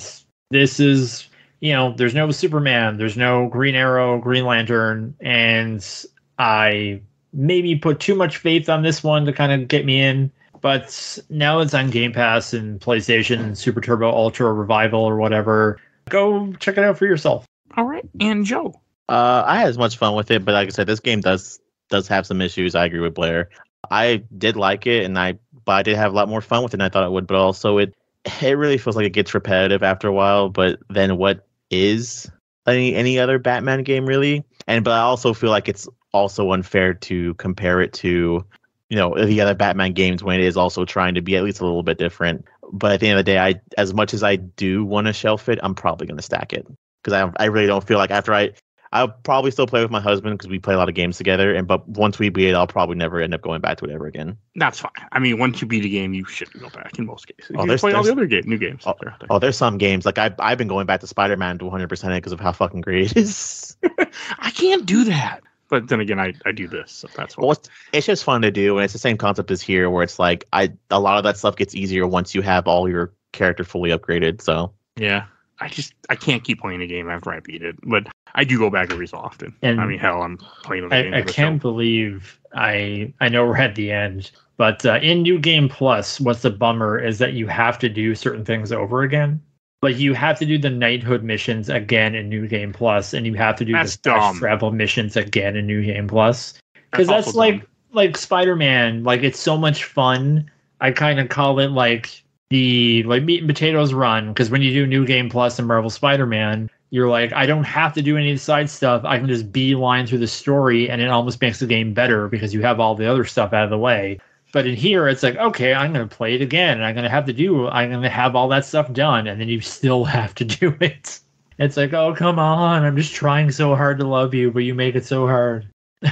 S4: this is, you know, there's no Superman, there's no Green Arrow, Green Lantern, and I maybe put too much faith on this one to kind of get me in. But now it's on Game Pass and PlayStation, Super Turbo Ultra Revival or whatever. Go check it out for yourself.
S2: All right, and Joe.
S3: Uh, I had as much fun with it, but like I said, this game does does have some issues. I agree with Blair. I did like it, and I but I did have a lot more fun with it than I thought it would. But also, it it really feels like it gets repetitive after a while. But then, what is any any other Batman game really? And but I also feel like it's also unfair to compare it to you know the other Batman games when it is also trying to be at least a little bit different. But at the end of the day, I as much as I do want to shelf it, I'm probably going to stack it because I I really don't feel like after I I'll probably still play with my husband because we play a lot of games together. And but once we beat it, I'll probably never end up going back to it ever again.
S2: That's fine. I mean, once you beat a game, you shouldn't go back in most cases.
S3: Oh,
S2: you
S3: there's-
S2: play all the other game, new games.
S3: Oh,
S2: that are out there.
S3: Oh, there's some games like I I've been going back to Spider Man to 100 percent because of how fucking great it is.
S2: I can't do that. But then again, I, I do this, so that's
S3: well,
S2: what.
S3: it's, it's just fun to do, and it's the same concept as here, where it's like I a lot of that stuff gets easier once you have all your character fully upgraded. So
S2: Yeah, I just I can't keep playing a game after I beat it. But I do go back every so often.
S4: And
S2: I mean, hell, I'm playing the game.
S4: I, I can't believe I I know we're at the end, but uh, in New Game Plus, what's the bummer is that you have to do certain things over again. Like you have to do the knighthood missions again in New Game Plus, and you have to do
S2: That's
S4: the fast travel missions again in New Game Plus. Because that's,
S2: also
S4: like
S2: dumb.
S4: like Spider Man. Like it's so much fun. I kind of call it like the like meat and potatoes run. Because when you do New Game Plus and Marvel Spider Man, you're like, I don't have to do any of the side stuff. I can just beeline through the story, and it almost makes the game better because you have all the other stuff out of the way. But in here, it's like, okay, I'm going to play it again, and I'm going to have to do, I'm going to have all that stuff done, and then you still have to do it. It's like, oh, come on, I'm just trying so hard to love you, but you make it so hard.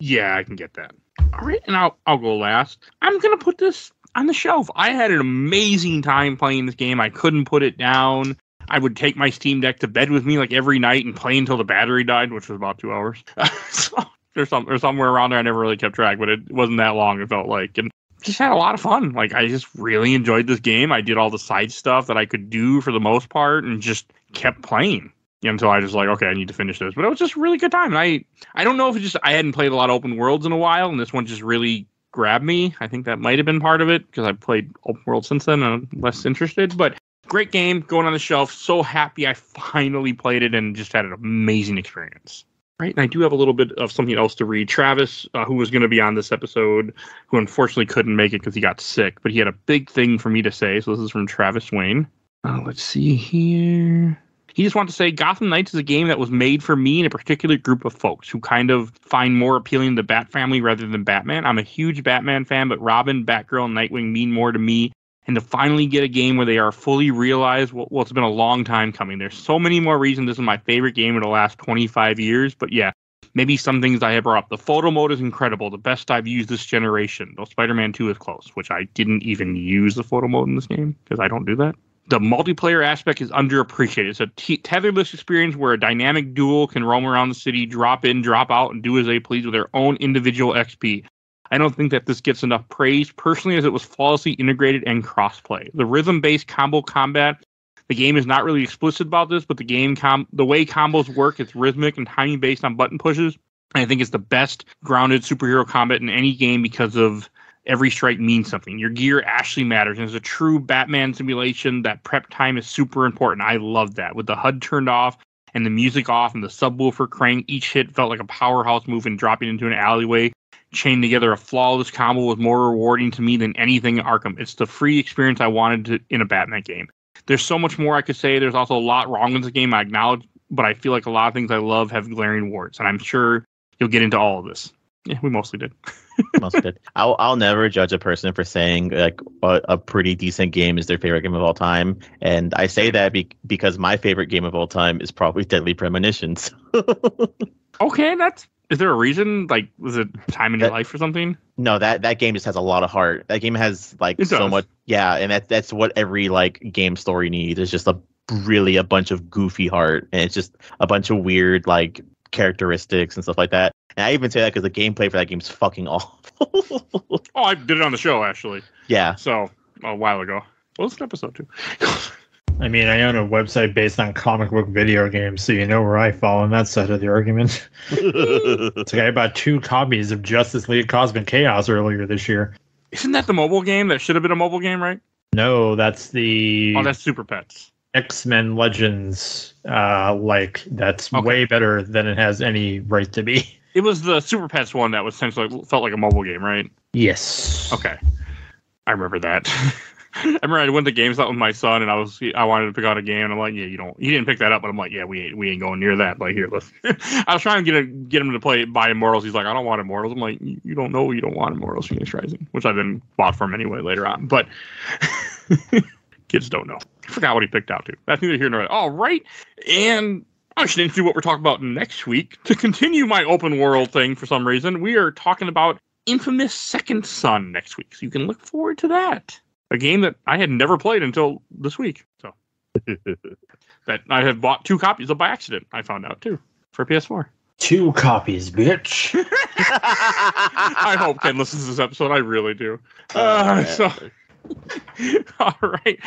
S2: Yeah, I can get that. All right, and I'll I'll go last. I'm gonna put this on the shelf. I had an amazing time playing this game. I couldn't put it down. I would take my Steam Deck to bed with me like every night and play until the battery died, which was about two hours. so there's some there's somewhere around there I never really kept track, but it wasn't that long. It felt like and just had a lot of fun. Like I just really enjoyed this game. I did all the side stuff that I could do for the most part, and just kept playing until I just like, okay, I need to finish this. But it was just a really good time. And I I don't know if it just I hadn't played a lot of open worlds in a while, and this one just really grabbed me. I think that might have been part of it because I've played open world since then. and I'm less interested, but great game going on the shelf. So happy I finally played it and just had an amazing experience. Right, and I do have a little bit of something else to read. Travis, uh, who was going to be on this episode, who unfortunately couldn't make it because he got sick, but he had a big thing for me to say. So this is from Travis Wayne. Uh, let's see here. He just wanted to say Gotham Knights is a game that was made for me and a particular group of folks who kind of find more appealing the Bat family rather than Batman. I'm a huge Batman fan, but Robin, Batgirl, and Nightwing mean more to me. And to finally get a game where they are fully realized, well, well, it's been a long time coming. There's so many more reasons this is my favorite game in the last 25 years. But yeah, maybe some things I have brought up. The photo mode is incredible, the best I've used this generation. Though Spider-Man 2 is close, which I didn't even use the photo mode in this game because I don't do that the multiplayer aspect is underappreciated. It's a t- tetherless experience where a dynamic duo can roam around the city, drop in, drop out, and do as they please with their own individual XP. I don't think that this gets enough praise personally as it was flawlessly integrated and crossplay. The rhythm-based combo combat, the game is not really explicit about this, but the game com- the way combos work, it's rhythmic and timing based on button pushes. I think it's the best grounded superhero combat in any game because of every strike means something. Your gear actually matters. And it's a true Batman simulation. That prep time is super important. I love that. With the HUD turned off and the music off and the subwoofer crank, each hit felt like a powerhouse move and dropping into an alleyway. Chained together a flawless combo was more rewarding to me than anything in Arkham. It's the free experience I wanted to, in a Batman game. There's so much more I could say. There's also a lot wrong with the game, I acknowledge, but I feel like a lot of things I love have glaring warts, and I'm sure you'll get into all of this. Yeah, we mostly did.
S3: mostly did. I'll I'll never judge a person for saying like a, a, pretty decent game is their favorite game of all time, and I say that be- because my favorite game of all time is probably Deadly Premonitions.
S2: okay, that's. Is there a reason? Like, was it time in that, your life or something?
S3: No, that that game just has a lot of heart. That game has like it so does. much. Yeah, and that that's what every like game story needs. It's just a really a bunch of goofy heart, and it's just a bunch of weird like characteristics and stuff like that. And I even say that because the gameplay for that game is fucking awful.
S2: oh, I did it on the show actually.
S3: Yeah.
S2: So a while ago. What was it episode two?
S4: I mean, I own a website based on comic book video games, so you know where I fall on that side of the argument. it's like I bought two copies of Justice League Cosmic Chaos earlier this year.
S2: Isn't that the mobile game? That should have been a mobile game, right?
S4: No, that's the.
S2: Oh, that's Super Pets.
S4: X Men Legends, uh, like that's okay. way better than it has any right to be.
S2: It was the Super Pets one that was essentially felt like a mobile game, right?
S4: Yes.
S2: Okay, I remember that. I remember I went to GameStop with my son, and I was I wanted to pick out a game, and I'm like, yeah, you don't, he didn't pick that up, but I'm like, yeah, we ain't we ain't going near that. Like here, let's. I was trying to get a, get him to play buy Immortals. He's like, I don't want Immortals. I'm like, you don't know, you don't want Immortals Fenyx Rising, which I then bought from anyway later on, but. kids don't know. I forgot what he picked out to. That's neither here nor there. All right. And I should introduce what we're talking about next week. To continue my open world thing for some reason, we are talking about Infamous Second Son next week. So you can look forward to that. A game that I had never played until this week. So that I have bought two copies of by accident, I found out too, for PS4.
S4: Two copies, bitch.
S2: I hope Ken listens to this episode. I really do. Oh, uh, so All right.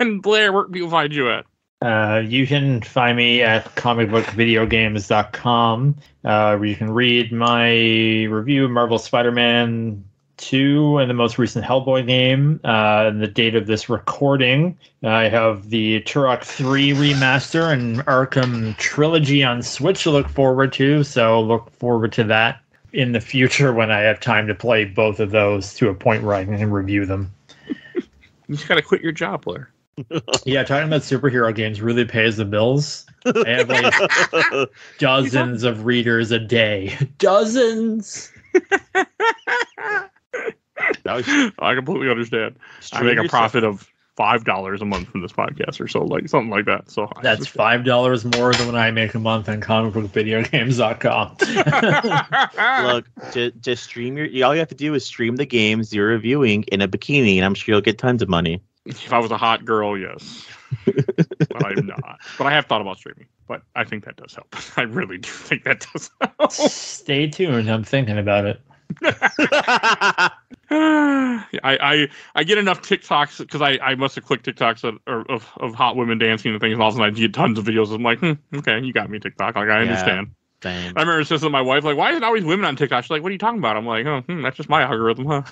S2: And Blair, where can people find you at?
S4: Uh, you can find me at comicbookvideogames.com, uh, where you can read my review of Marvel Spider-Man 2 and the most recent Hellboy game. Uh, and the date of this recording, I have the Turok 3 remaster and Arkham Trilogy on Switch to look forward to. So look forward to that in the future when I have time to play both of those to a point where I can review them.
S2: You just gotta quit your job, Blair.
S4: yeah, talking about superhero games really pays the bills. I have like dozens of readers a day. Dozens.
S2: I completely understand. I make a profit of five dollars a month from this podcast or so, like something like that. So
S4: that's five dollars more than what I make a month on comicbookvideogames.com.
S3: Look, just, just stream your. All you have to do is stream the games you're reviewing in a bikini, and I'm sure you'll get tons of money.
S2: If I was a hot girl, yes. but I'm not. But I have thought about streaming. But I think that does help. I really do think that does help.
S4: Stay tuned. I'm thinking about it.
S2: I, I I get enough TikToks because I, I must have clicked TikToks of, of, of hot women dancing and things, and all of a sudden I get tons of videos. I'm like, hmm, okay, you got me TikTok. Like I understand.
S3: Same.
S2: I remember just my wife like, why is it always women on TikTok? She's like, what are you talking about? I'm like, oh, hmm, that's just my algorithm, huh?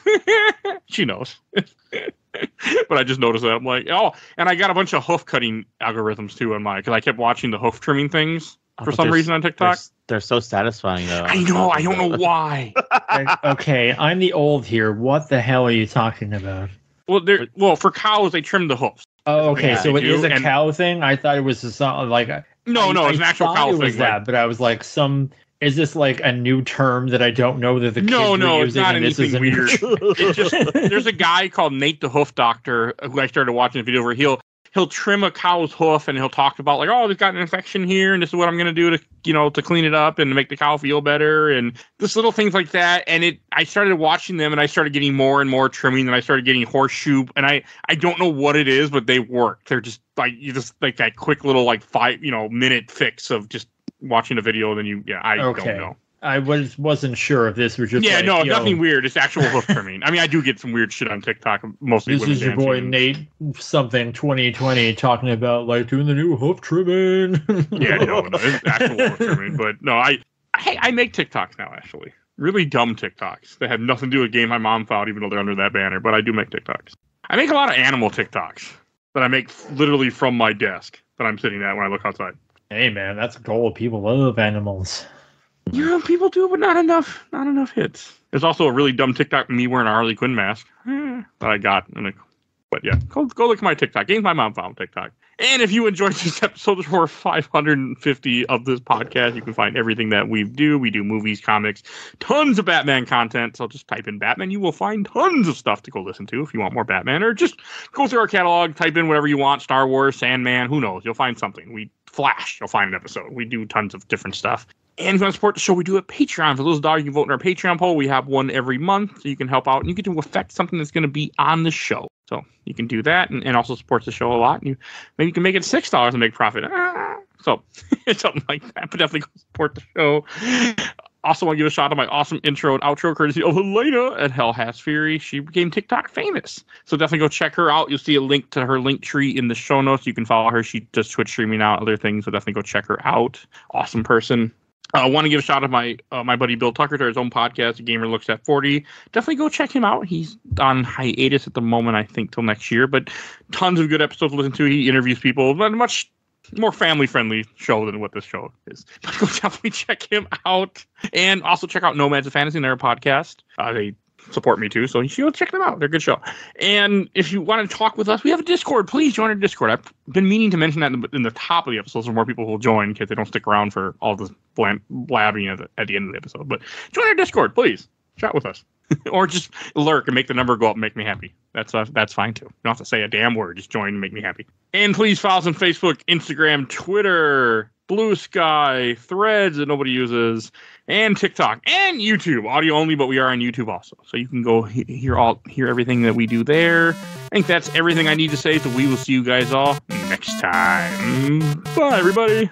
S2: she knows. but I just noticed that. I'm like, oh, and I got a bunch of hoof cutting algorithms too on my because I kept watching the hoof trimming things for
S3: Oh,
S2: some reason on
S3: They're,
S2: TikTok.
S3: they're so satisfying though.
S2: I know. I don't know why.
S4: Okay, I'm the old here. What the hell are you talking about?
S2: well, they're well for cows they trim the hoofs.
S4: Oh, okay,
S3: Yeah,
S4: so
S2: they
S4: it is
S2: do,
S4: a
S2: and-
S4: cow thing. I thought it was a song like
S2: No,
S4: I-
S2: no,
S4: I
S2: it's an actual cow
S4: it
S2: thing.
S4: was
S2: like-
S4: that, but I was like, some is this like a new term that I don't know that the kids
S2: No,
S4: were
S2: no, it's not
S4: and this is
S2: anything weird. It just there's a guy called Nate the Hoof Doctor who I started watching the video where he'll he'll trim a cow's hoof and he'll talk about like oh they've got an infection here and this is what I'm gonna do to you know to clean it up and to make the cow feel better and just little things like that and it I started watching them and I started getting more and more trimming and I started getting horseshoe and I I don't know what it is but they work they're just like you just like that quick little like five you know minute fix of just watching a video and then you yeah I
S4: Okay.
S2: don't know.
S4: I was wasn't sure if this was just
S2: Yeah,
S4: like,
S2: no, nothing weird. It's actual hoof trimming. I mean, I do get some weird shit on TikTok, mostly
S4: This is your boy. Nate something 2020 talking about like doing the new hoof trimming.
S2: Yeah, no, no, it's actual hoof trimming. But no, I, I, I make TikToks now. Actually, really dumb TikToks that have nothing to do with game my mom found, even though they're under that banner. But I do make TikToks. I make a lot of animal TikToks that I make literally from my desk that I'm sitting at when I look outside.
S4: Hey man, that's gold. People love animals.
S2: You know, people do, but not enough. Not enough hits. There's also a really dumb TikTok me wearing a Harley Quinn mask eh, that I got. In a, but yeah, go go look at my TikTok. Games my mom found TikTok. And if you enjoyed this episode or 550 of this podcast, you can find everything that we do. We do movies, comics, tons of Batman content. So just type in Batman. You will find tons of stuff to go listen to if you want more Batman, or just go through our catalog, type in whatever you want Star Wars, Sandman, who knows? You'll find something. We Flash, you'll find an episode. We do tons of different stuff. And if you want to support the show, we do a Patreon. For those dollars you can vote in our Patreon poll. We have one every month, so you can help out and you get to affect something that's going to be on the show. So you can do that and, and also supports the show a lot. And you maybe you can make it six dollars and make profit. Ah, so it's something like that. But definitely support the show. Also, want to give a shout out to my awesome intro and outro courtesy of Helena at Hell Hath Fury. She became TikTok famous. So definitely go check her out. You'll see a link to her link tree in the show notes. You can follow her. She does Twitch streaming out, other things. So definitely go check her out. Awesome person. I uh, want to give a shout out to my uh, my buddy Bill Tucker to his own podcast, Gamer Looks at 40. Definitely go check him out. He's on hiatus at the moment, I think, till next year, but tons of good episodes to listen to. He interviews people, but much more family friendly show than what this show is. But go definitely check him out. And also check out Nomads of Fantasy, and their podcast. Uh, they support me too, so you should check them out. They're a good show. And if you want to talk with us, we have a Discord. Please join our Discord. I've been meaning to mention that in the, in the top of the episode so more people will join because they don't stick around for all this blabbing at the, at the end of the episode. But join our Discord, please. Chat with us. or just lurk and make the number go up and make me happy. That's uh, that's fine too. You don't have to say a damn word. Just join and make me happy. And please follow us on Facebook, Instagram, Twitter, Blue Sky, Threads that nobody uses, and TikTok and YouTube. Audio only, but we are on YouTube also. So you can go he- hear all hear everything that we do there. I think that's everything I need to say. So we will see you guys all next time. Bye, everybody.